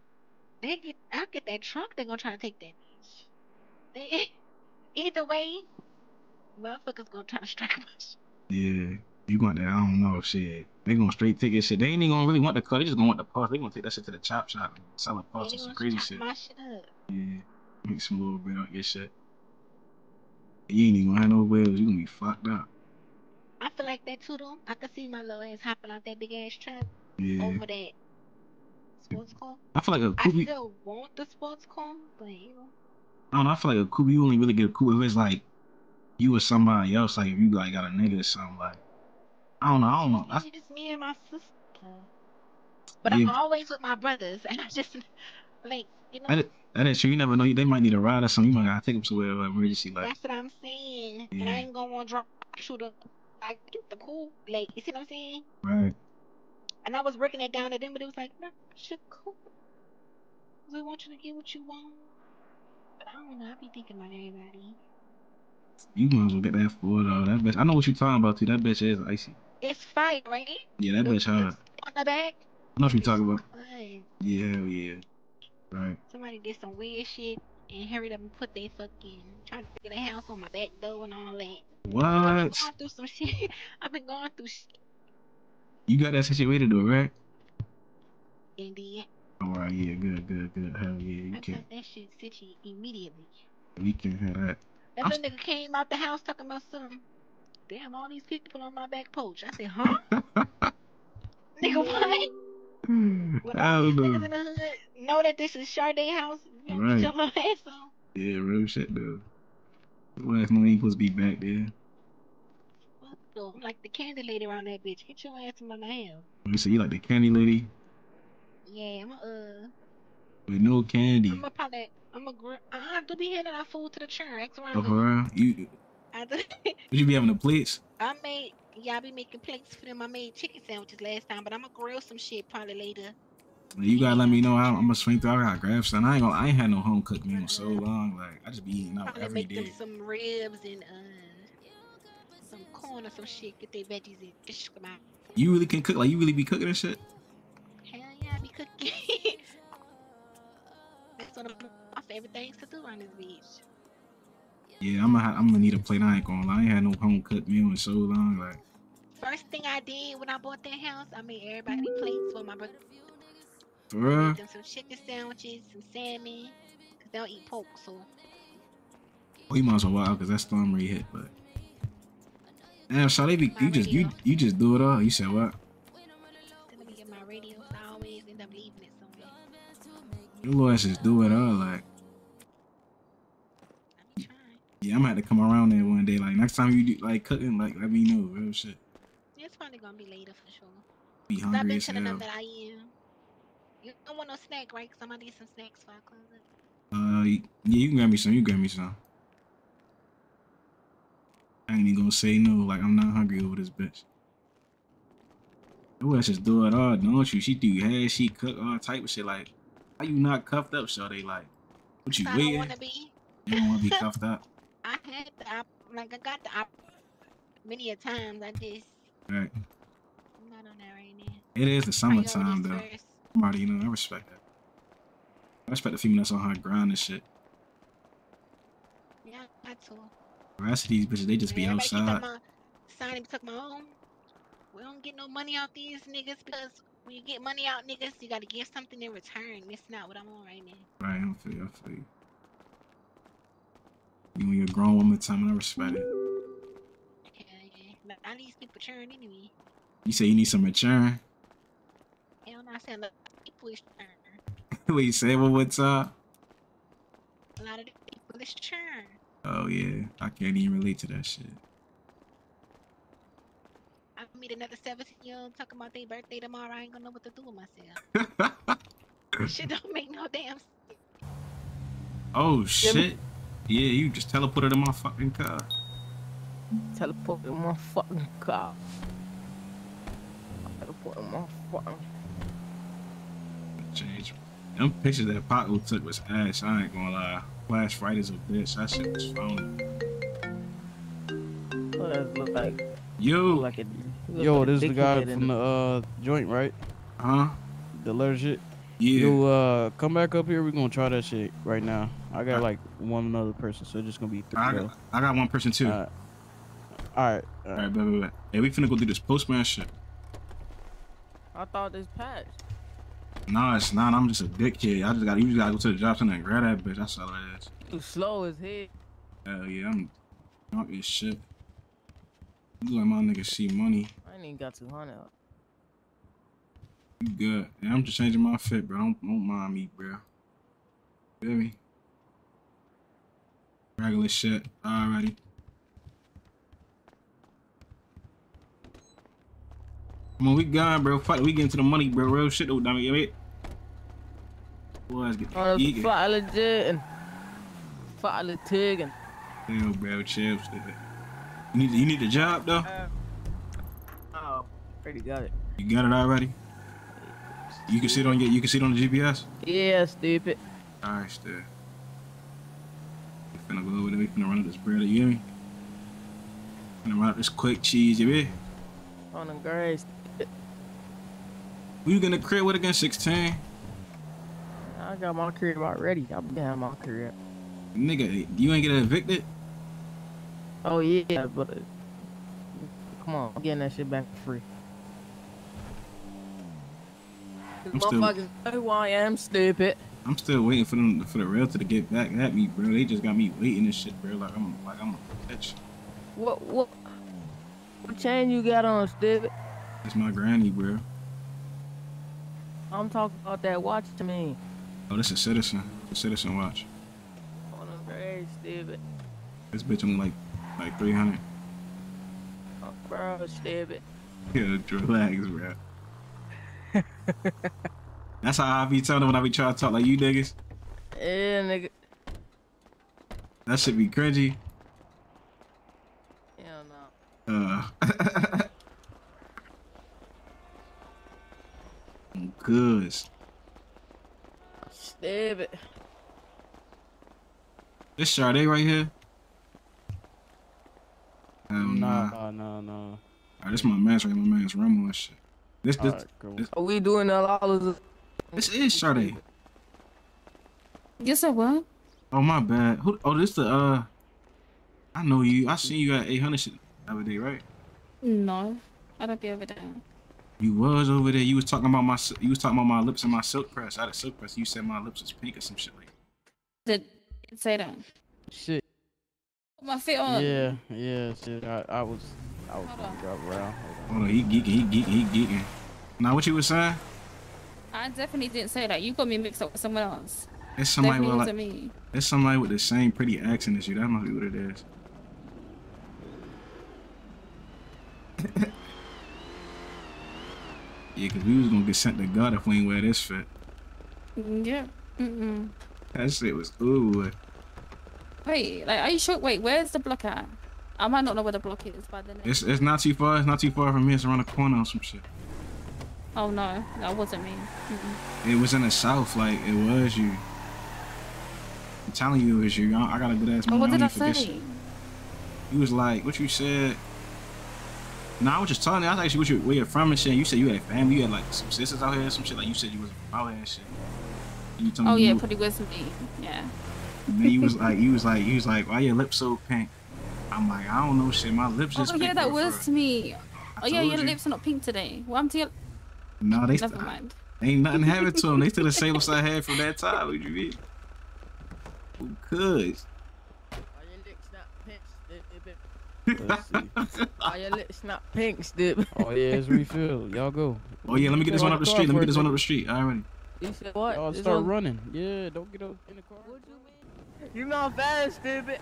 They get, I get that truck. They're gonna try to take that bitch. They, *laughs* either way, motherfuckers gonna try to strike us. Yeah, you want that? I don't know. Shit, they gonna straight take it. Shit, they ain't even gonna really want the car. They just gonna want the parts. They gonna take that shit to the chop shop and sell the parts They or some crazy shit. my shit up. Yeah, make some little bit on your shit. You ain't even gonna have no wheels. You gonna be fucked up. I feel like that too, though. I could see my little ass hopping out that big ass truck Yeah. over that sports car. I feel like a I coupe. you- still want the sports car, but you know, I don't know. I feel like a coupe. You only really get a coupe if it's like you or somebody else. Like if you like got a nigga or something. Like I don't know. I don't know. It's just me and my sister. But I'm always with my brothers, and I just *laughs* like you know. that, that is true. You never know. They might need a ride or something. You might gotta take them somewhere like emergency. Like That's what I'm saying. And I ain't gonna want to drop shoot a like get the cool like you see what I'm saying? right. And I was breaking it down to them, but it was like, no, shit cool. We want you to get what you want. But I don't know. I be thinking about everybody. You might as well get that Ford though. That bitch. I know what you're talking about too. That bitch is icy. It's fire, right? Yeah, that bitch hard. On the back. I know what you're talking about. Yeah, yeah. Right. somebody did some weird shit and hurried up and put their fucking trying to get a house on my back door and all that. I've been What? going through some shit. *laughs* I've been going through shit. You got that situated though, right? Indeed. All right. Yeah. Good. Good. Good. Hell yeah. You I can. got that shit situated immediately. We can have that. That little nigga came out the house talking about something. Damn, all these people on my back porch. I said, huh? *laughs* nigga, what? When I don't these niggas know. in the hood know that this is Sade house, Right. your *laughs* ass on. Yeah, real shit though. Well, no ain't be back there. So, I'm like the candy lady around that bitch. Get your ass in my house. You say you like the candy lady Yeah, I'm a, uh, with no candy. I'm a probably, I'm a, gr- I do be handing out food to the around. Oh, for? You I, do, would *laughs* you be having the plates? I made, yeah, I be making plates for them. I made chicken sandwiches last time, but I'm gonna grill some shit probably later. You gotta let me know. I'm, I'm gonna swing through. I gotta grab some. I ain't gonna. I ain't had no home cooked meal in so long. Like I just be eating out Probably every make day. them some ribs and uh some corn or some shit. Get their veggies and just come out. You really can cook. Like you really be cooking and shit. Hell yeah, I be cooking. *laughs* That's one of my favorite things to do on this beach. Yeah, I'm gonna. I'm gonna need a plate. I ain't gonna lie. I ain't had no home cooked meal in so long. Like First thing I did when I bought that house, I made everybody plates for my brother. Made them some chicken sandwiches, some salmon, cause they don't eat pork, so Oh, you might as well out because that storm already hit. But damn, so they be. You just you you just do it all. You said what? let me get my radio. so I always end up leaving it somewhere. Your little ass just do it all. Like yeah, I'm gonna have to come around there one day. Like next time you do like cooking, like let me know. Real shit. It's probably gonna be later for sure. Be 'Cause I've hungry been as telling them hell. that I am. You don't want no snack, right? Cause I'm gonna need some snacks before I close it. Uh, yeah, you can grab me some. You grab me some. I ain't even gonna say no. Like I'm not hungry over this bitch. Your ass just do it all, don't you? She do hair, she cook all type of shit. Like, how you not cuffed up, Shawty? Like, what you how I waiting? wanna be. You don't wanna be *laughs* cuffed up. I had the op- like I got the op many a times. I just Right. I'm not on that right now. It is the summertime though. First. Somebody, you know, I respect that. I respect the female that's on her grind and shit. Yeah, I got to. The rest of these bitches, they just be Everybody outside. about signing took my own. We don't get no money out these niggas because when you get money out niggas, you gotta give something in return. That's not what I'm on right now. Right, I feel you, I feel you. You when you're a grown woman time, and I respect it. Yeah, yeah. But I need people churn anyway. You say you need some return. Hell no, I said look, people is churn. what you say one more time? A lot of the people is churn. Oh yeah, I can't even relate to that shit. I meet another 17 year old talking about their birthday tomorrow. I ain't gonna know what to do with myself. *laughs* Shit don't make no damn sense. Oh shit. Yeah, you just teleported in my fucking car. Teleported in my fucking car. Teleport in my fucking. Change. Them pictures that Paco took was ass. I ain't gonna lie. Flash Fright is a bitch. That shit was phony. What does it look like? Yo. Like it. look Yo, like this is the guy from the uh joint, right? Huh? The letter shit. Yeah. Yo, uh, come back up here. We're gonna try that shit right now. I got like one other person, so it's just gonna be three. I got, us. I got one person too. Alright. Alright. All right, bet, bet, bet. Hey, we finna go do this postman shit. I thought this patch. Nah, it's not. I'm just a dickhead. I just got. to You just gotta go to the job center and grab that bitch. That's all it is. You slow as hell. Hell yeah, I'm drunk as shit. You let my nigga see money. I ain't even got 200. You good? Yeah, I'm just changing my fit, bro. Don't, don't mind me, bro. Feel me? Regular shit. Alrighty. Come on, we gone, bro. Fuck, we getting to the money, bro. Real shit, though, dummy. You know Boys, get Oh, eager. fly legit and fly legit and. Damn, bro, chill, stupid. You need, you need the job, though? Uh, oh, already got it. You got it already? You can sit on your, you can sit on the GPS? Yeah, stupid. Alright, still. We finna go over there, we finna run up this bread, you hear me? Finna run up this quick cheese, you hear me? On the grace. Who you gonna crib with against 16? I got my crib already. I'm down my crib. Nigga, you ain't get evicted? Oh yeah, but uh, come on, I'm getting that shit back for free. I'm still- Motherfuckers know who I am, stupid. I'm still waiting for them for the realtor to get back at me, bro. They just got me waiting and shit, bro. Like I'm like I'm a bitch. What what what chain you got on, stupid? It's my granny, bro. I'm talking about that watch to me. Oh, this is citizen. Citizen watch. On stupid. This bitch only like like 300. Oh, bro, stupid. Yeah, relax, bro. *laughs* That's how I be telling them when I be trying to talk like you niggas. Yeah, nigga. That should be cringy. Hell no. Uh. *laughs* Good. it. This Sade right here. Hell nah. Nah, nah, nah. Alright, this my man's right, my man's Remo and shit. This, this, Alright, cool. this, Are we doing all all of this? this is Sade. You said what? Oh my bad. Who? Oh, this the uh. I know you. I seen you at 800 shit the other day, right? No, I don't be over there. You was over there. You was talking about my. You was talking about my lips and my silk press. I had a silk press. You said my lips was pink or some shit like. Did did say that? Shit. Put my feet on. Yeah, yeah, shit. I, I was, I was gonna drop around. Hold on, he geeking. He geeking. He geeking. Now what you was saying? I definitely didn't say that. You got me mixed up with someone else. It's somebody with like. me. It's somebody with the same pretty accent as you. That must be what it is. *laughs* yeah, cause we was gonna get sent to God if we ain't wear this fit. Mm, Yeah. Mm-mm. That shit was ooh. Wait, like, are you sure? Wait, where's the block at? I might not know where the block is by the name. It's it's not too far. It's not too far from here. It's around the corner or some shit. Oh no, that wasn't me. Mm-mm. It was in the south, like it was you. I'm telling you, it was you. I I got a good ass Oh, what did money I say? You was like, what you said? No, I was just telling you. I was actually what you where you're from and shit. You said you had a family. You had like some sisters out here, some shit. Like you said you was out here and shit. And you told Oh me yeah, pretty with me. Yeah. and then you was *laughs* like, you was like, you was like, why your lips so pink? I'm like, I don't know shit. My lips just Oh pink. yeah, that for was to me. Oh yeah, your you. lips are not pink today. What happened to your? No, they Never mind. *laughs* ain't nothing happened to them. They still the same *laughs* as I had from that time. What you mean? Who could? All *laughs* oh, your lips not pink, stupid. Oh yeah, it's refill. Y'all go. Oh yeah, let me get this one up the street. Let me get this one up the street. I already. You said what? Y'all start one- running. Yeah, don't get up in the car. What You mean? You not fast, stupid.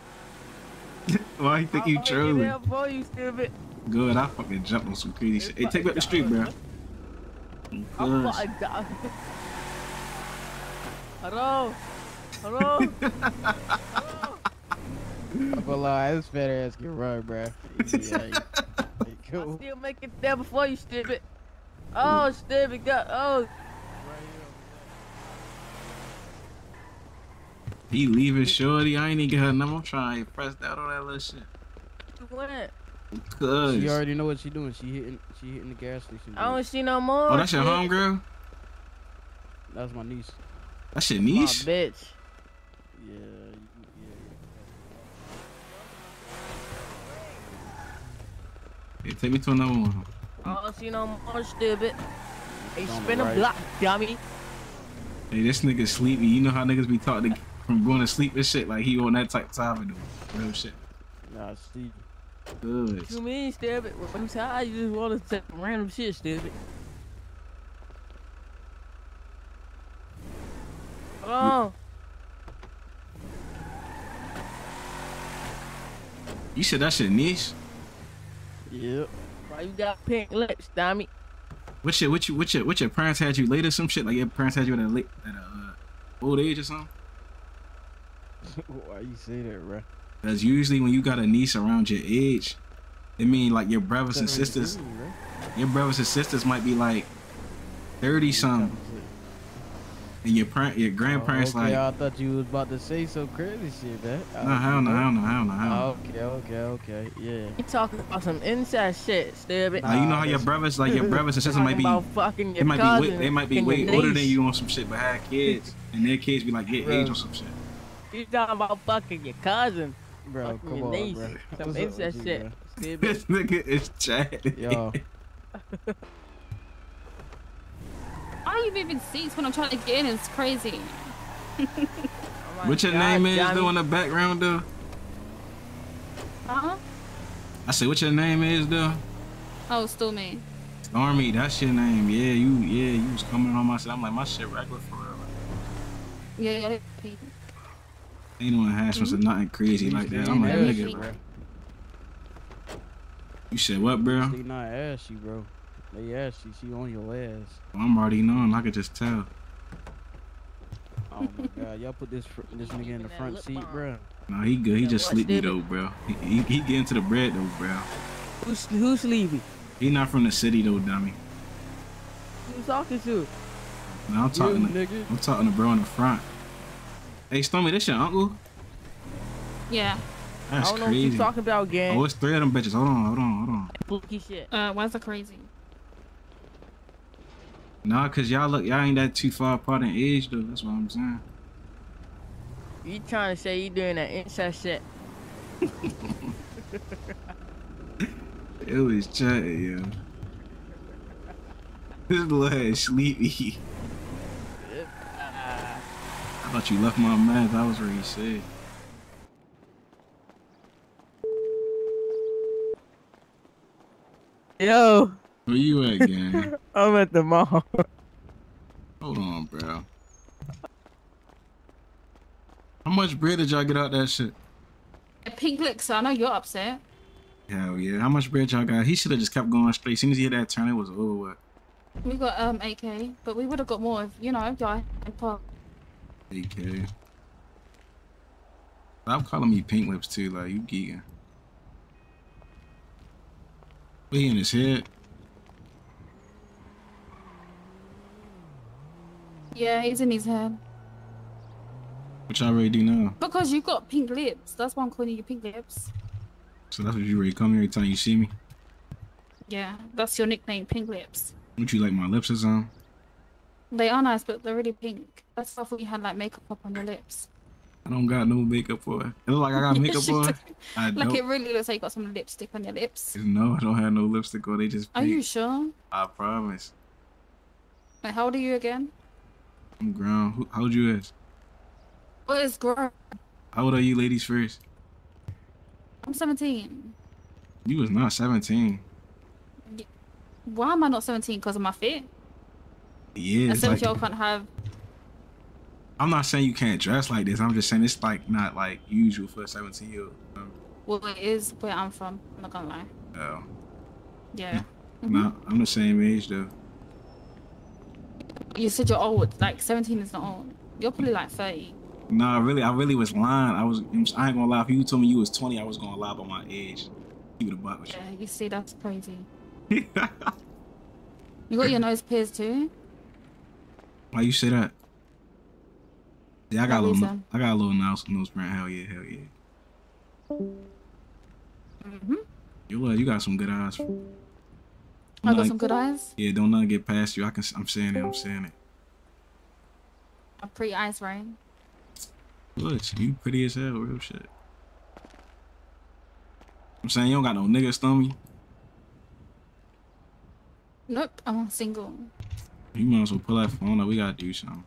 *laughs* Why you think you I'll make it trolling? for you, stupid. Good, I fucking jumped on some crazy shit. Hey, take me up the street, bro. I'm Cuz. fucking down. Hello? Hello? *laughs* I'm gonna lie, this fat ass can run, bruh. *laughs* Yeah, hey, *laughs* I'll still make it there before you, stupid. Oh, stupid. God. Oh. He leaving shorty. I ain't even get her number. I'm trying to press out on that little shit. You went. Cuz. She already know what she doing. She hitting, she hitting the gas station. I don't see no more. Oh, that's your homegirl? That's my niece. That's your niece. My niece? bitch. Yeah, Yeah, take me to another one. I don't see no more, stupid. Hey, On the spin a right. block, dummy. Hey, this nigga sleepy. You know how niggas be taught to, from going to sleep and shit? Like he on that type of time and do real shit. Nah, see. Good. What you mean, stupid? When you tired, you just want to say random shit, stupid. Oh, You said that's your niece? Yep. why you got pink lips, dummy? What your what you what your what your parents had you late or some shit? Like your parents had you at a late at a uh, old age or something? *laughs* Why you say that, bruh? Because usually when you got a niece around your age, it mean like your brothers and sisters. Your brothers and sisters might be like thirty something, and your parent your grandparents oh, okay, like I thought you was about to say some crazy shit, man. no hell no hell no hell no hell no. Oh, okay, okay, okay, yeah. You talking about some inside shit, stupid. Now you know how your brothers like your brothers and *laughs* sisters might be Talking about fucking they your might be cousin way, they might be way your older than you on some shit, but have kids, *laughs* and their kids be like your Bro. age or some shit. You talking about fucking your cousin, bro? fucking come your on, niece, bro. some What's up inside with you, shit, bro? *laughs* stupid. This nigga is chatting. Yo. Why are you moving seats when I'm trying to get in? It's crazy. *laughs* What your God, name is Johnny. though in the background though? Uh-huh. I said what your name is though? Oh, still me. Stormy, that's your name. Yeah, you yeah, you was coming on my shit. I'm like my shit regular for real. Yeah, yeah. Ain't no enhancements or nothing crazy like that. I'm like, nigga, bro. you said what, bro? They not ask you, bro. They ask you, she on your ass. I'm already knowing. I could just tell. Oh my god, y'all put this this nigga in the front seat, bro. No, he good. He just what's sleepy different? though, bro. He, he, he get into the bread though, bro. Who's, who's sleepy? He not from the city though, dummy. Who you talking to? No, I'm talking. You, to, nigga. I'm talking to bro in the front. Hey, Stormy, this your uncle? Yeah. That's I don't know what crazy. you talking about, gang. Oh, it's three of them bitches. Hold on, hold on, hold on. Spooky shit. Uh, why's that crazy? Nah, cause y'all look, y'all ain't that too far apart in age though. That's what I'm saying. You trying to say you doing that inside shit? *laughs* It was chatting, yo. This little head sleepy. *laughs* I thought you left my man. That was where you said. Yo, Where you at, gang? *laughs* I'm at the mall. Hold on, bro. How much bread did y'all get out that shit? Pink lips, I know you're upset. Hell yeah. How much bread y'all got? He should have just kept going straight. As soon as he hit that turn, it was over with. We got um 8k, but we would have got more if, you know, y'all had put. AK. Stop calling me pink lips too, like you geeking. What he in his head? Yeah, he's in his head. Which y'all already do now? Because you got pink lips. That's why I'm calling you pink lips. So that's what you ready to come every time you see me. Yeah, that's your nickname, Pink Lips. What you like my lips is on? They are nice, but they're really pink. That's why I thought you had like makeup up on your lips. I don't got no makeup for it. It look like I got *laughs* makeup on. I like don't. it really looks like you got some lipstick on your lips. No, I don't have no lipstick on. They just. Are you sure? I promise. Like, how old are you again? I'm grown. Who, how old you is? What is grown? How old are you, ladies first? I'm 17. You was not 17. Why am I not 17? Because of my fit? Yeah, a it's like, 17 year old can't have. I'm not saying you can't dress like this. I'm just saying it's like not like usual for a 17 year old. Well, it is where I'm from. I'm not gonna lie. no. Yeah. Nah, I'm the same age though. You said you're old. Like 17 is not old. You're probably like 30. Nah, really, I really was lying. I was. I ain't gonna lie. If you told me you was 20, I was gonna lie about my age. Keep it a buck with Yeah, you see, that's crazy. *laughs* you got your nose pierced too? Why you say that? Yeah, I got a little. reason. I got a little nose nose print. Hell yeah, hell yeah. Mm-hmm. You look, you got some good eyes. I got some good eyes. Yeah, don't nothing get past you. I can. I'm saying it. I'm saying it. A pretty eyes, right? Look, you pretty as hell, real shit. I'm saying you don't got no nigga stomach. Nope, I'm single. You might as well pull that phone up. We gotta do something.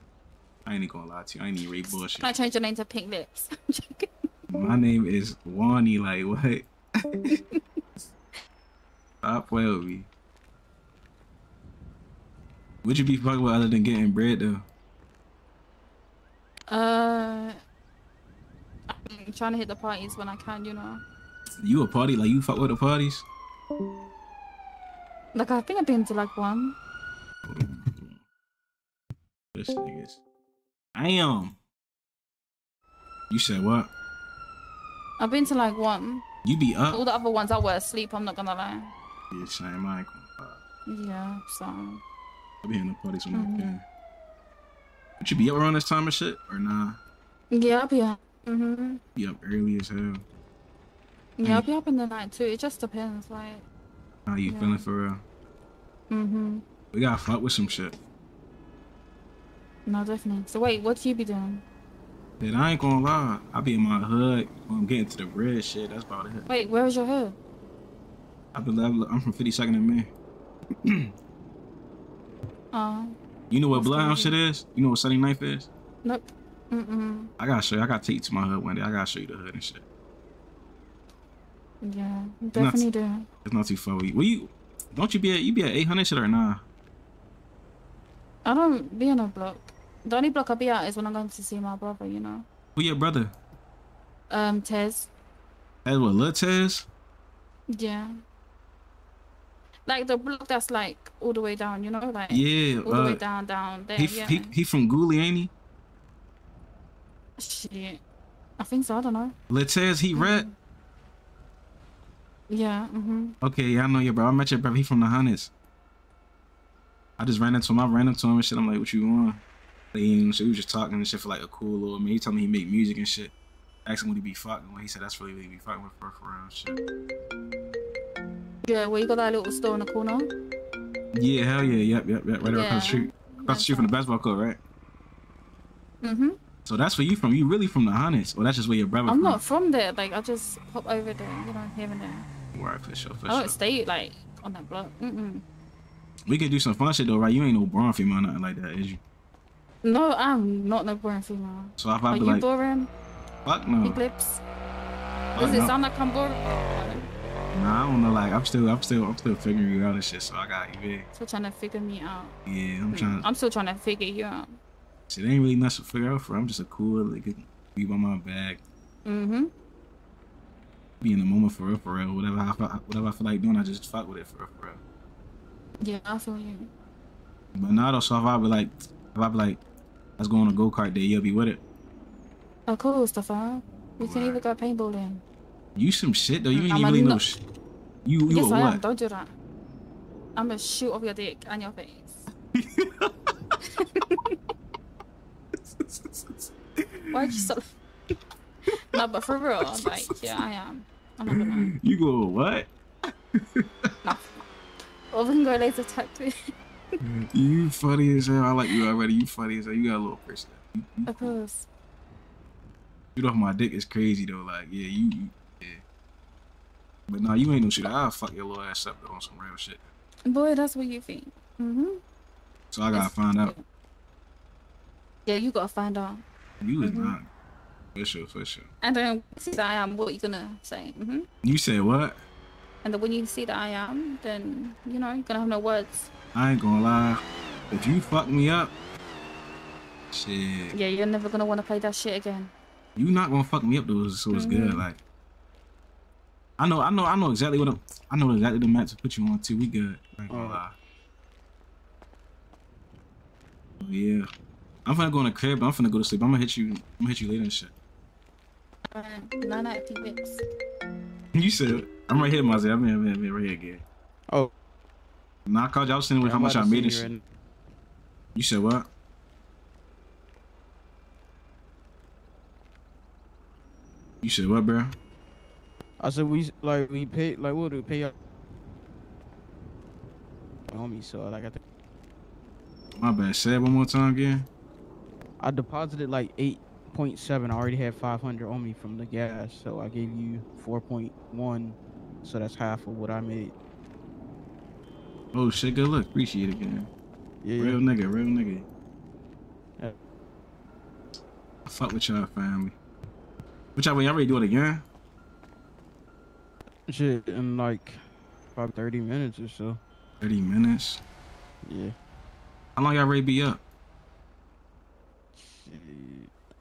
I ain't even gonna lie to you. I ain't even read bullshit. Can I change your name to Pink Lips? *laughs* My name is Juanny. Like what? *laughs* Stop playing with me. Would you be fucking with other than getting bread though? uh, I'm trying to hit the parties when I can, you know. You a party? Like you fuck with the parties? Like I think I've been to like one. This niggas. Damn. You said what? I've been to like one. You be up? All the other ones I were asleep. I'm not gonna lie. Yeah, same. I ain't gonna lie. Yeah, so I be in the parties when Mhm. I can. Would you be up around this time of shit or nah? yeah, I'll be up. Mhm. Be up early as hell. Yeah, I'll be up in the night too. It just depends, like. How you Yeah. feeling for real? Mhm. We gotta fuck with some shit. No, definitely. So wait, what you be doing? Dude, I ain't gonna lie. I be in my hood. When I'm getting to the red shit. That's about it. Wait, where is your hood? I be level. I'm from 52nd and Main. *clears throat* Oh, You know what Bloodhound shit is? You know what Sunny Knife is? nope. Mm-mm. I gotta show you. I gotta take you to my hood one day. I gotta show you the hood and shit. Yeah, not- definitely do. It's not too far. Where you? Don't you be at? You be at 800 shit or nah? I don't be on a block. The only block I be at is when I'm going to see my brother, you know. Who your brother? Um, Tez. That's what Lil Tez? Yeah. Like the block that's like all the way down, you know, like Yeah, all the way uh, down, down there. He, yeah. he he from Gooley, ain't he? Shit. I think so. I don't know. Lil Tez, he red. Yeah. Mm-hmm. Okay, yeah, I know your bro. I met your brother. He from the hundreds. I just ran into him. I ran into him and shit. I'm like, what you want? Like, so we was just talking and shit for like a cool little minute. He told me he make music and shit. I asked him what he be fucking with. He said that's really what he be fucking with for around shit. Yeah. Well, you got that little store in the corner. Yeah, hell yeah, yep, yep, yep. Right Yeah. across the street. Across the street from the basketball court, right? Mm-hmm. So that's where you from. You really from the hundreds, or that's just where your brother I'm from? not from there. Like I just pop over there, you know, here and there. Right, for sure, for I don't sure. stay like on that block. Mm-mm. We can do some fun shit though, right? You ain't no brown female, nothing like that, is you? No, I'm not no boring female. So if I Are be you like, boring? fuck no. Big lips. Fuck Does it sound like I'm boring? Nah, I don't know. Like I'm still, I'm still, I'm still figuring you out and shit. So I got you. Yeah, Still trying to figure me out. yeah I'm Mm, trying. I'm still trying to figure you out. Shit ain't really nothing to figure out for. I'm just a cool, like, be by my back. Mm-hmm. be in the moment for real, for real. Whatever, I, feel- whatever I feel like doing, I just fuck with it for real, for real. Yeah, I feel you. But now though, so if I be like, if I be like, let's go on a go kart day, you'll be with it. Oh, cool, Stefan. We can even go paintballing. You some shit though. You mm, ain't I'm even a really know. no- Sh- you, you yes, a I am. what? Don't do that. I'm gonna shoot off your dick and your face. Why'd you stop? *laughs* no, but for real, like, yeah, I am. I'm not gonna. You go what? *laughs* Or we can go laser tag too. You funny as hell. I like you already. You funny as hell. You got a little person. of course. Shoot off my dick is crazy though. Like yeah, you, But nah, you ain't no shit. I'll fuck your little ass up on some real shit. Boy, that's what you think. Mhm. So I gotta find out. Yeah, you gotta find out. You was Mhm. not. For sure, for sure. And then see that I am, what you gonna say? Mhm. You said what? And then when you see that I am, then you know you're gonna have no words. I ain't gonna lie. If you fuck me up, shit, Yeah, you're never gonna want to play that shit again. you not gonna fuck me up though. So it's good. Mhm. Like, I know, I know, I know exactly what I'm. I know exactly the match to put you on too. We good. I ain't gonna. Oh, yeah, I'm finna go in the crib. I'm finna go to sleep. I'm gonna hit you. I'm gonna hit you later and shit. Alright, nine out of bits. *laughs* You said I'm right here, Mozzie. I'm here, I'm here, I'm here, right here again. Oh. Nah, I called y'all was saying with how much I about made and shit. you You said what? You said what, bro? I said we like we pay like what do we pay up homie so like I think My bad. Say it one more time again. I deposited like eight point seven. I already had five hundred on me from the gas, so I gave you four point one, so that's half of what I made. Oh shit, good luck. Appreciate it, man. Yeah, real yeah. nigga, real nigga. Yeah. I fuck with y'all family. Which y'all, y'all ready to do it again? Shit, in like probably thirty minutes or so. 30 minutes? Yeah. How long y'all ready to be up?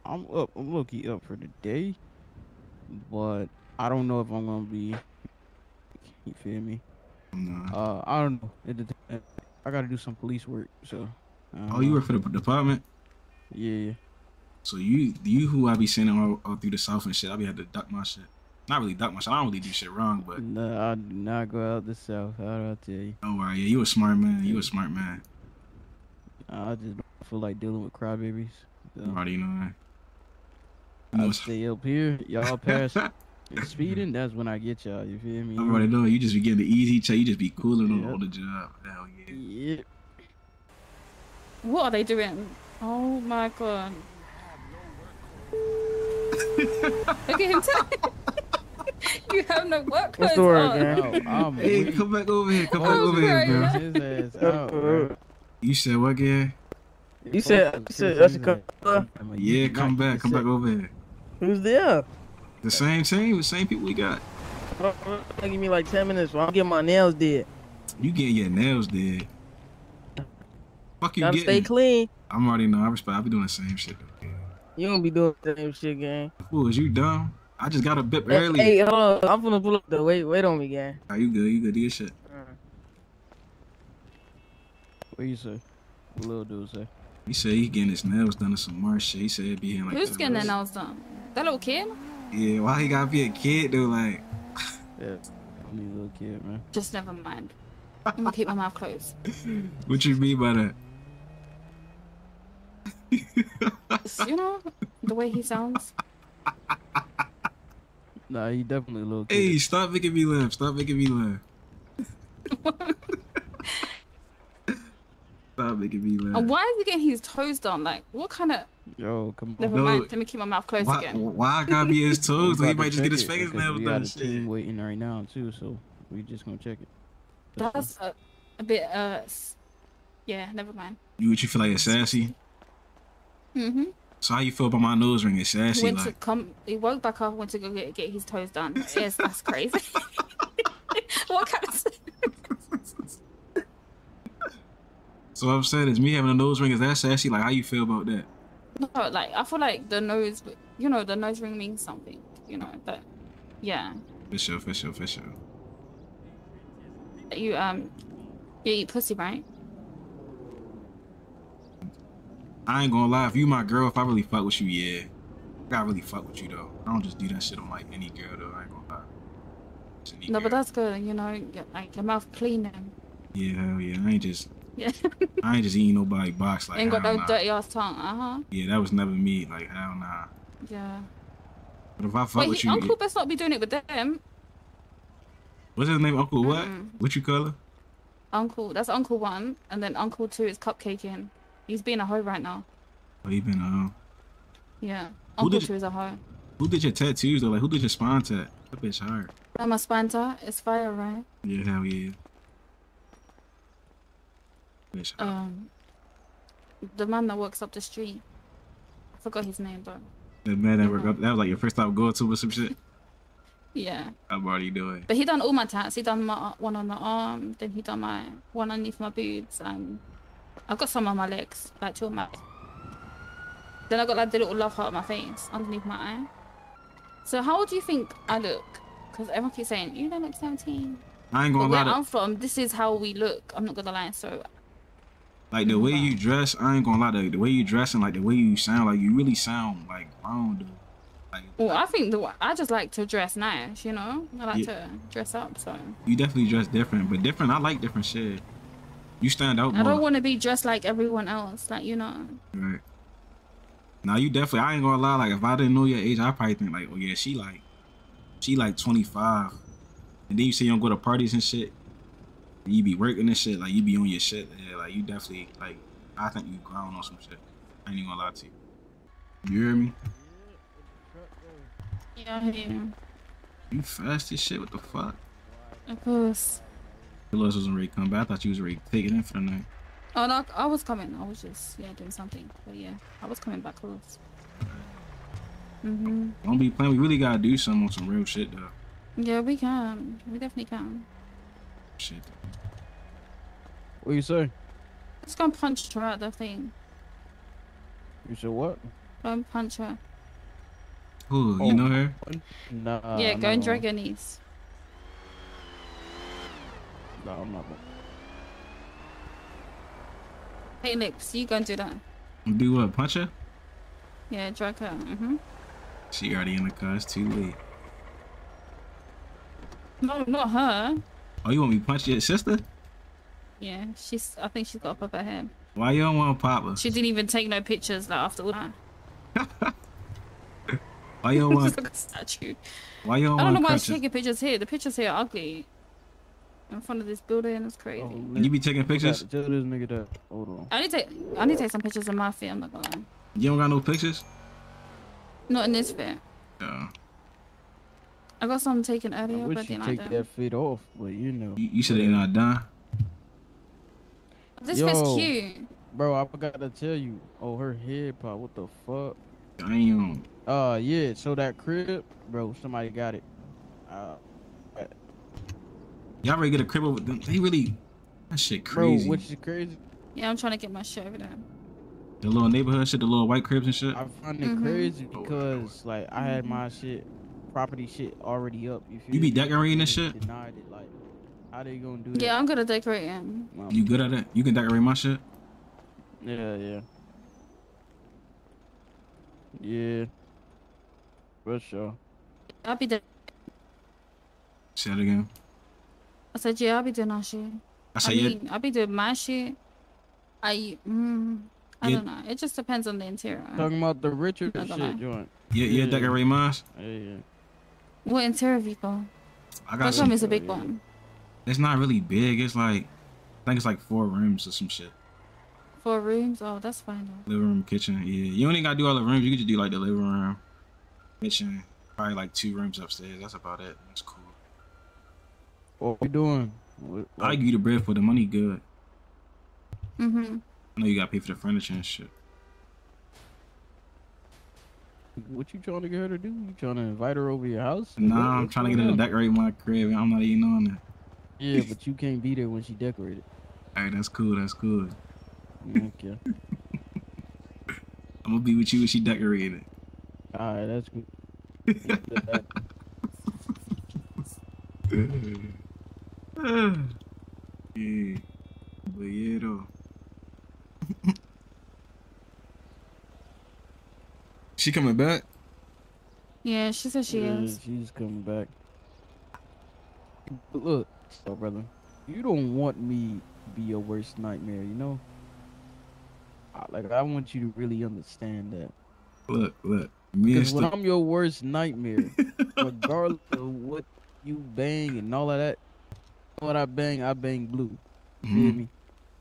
I'm up. I'm key up for the day, but I don't know if I'm gonna be. You feel me? Nah. Uh, I don't know. It, I gotta do some police work, so. Oh, you work for the department? Yeah. So you, you who I be sending all, all through the south and shit, I be had to duck my shit. Not really duck my shit. I don't really do shit wrong, but no, I do not go out the south. How do I tell you? Oh, don't worry. Yeah, you a smart man. You a smart man. I just don't feel like dealing with crybabies. So. You already know that. I stay up here. Y'all *laughs* pass speeding. That's when I get y'all. You feel me? I already know. You just be getting the easy check. You just be cooling on, on the job. Hell yeah. Yeah. What are they doing? Oh my god. *laughs* Look at him tell *laughs* You have no work What's clothes the word, on. gang? I'm Hey, weak. come back over here. Come back Oh, over here, bro. right. His *laughs* out, bro. You said what, again? You said, you said I should come. Uh, Yeah, come back. Come back over here. who's there? The same team, the same people we got. Give me like ten minutes. While I'm getting my nails did. You getting your nails did. Fuck you Gotta getting. stay clean. I'm already know. I respect. I be doing the same shit. You don't be doing the same shit, gang. Fool, is you dumb? I just got a bip Hey, early. hey, hold on. I'm gonna pull up the wait. Wait on me, gang. Are you good? You good? Do your shit. Mm. What you say? What little dude say? He said he getting his nails done or some more shit. He said he be in like. Who's the- getting their nails done? That little kid? Yeah, why he gotta be a kid though? Like, *laughs* Yeah. You little kid, man. Just never mind. I'm gonna keep my mouth closed. *laughs* what you mean by that? You know, the way he sounds. *laughs* Nah, he definitely a little kid. Hey, stop making me laugh. Stop making me laugh. *laughs* stop making me laugh. And why is he getting his toes done? Like, what kind of. Yo, come on. Never No. mind. Let me keep my mouth closed Why, again. why I gotta be his *laughs* toes? We He might just get his fingers nailed nails We done. got and a shit. team waiting right now too, so we just gonna check it. That's a, a bit, uh. Yeah, never mind. You what you feel like it's sassy? Mm-hmm. So how you feel about my nose ring? It's sassy, went to like. come. He woke back up. Went to go get, get his toes done. Yes, that's crazy. *laughs* what kind of? *laughs* So what I'm saying is me having a nose ring is that sassy? Like how you feel about that? No, like I feel like the nose. You know, the nose ring means something. You know that. Yeah. For sure, for sure, for sure. You um. You eat pussy, right? I ain't gonna lie, if you my girl, if I really fuck with you, yeah. I gotta really fuck with you though. I don't just do that shit on like any girl though. I ain't gonna lie. No, girl. but that's good. You know, like your mouth clean and Yeah, hell yeah. I ain't just yeah. I ain't just eating nobody box like ain't got no nah. dirty ass tongue. Uh huh. Yeah, that was never me. Like hell nah. Yeah. But if I fuck Wait, with he, you, Uncle best not be doing it with them. What's his name? Uncle what? What you call her? Uncle, that's Uncle One, and then Uncle Two is cupcaking. He's being a hoe right now. Oh, you been uh. Yeah, Who Uncle did Two is a hoe. Who did your tattoos though? Like who did your spine tat? That bitch hard. And my spanta is fire, right? Yeah, hell yeah. Bitch hard. Um, the man that works up the street. I forgot his name, but That man that worked up. That was like your first time going to or some shit. *laughs* yeah. I'm already doing. But he done all my tats. He done my one on the arm, then he done my one underneath my boobs, and I've got some on my legs, like two on my. Then I got like the little love heart on my face underneath my eye. So how old do you think I look? Because everyone keeps saying you don't look 17. I ain't gonna where lie. To, I'm from, this is how we look. I'm not gonna lie. So like the way you dress, I ain't gonna lie. The, the way you dress and like the way you sound, like you really sound like grown, dude. Like well, I think the I just like to dress nice. You know, I like Yeah. to dress up. So you definitely dress different, but different. I like different shit. You stand out I more. don't want to be dressed like everyone else. Like you know. Right. Now you definitely. I ain't gonna lie. Like if I didn't know your age, I probably think like, oh yeah, she like, she like 25, and then you say you don't go to parties and shit. And you be working and shit. Like you be on your shit. Yeah, like you definitely like. I think you grown on some shit. I ain't even gonna lie to you. You hear me? Yeah, I hear you. You fast as shit. What the fuck? Of course. Your loss wasn't ready to come back. I thought you was ready to take it in for the night. Oh no, I was coming. I was just yeah doing something. But yeah, I was coming back close. Mhm. Don't be playing. We really gotta do something on some real shit though. Yeah, we can. We definitely can. Shit. What you say? Let's go and punch her at the thing. You said what? Go and punch her. Who? Oh, You know her? Nah. yeah, go and no. drag her knees. No, I'm not. gonna- Hey lips, you go and do that. Do what? Punch her? Yeah, drag her. Mhm. She already in the car. It's too late. No, not her. Oh, you want me to punch your sister? Yeah, she's. I think she's got up her head. Why you don't want to pop her? She didn't even take no pictures like after all that. *laughs* Why you don't *laughs* want? like a statue. Why you don't I don't know why to she's taking pictures here. The pictures here are ugly. In front of this building, it's crazy. You be taking pictures? Tell this nigga that. Hold on. I need to take. I need to take some pictures of my feet. I'm not gonna lie. You don't got no pictures? Not in this fit. Yeah. I got some taken I earlier, wish but you then I take don't. that fit off, but you know. You, you should have not done. This fit's cute. Bro, I forgot to tell you. Oh, her head pop. What the fuck? Damn. Uh, yeah. So that crib, bro. Somebody got it. Uh, Y'all ready to get a crib over them? They really. That shit bro, crazy. which is crazy. Yeah, I'm trying to get my shit over there. the little neighborhood shit, the little white cribs and shit. I find it Mhm. crazy because like I had my shit, property shit already up. You, feel You be decorating this They shit? Denied it. Like, how they gonna do that? Yeah, I'm gonna decorate it. You good at it? You can decorate my shit? Yeah, yeah. Yeah. For sure. I'll be doing. Say it again. I said, yeah, I'll be doing our shit. I said, yeah. mean, I'll be doing my shit. I, mm, I Yeah. don't know. It just depends on the interior. Talking about the Richard Not shit gonna joint. Yeah, yeah, decorate mine. Yeah, yeah. What interior have you got? I got Which some. one is a big one? It's not really big. It's like, I think it's like four rooms or some shit. Four rooms? Oh, that's fine though. Living room, kitchen. Yeah, you don't even gotta do all the rooms. You can just do like the living room, kitchen, probably like two rooms upstairs. That's about it. That's cool. What we doing? What, I give you the bread for the money. Good. Mm-hmm. I know you gotta pay for the furniture and shit. what you trying to get her to do? You trying to invite her over your house? Nah, What- I'm trying to get her to decorate my crib. I'm not even on that. Yeah, but you can't be there when she decorated. All right, that's cool. That's cool. Okay. I'm gonna be with you when she decorated. All right, that's good. *laughs* *laughs* yeah, but yeah though. she coming back? Yeah, she said she Yeah, is. She's coming back. But look, so brother, you don't want me to be your worst nightmare, you know? I- Like I want you to really understand that. Look, look. Me and Because when I'm your worst *laughs* nightmare, regardless of what you bang and all of that. What I bang, I bang blue. You feel Mhm. me?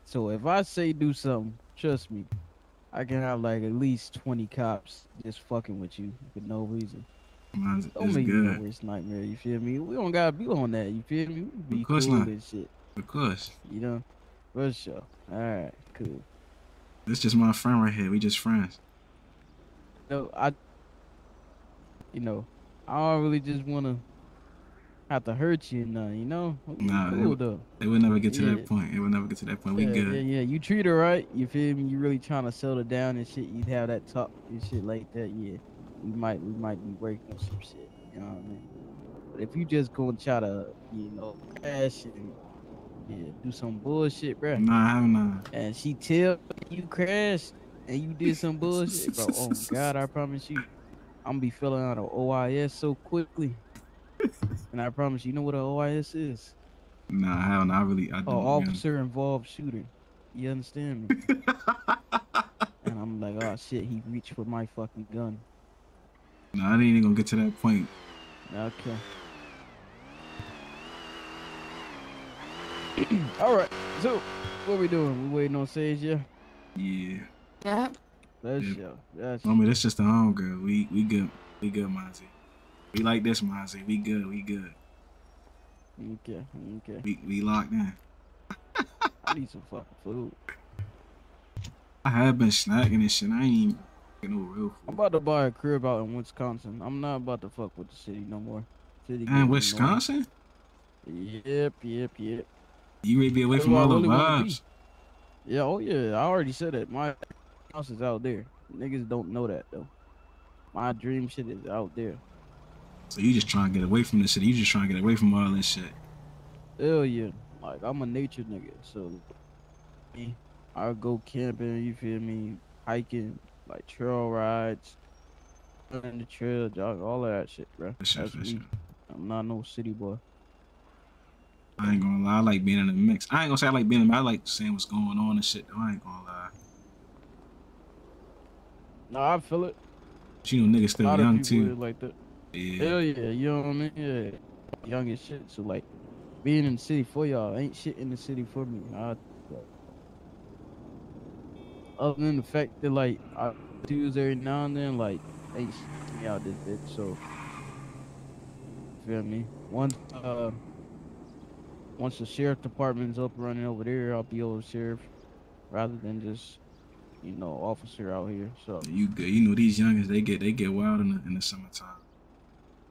So if I say do something, trust me, I can have like at least twenty cops just fucking with you for no reason. Man, it's, Don't it's make me no worst nightmare. You feel me? We don't gotta be on that. You feel me? We be cool not. and shit. Of course. You know, for sure. All right, cool. This just my friend right here. We just friends. No, I, you know, I don't really just wanna have to hurt you, and nothing, you know. We Nah, cool it, though. it would never get to Yeah. that point. It would never get to that point. We yeah, good. Yeah, yeah. You treat her right. You feel me? You really trying to settle down and shit. You'd have that talk and shit like that. Yeah, we might, we might be working on some shit. You know what I mean? But if you just gonna try to, you know, crash and yeah, do some bullshit, bro. Nah, I have not. And she tell you crashed and you did some bullshit, bro. Oh God, I promise you, I'm gonna be filling out an OIS so quickly. And I promise you, you know what an OIS is? Nah, I haven't. I really, I Oh, don't. man. officer involved shooter. You understand me? *laughs* and I'm like, oh shit, he reached for my fucking gun. Nah, I ain't even gonna get to that point. Okay. *clears throat* All right. So, what we doing? We waiting on Sage, yeah? Yeah. Yeah. That's Yeah. yo. That's Homie, that's just the home girl. We we good. We good, Monty. We like this, Monty. We good. We good. okay. Okay. We we locked in. *laughs* I need some fucking food. I have been snacking and shit. I ain't no real food. I'm about to buy a crib out in Wisconsin. I'm not about to fuck with the city no more. City. In Wisconsin? Yep. Yep. Yep. You ready to be away That's from all the really wanna vibes? Yeah, oh yeah, I already said it. My house is out there. Niggas don't know that though. My dream shit is out there. So you just trying to get away from this shit. You just trying to get away from all this shit. Hell yeah. Like I'm a nature nigga, so I go camping, you feel me, hiking, like trail rides, on the trail, jog, all of that shit, bro. That's me. I'm not no city boy. I ain't gonna lie. I like being in the mix. I ain't gonna say I like being in the I like seeing what's going on and shit. Though. I ain't gonna lie. Nah, I feel it. But you know, niggas still young too. like that. Yeah. Hell yeah, you know what I mean? Yeah. Young as shit. So like being in the city for y'all ain't shit in the city for me. I, other than the fact that like I do every now and then, like ain't shit me out this bitch. So feel me? Once uh once the sheriff department's up running over there, I'll be over sheriff rather than just you know officer out here. So You good? You know these youngins they get they get wild in the in the summertime.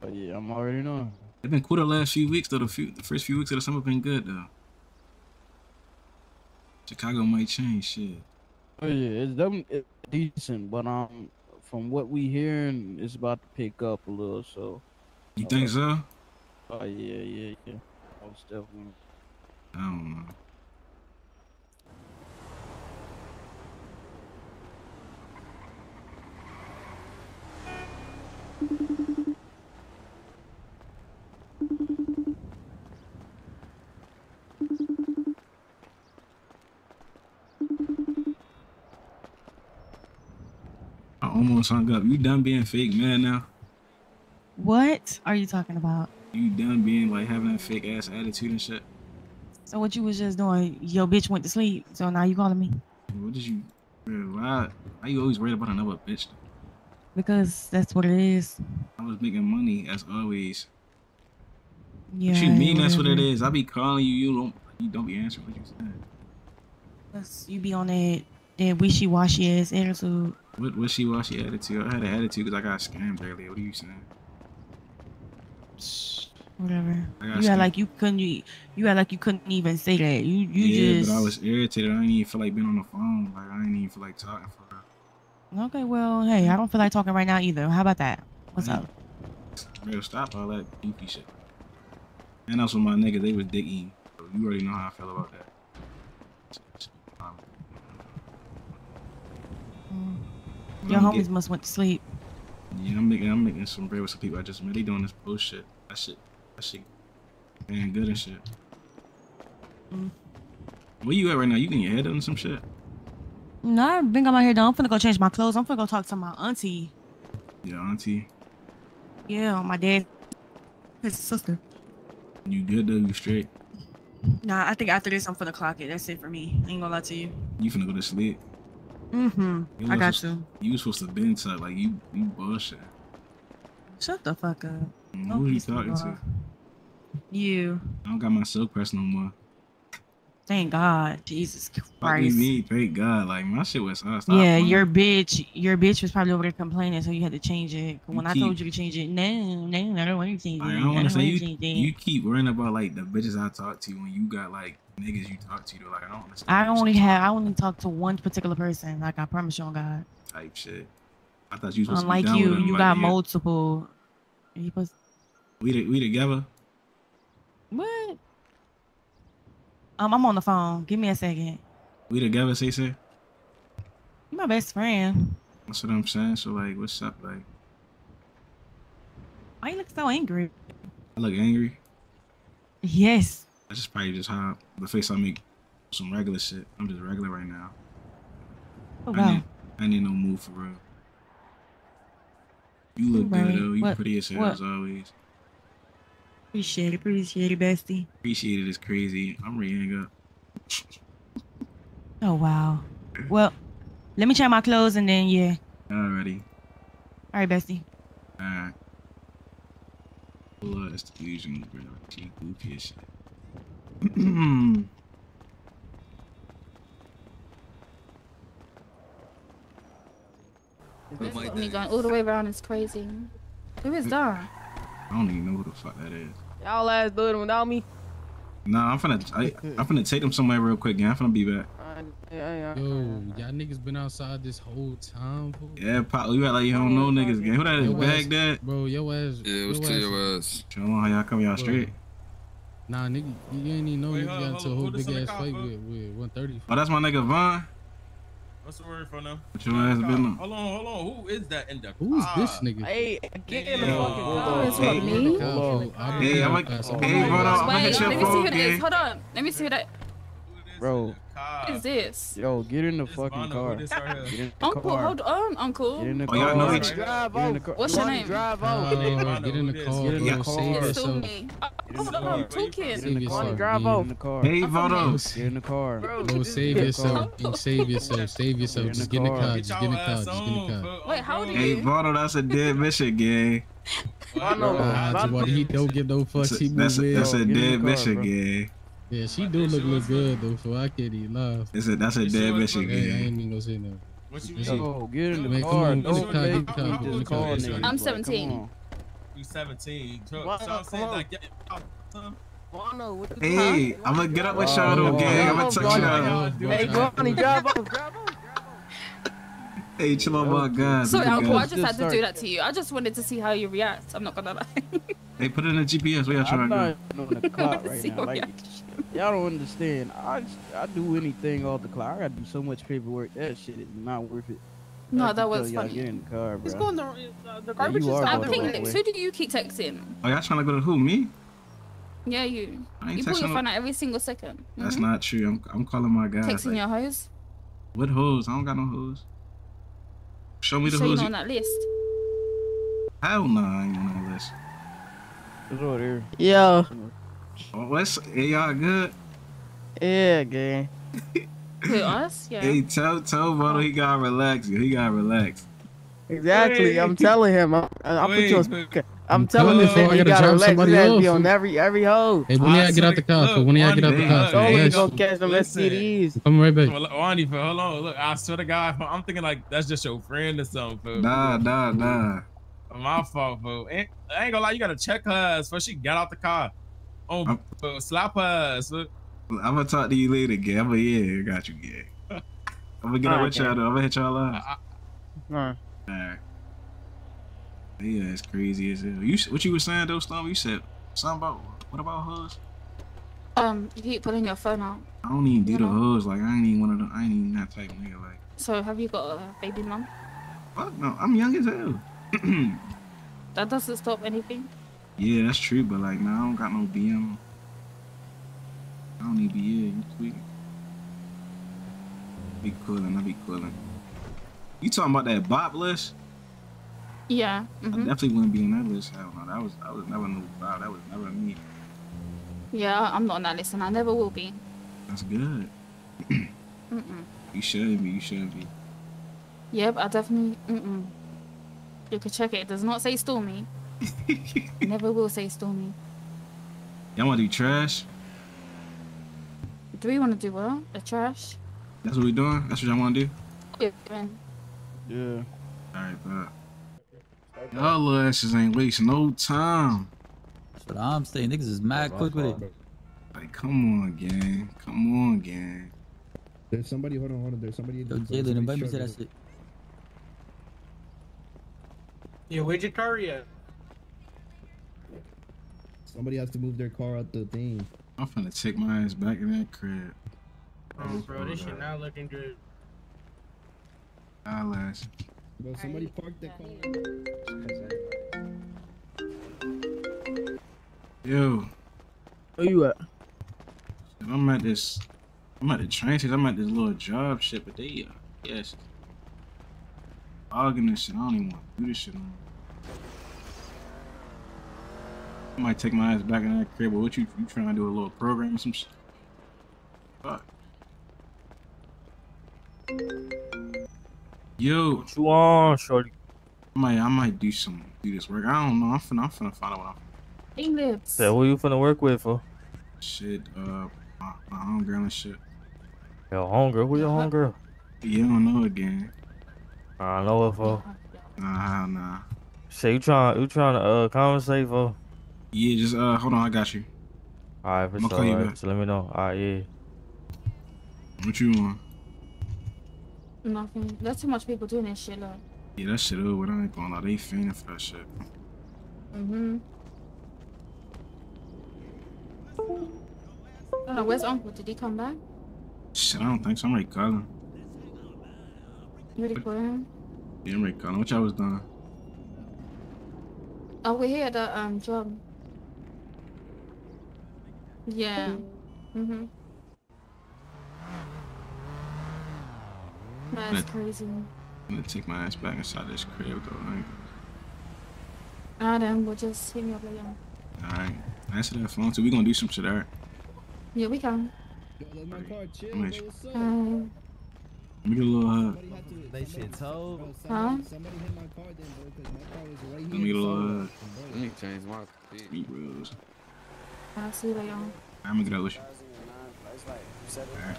But yeah, I'm already knowing. It's been cool the last few weeks though. The few the first few weeks of the summer been good though. Chicago might change shit. Oh yeah, it's definitely decent, but um, from what we hearing, it's about to pick up a little. So. You think so? Oh yeah, yeah, yeah. Most definitely. I don't know. I almost hung up. You done being fake man now? What are you talking about? You done being like having that fake ass attitude and shit? So what you was just doing? Your bitch went to sleep. So now you calling me What did you? Why? Why you always worried about another bitch? because that's what it is. I was making money as always. Yeah. what you mean that's what it is? I be calling you, you don't you don't be answering what you saying. That's- You be on that that wishy washy ass attitude. What wishy washy attitude? I had an attitude because I got scammed earlier. What are you saying? Whatever. You scared. like you couldn't. You, you act like you couldn't even say that. You you yeah, just. but I was irritated. I didn't even feel like being on the phone. Like I didn't even feel like talking for real. Okay, well, hey, I don't feel like talking right now either. How about that? What's up? Bro, stop all that goofy shit. And that's also my nigga, they was digging. So you already know how I feel about that. Um, but Your homies get- must went to sleep. Yeah, I'm making I'm making some bread with some people I just met. They doing this bullshit. That shit, that shit, man, good and shit. Mm. Where you at right now? You getting your head done some shit? No, I think I'm out here. Done. I'm finna go change my clothes. I'm finna go talk to my auntie. Yeah, auntie. Yeah, my dad, his sister. You good though? You straight? Nah, I think after this I'm finna clock it. That's it for me. I ain't gonna lie to you. You finna go to sleep? Mm-hmm. I got supposed- you. You was supposed to been tuck like you. You bullshit. Shut the fuck up. Who are you talking to? You. I don't got my silk press no more. Thank God. Jesus Christ. mean? Thank God. Like my shit was uh, stop Yeah, playing. your bitch, your bitch was probably over there complaining, so you had to change it. When I keep- told you to change it, no, no, I don't want to change it. I don't want to say you. You keep worrying about like the bitches I talk to when you got like niggas you talk to. Though. Like I don't understand. I only have, I only talk to one particular person. Like I promise you on God. type shit. I thought you was supposed Unlike to be you, you like, got yeah. multiple. You supposed We we together. what? Um, I'm on the phone. Give me a second. We together. Say say. You my best friend. That's what I'm saying. So like, what's up? Like, Why you look so angry? I look angry. Yes. That's just probably just how the face I make. Some regular shit. I'm just regular right now. Oh, I wow. need, I need no move for real. You look Right. good though. You What- pretty as hell as always. Appreciate it. Appreciate it, bestie. Appreciate it. It's crazy. I'm hang up. Oh wow. Well, let me change my clothes and then yeah. Alrighty. All right, bestie. Alright. Lord, that's the usual, bro. She goofy as shit. This got me going all the way around is crazy. Who is that? I don't even know who the fuck that is. Y'all ass do it without me. Nah, I'm finna, I, I'm finna take them somewhere real quick, gang. I'm finna be back. Yo, y'all niggas been outside this whole time, fool. Yeah, Pop, you act like you don't know niggas, gang. Who that is? Your ass- Baghdad? Bro, yo ass. Yeah, it was to your ass. Show how y'all come, y'all straight. Nah, nigga, you ain't even know Wait, niggas hold got on, into a hold whole on. Who this big ass the fight with, with 130. Oh, that's my nigga Vaughn. What's the word for now? What your ass been on? Hold on, hold on. Who is that in the Who's car? this ah. nigga? Hey, get in the Damn. fucking Hold car. on, It's what, Hey, me? Hold on. Hey, I'm like, hey, hold on. I'm gonna hit let me your see phone, who it is. Hold on. Let me see who that. Who What is this? Yo, get in the fucking car. right. Get in the Uncle, car. hold on, Uncle. Get in the Oh, car. know each- Drive Get in the out. car. What's your name? Drive out. Nah, get in the car, Get in the car. It's yourself. still me. Uh, Hold on, I'm talking. Get in the car. Drive out. Get in the car. Hey, I'm from Vodos. Get in the car. Bro, Bro, save Get in the yourself. Save yourself. Save yourself. Just get in the car. car. Just get in the car. Just get in the car. Wait, how old are Hey, you? That's a dead mission, gang. I know. Nah, I he don't give no fucks. He a, move that's a, weird. that's a Get in the dead car, mission, gang. Yeah, she do look look good though, so I can't even laugh. That's a, that's a You dead sure mission, it's Hey, I gang. ain't even gonna say no. What you This mean? shit- Yo, get in the Man, come car. on, get in the Don't car, make get in the car, me just call car. niggas. I'm 17. on. You 17. So, Why so? I'm saying Come like, get, son. Wano, what the Hey, I'm gonna get up with y'all though, Oh, gang. I'm oh, gonna oh, touch oh, y'all. Hey, Granny, drive off. Drive off. Hey, chill on my God. Sorry, Uncle, I God. just had to Just do that to you. I just wanted to see how you react. I'm not gonna lie. *laughs* Hey, put it in the GPS. Where y'all trying I'm to not on the clock *laughs* right now. Like, y'all don't understand. I I do anything off the clock. I gotta do so much paperwork. That shit is not worth it. No, that was funny. Get in the car, bro. It's going the, uh, the garbage you is are I'm going the the Pink right Lips. way. Who do you keep texting? go? Oh, y'all trying to go to who? Me? Yeah, you. I You pull your phone out every single second. That's Mhm. not true. I'm, I'm calling my guys. Texting Like, your hoes. what hoes? I don't got no hoes. Show me the So you know on that list. hell no, I ain't on that list. It's over there. Yo, Oh, what's hey, y'all good? yeah, gang. *laughs* Who us? Yeah. Hey, tell tell Vodo he gotta relax. He gotta relax. Exactly. I'm telling him. I'm, I'll put you on Wait. speaker. I'm telling this Hello, I nigga you gotta gotta drop relax. somebody He has to be on every every hoe. Hey, when y'all get out the car, swear- When y'all get out the car, look, fool? Oh, hey, we Yes. gonna catch them Listen. STDs. I'm right back. Well, Wandi, for hold on. Look, I swear to God, I'm thinking like that's just your friend or something. Fool. Nah, nah, nah. My fault, fool. Ain't, I ain't gonna lie, you gotta check her ass before she got out the car. Oh, I'm- fool, slap her ass. fool. I'm gonna talk to you later, gang. I'm gonna, yeah, I got you, gang. I'm gonna get up Alright, with y'all though. I'm gonna hit y'all up. Alright. Alright. Yeah, it's crazy as hell. You what you was saying though, Storm? You said something about what about hoes? Um, you keep pulling your phone out. I don't even do the No. hoes. Like I ain't even one of them. I ain't even that type of nigga. Like So have you got a baby mom? fuck no, I'm young as hell. *clears throat* That doesn't stop anything. yeah, that's true. But like, nah, I don't got no BM. I don't need BM. You tweaking? Be coolin'. I be coolin'. You talking about that bot list? Yeah. I hmm definitely wouldn't be on that list. Hell no, that was I was never no Bob. That was never me. Yeah, I'm not on that list, and I never will be. That's good. *clears throat* You should be. You should be. Yep, I definitely. Mm-mm. You could check it. It does not say Stormy. *laughs* never will say Stormy. Y'all want to do trash? Do we want to do what? The trash? That's what we doing. That's what y'all want to do. Yeah. Yeah. All right, but y'all little asses ain't wasting no time. That's what I'm saying. Niggas is mad quick with it. Like, come on, gang. Come on, gang. There's somebody. Hold on, hold on. There's somebody. Yo, Jalen, invite me to that shit. Yeah, where'd your car at? Somebody has to move their car out the thing. I'm finna take my ass back in that crib. Oh, bro, this shit not looking good. Eyelash. Bro, somebody parked their car. Yo. Where you at? I'm at this. I'm at the train station. I'm at this little job shit, but they, uh, yes, arguing this shit. I don't even want to do this shit. No more. I might take my ass back in that crib. But what you you trying to do a little program or some shit? Fuck. Yo. What you on, shorty? I might I might do some do this work. I don't know. I'm finna I'm finna find out what I'm. Hey, lips. Say, who you finna work with for? Shit, uh, my, my homegirl and shit. Your homegirl? Who your homegirl? You don't know again. I know it for. Nah, nah. Say, you trying, you trying to uh conversate for? Yeah, just uh, hold on, I got you. Alright, for I'ma sure. call you alright, back. So let me know. Alright, yeah. What you want? Nothing. There's too much people doing this shit, look. Yeah, that shit over. I ain't gonna lie, they fiending for that shit. Mm-hmm. Oh, no, where's Uncle? Did he come back? Shit, I don't think so. I'm ready calling. You ready for him? Yeah, I'm ready calling. What y'all was doing? Oh, we're here at the um job. Yeah. Mm-hmm. That's Yeah. crazy. I'm gonna take my ass back inside this crib though. Like, Ah, then we'll just hit me up later. alright. Answer that phone too. We gonna do some shit, alright? Yeah, we can. Yo, my car. Chill. Bro, what's up? Let me get a little hug. They shit told. Huh? Somebody hit my car then, bro, because my car was right here. Let me get a little hug. Let me change my shit. Me bros. I'll see you later. I'm gonna get out with you. Alright.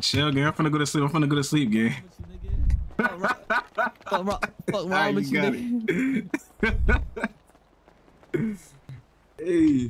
Chill, gang. I'm finna go to sleep. I'm finna go to sleep, gang. Fuck wrong, with you, nigga. *laughs* hey.